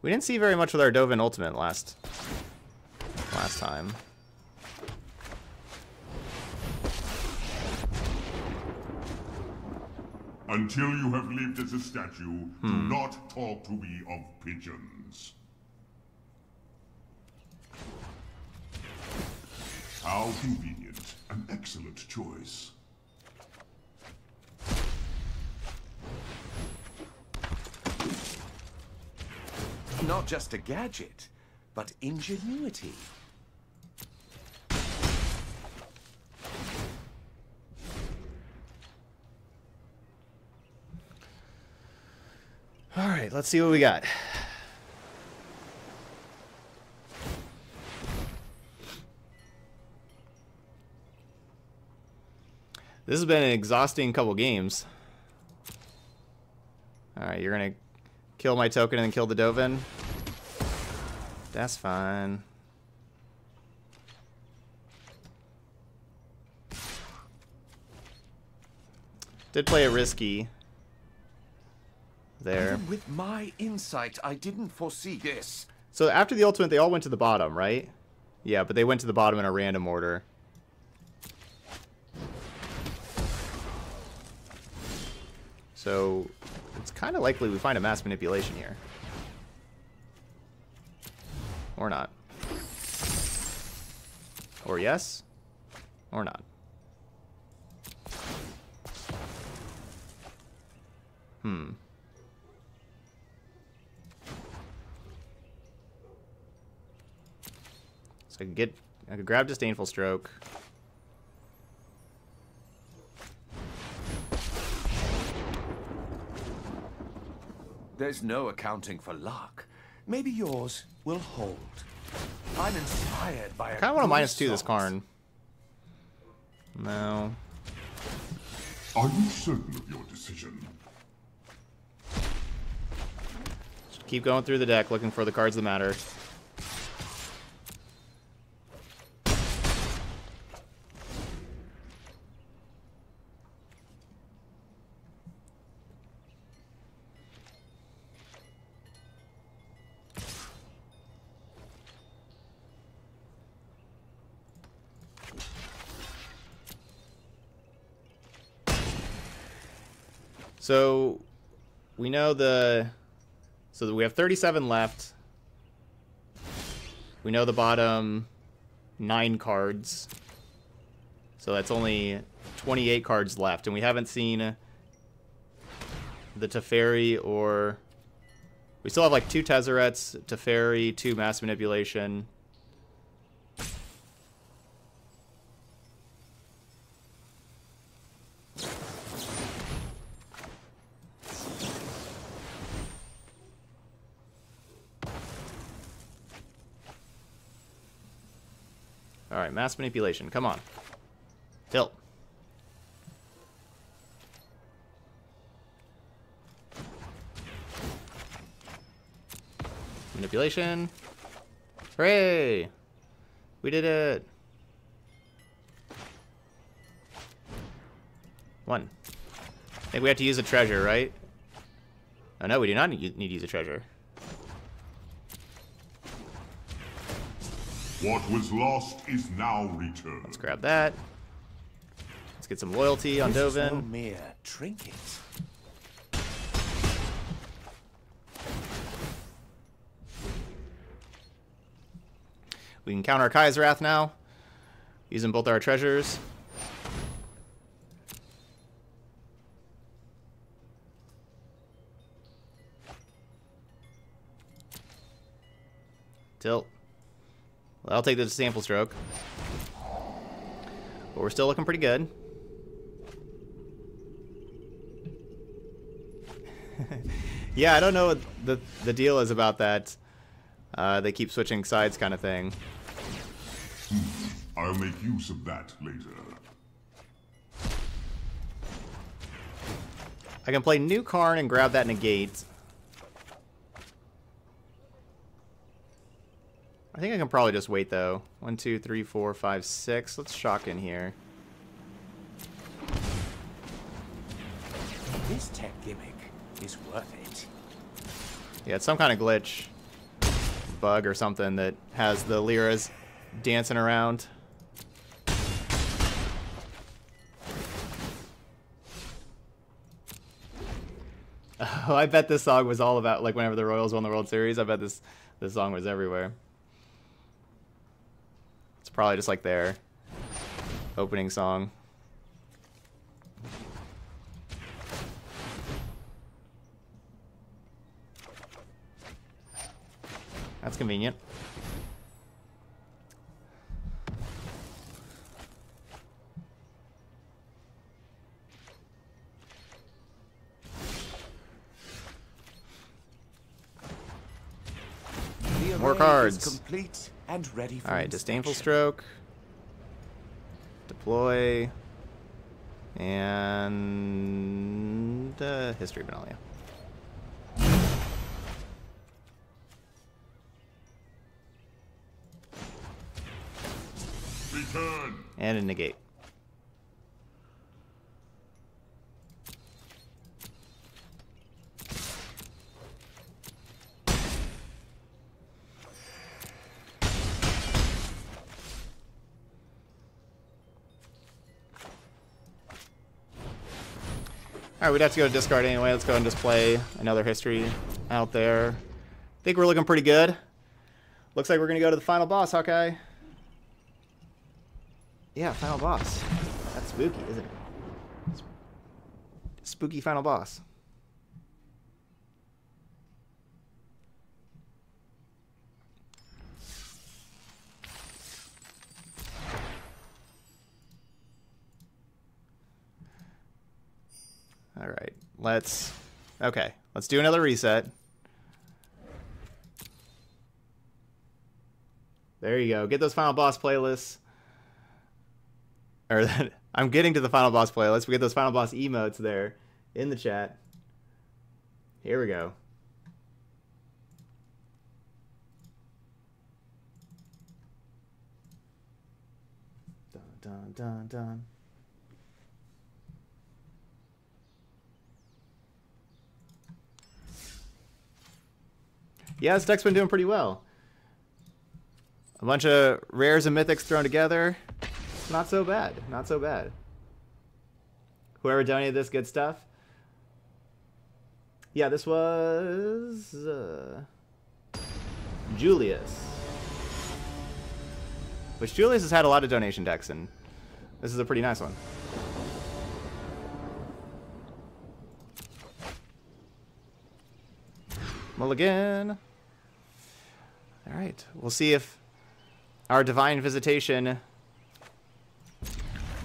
[SPEAKER 1] We didn't see very much with our Dovin Ultimate last last time.
[SPEAKER 2] Until you have lived as a statue, do hmm. not talk to me of pigeons. How convenient. An excellent choice.
[SPEAKER 3] Not just a gadget, but ingenuity.
[SPEAKER 1] All right, let's see what we got. This has been an exhausting couple games. All right, you're gonna Kill my token and then kill the Dovin. That's fine. Did play a risky. There.
[SPEAKER 3] With my insight, I didn't foresee this.
[SPEAKER 1] So after the ultimate, they all went to the bottom, right? Yeah, but they went to the bottom in a random order. So it's kind of likely we find a mass manipulation here. Or not. Or yes. Or not. Hmm. So I can get, I could grab Disdainful Stroke.
[SPEAKER 3] There's no accounting for luck. Maybe yours will hold. I'm inspired by a
[SPEAKER 1] I kind of want to minus two this
[SPEAKER 3] assault.
[SPEAKER 1] Karn. No.
[SPEAKER 2] Are you certain of your decision?
[SPEAKER 1] Just keep going through the deck, looking for the cards that matter. So we know the so we have 37 left. We know the bottom nine cards. So that's only 28 cards left, and we haven't seen the Teferi or we still have like two Tezzerets, Teferi, two Mass Manipulation. Mass Manipulation. Come on. Tilt. Manipulation. Hooray! We did it! One. I think we have to use a treasure, right? Oh no, we do not need need to use a treasure.
[SPEAKER 2] What was lost is now returned.
[SPEAKER 1] Let's grab that. Let's get some loyalty on
[SPEAKER 3] This is no mere trinket.
[SPEAKER 1] We can counter Kaya's Wrath now, using both our treasures. Tilt. I'll take the sample stroke. But we're still looking pretty good. [LAUGHS] yeah, I don't know what the the deal is about that. Uh, they keep switching sides kind of thing.
[SPEAKER 2] I'll make use of that later.
[SPEAKER 1] I can play new Karn and grab that negate. I think I can probably just wait though. One, two, three, four, five, six. Let's shock in here.
[SPEAKER 3] This tech gimmick is worth it.
[SPEAKER 1] Yeah, it's some kind of glitch, bug or something that has the Lyras dancing around. [LAUGHS] Oh, I bet this song was all about like whenever the Royals won the World Series. I bet this this song was everywhere. Probably just like their opening song. That's convenient. More cards.
[SPEAKER 3] Complete and ready for
[SPEAKER 1] All right, disdainful stroke. Deploy. And uh, history Benalia.
[SPEAKER 2] Return.
[SPEAKER 1] And a negate. Alright, we'd have to go to discard anyway. Let's go and just play another history out there. I think we're looking pretty good. Looks like we're going to go to the final boss, Hawkeye. Yeah, final boss. That's spooky, isn't it? Spooky final boss. All right, let's. Okay, let's do another reset. There you go. Get those final boss playlists. Or [LAUGHS] I'm getting to the final boss playlist. We get those final boss emotes there in the chat. Here we go. Dun dun dun dun. Yeah, this deck's been doing pretty well. A bunch of rares and mythics thrown together. Not so bad. Not so bad. Whoever donated this, good stuff. Yeah, this was uh, Julius. Which Julius has had a lot of donation decks, and this is a pretty nice one. Mulligan. All right, we'll see if our divine visitation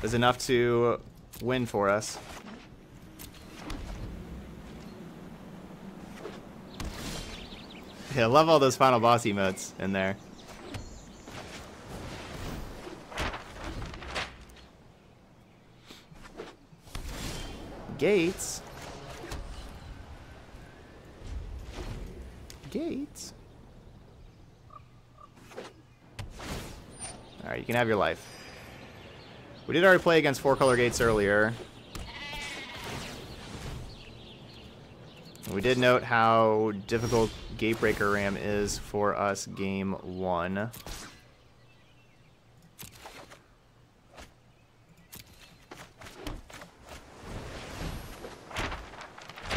[SPEAKER 1] is enough to win for us. Yeah, love all those final boss emotes in there. Gates. Gates. Alright, you can have your life. We did already play against four color gates earlier. We did note how difficult Gatebreaker Ram is for us game one.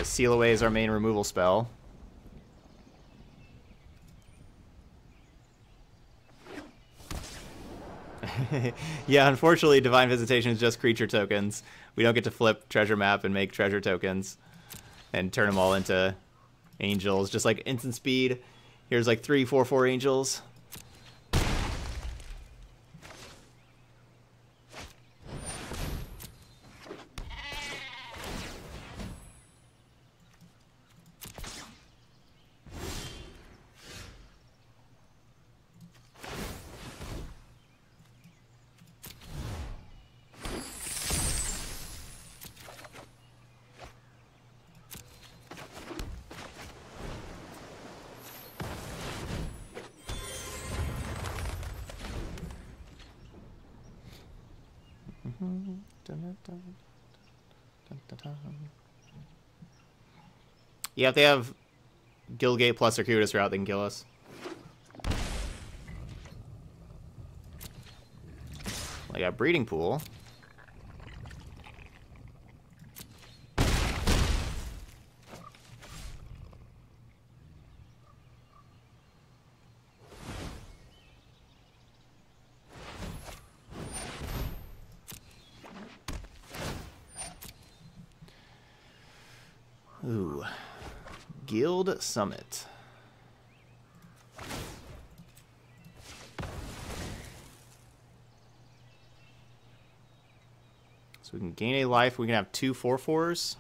[SPEAKER 1] Seal Away is our main removal spell. [LAUGHS] yeah, unfortunately, Divine Visitation is just creature tokens. We don't get to flip treasure map and make treasure tokens and turn them all into angels. Just like instant speed. Here's like three, four, four angels. Yeah, if they have Gilgate plus Circuitous Route, they can kill us. I got Breeding Pool. Ooh. Guild Summit. So we can gain a life. We can have two four fours.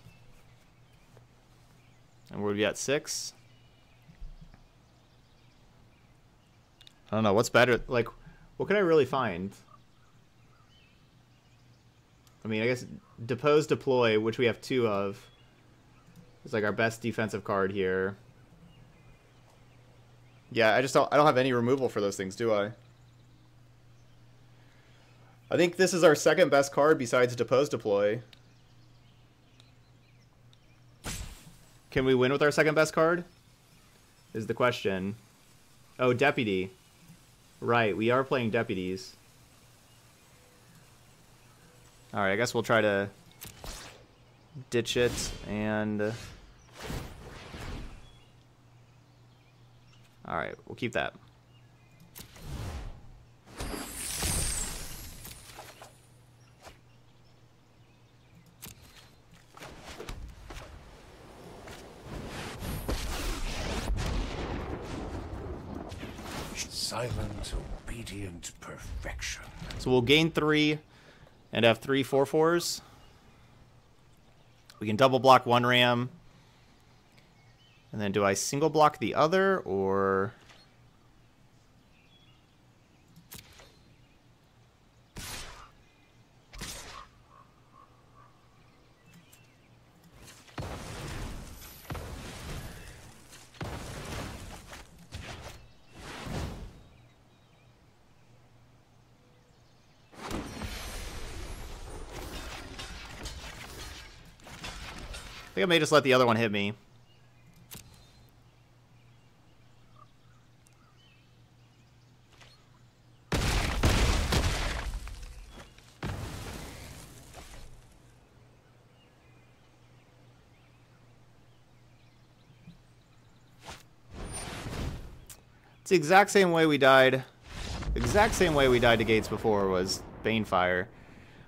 [SPEAKER 1] And we'll be at six. I don't know. What's better? Like, what can I really find? I mean, I guess Depose Deploy, which we have two of. It's like our best defensive card here. Yeah, I just don't I don't have any removal for those things, do I? I think this is our second best card besides Depose Deploy. Can we win with our second best card? Is the question. Oh, Deputy. Right, we are playing Deputies. Alright, I guess we'll try to ditch it and... Alright, we'll keep that.
[SPEAKER 6] Silent, obedient perfection.
[SPEAKER 1] So we'll gain three and have three four fours. We can double block one ram. And then do I single block the other or I think I may just let the other one hit me. The exact same way we died. Exact same way we died to Gates before was Banefire.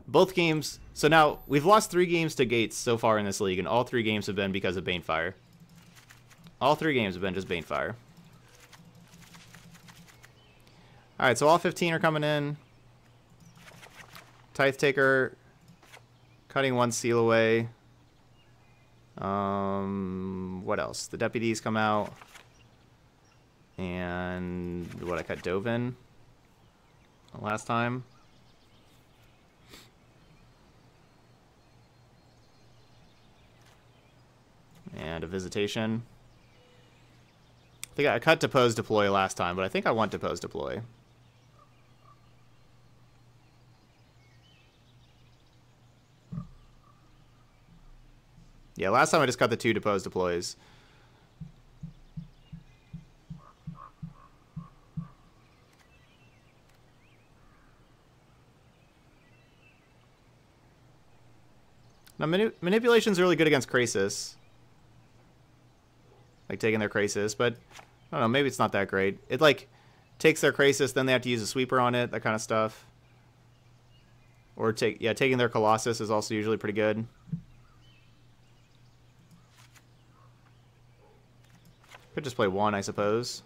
[SPEAKER 1] Both games. So now we've lost three games to Gates so far in this league, and all three games have been because of Banefire. All three games have been just Banefire. Alright, so all 15 are coming in. Tithe Taker cutting one seal away. Um, what else? The deputies come out. And what I cut Dovin last time. And a visitation. I think I cut Depose Deploy last time, but I think I want Depose Deploy. Yeah, last time I just cut the two Depose Deploys. Now, mani manipulation's really good against Krasis. Like, taking their Krasis, but... I don't know, maybe it's not that great. It, like, takes their Krasis, then they have to use a sweeper on it, that kind of stuff. Or, take yeah, taking their Colossus is also usually pretty good. Could just play one, I suppose.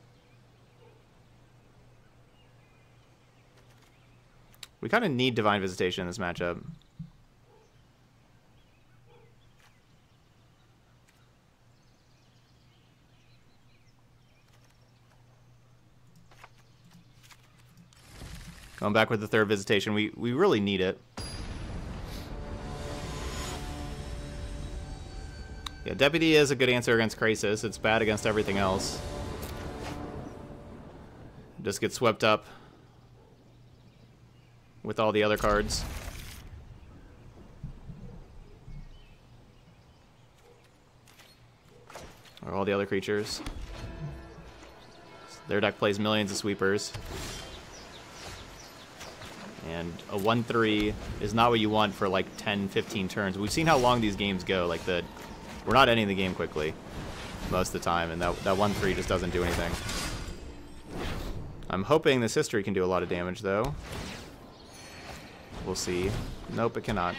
[SPEAKER 1] We kind of need Divine Visitation in this matchup. Going back with the third visitation. We, we really need it. Yeah, Deputy is a good answer against Krasis. It's bad against everything else. Just get swept up with all the other cards. Or all the other creatures. Their deck plays millions of sweepers. And a 1-3 is not what you want for like 10, 15 turns. We've seen how long these games go. Like the, We're not ending the game quickly most of the time, and that, that 1-3 just doesn't do anything. I'm hoping this history can do a lot of damage, though. We'll see. Nope, it cannot.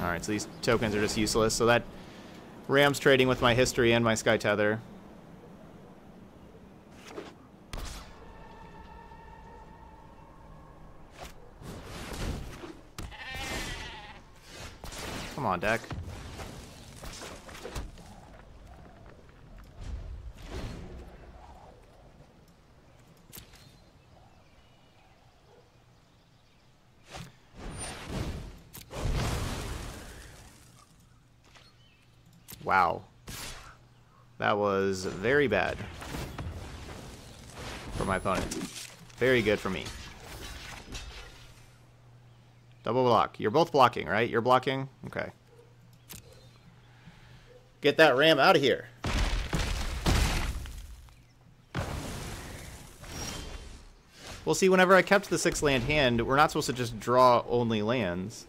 [SPEAKER 1] Alright, so these tokens are just useless. So that Ram's trading with my history and my Sky Tether. Come on, deck. Wow. That was very bad for my opponent. Very good for me. Double block. You're both blocking, right? You're blocking? Okay. Get that ram out of here. Well, see, whenever I kept the six land hand, we're not supposed to just draw only lands.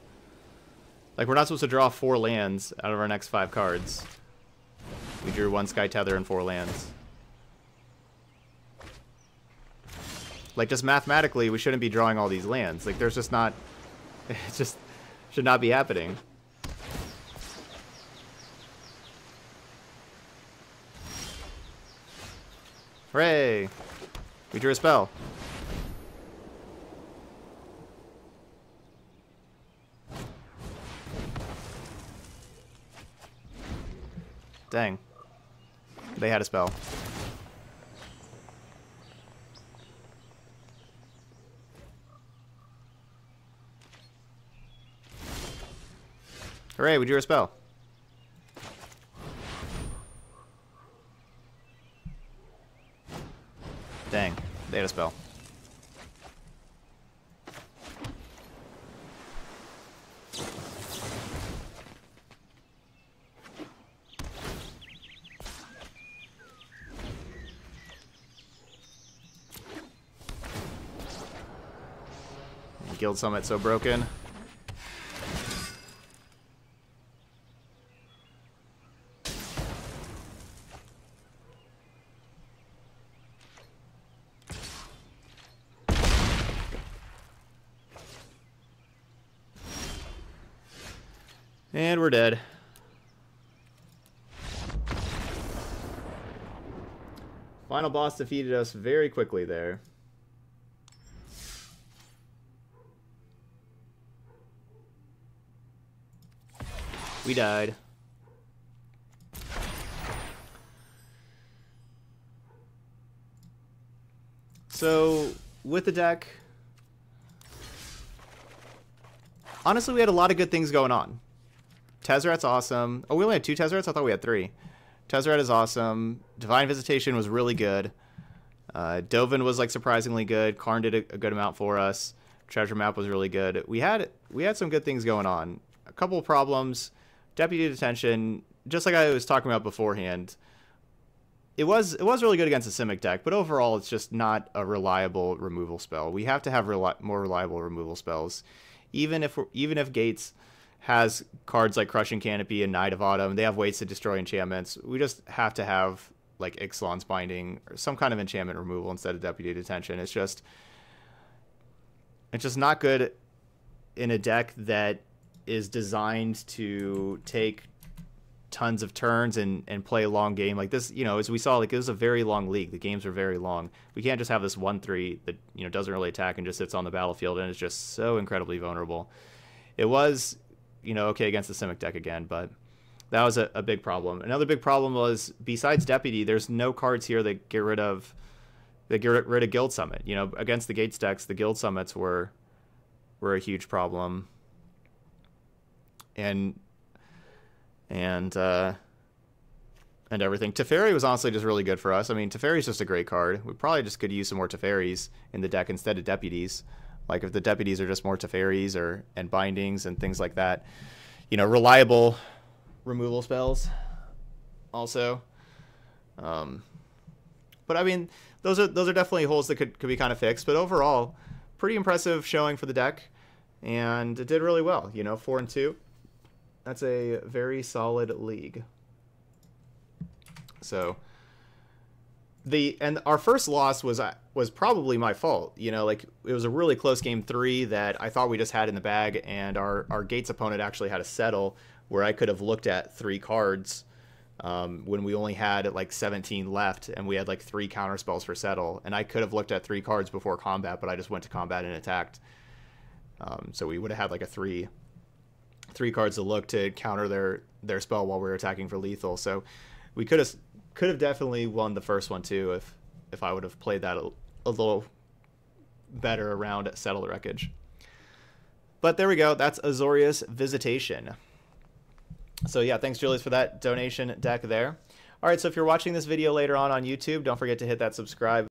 [SPEAKER 1] Like, we're not supposed to draw four lands out of our next five cards. We drew one Sky Tether and four lands. Like, just mathematically, we shouldn't be drawing all these lands. Like, there's just not... [LAUGHS] It just should not be happening. Hooray! We drew a spell. Dang. They had a spell. Hooray, we drew a spell. Dang, they had a spell. Guild Summit so broken. And we're dead. Final boss defeated us very quickly there. We died. So, with the deck, honestly, we had a lot of good things going on. Tezzeret's awesome. Oh, we only had two Tezzerets? I thought we had three. Tezzeret is awesome. Divine Visitation was really good. Uh, Dovin was like surprisingly good. Karn did a, a, good amount for us. Treasure Map was really good. We had we had some good things going on. A couple problems. Deputy Detention, just like I was talking about beforehand, it was it was really good against the Simic deck, but overall it's just not a reliable removal spell. We have to have more reliable removal spells. Even if even if Gates has cards like Crushing Canopy and Knight of Autumn. They have ways to destroy enchantments. We just have to have like Ixalan's Binding or some kind of enchantment removal instead of Deputy Detention. It's just it's just not good in a deck that is designed to take tons of turns and, and play a long game like this you know as we saw like it was a very long league the games are very long we can't just have this 1-3 that you know doesn't really attack and just sits on the battlefield and is just so incredibly vulnerable it was you know, okay against the Simic deck again, but that was a, a big problem. Another big problem was besides Deputy, there's no cards here that get rid of that get rid of Guild Summit. You know, against the Gates decks, the Guild Summits were were a huge problem. And and uh and everything. Teferi was honestly just really good for us. I mean, Teferi's just a great card. We probably just could use some more Teferis in the deck instead of Deputies. Like if the deputies are just more Teferis or and bindings and things like that, you know, reliable removal spells. Also, um, but I mean, those are those are definitely holes that could could be kind of fixed. But overall, pretty impressive showing for the deck, and it did really well. You know, four and two. That's a very solid league. So the and our first loss was uh, was probably my fault. You know, like it was a really close game three that I thought we just had in the bag, and our our Gates opponent actually had a settle where I could have looked at three cards um, when we only had like 17 left, and we had like three counter spells for settle, and I could have looked at three cards before combat, but I just went to combat and attacked. Um, so we would have had like a three three cards to look to counter their their spell while we were attacking for lethal. So we could have could have definitely won the first one too if if I would have played that a, a little better around Settle the Wreckage. But there we go. That's Azorius Visitation. So yeah, thanks Julius for that donation deck there. All right, so if you're watching this video later on on YouTube, don't forget to hit that subscribe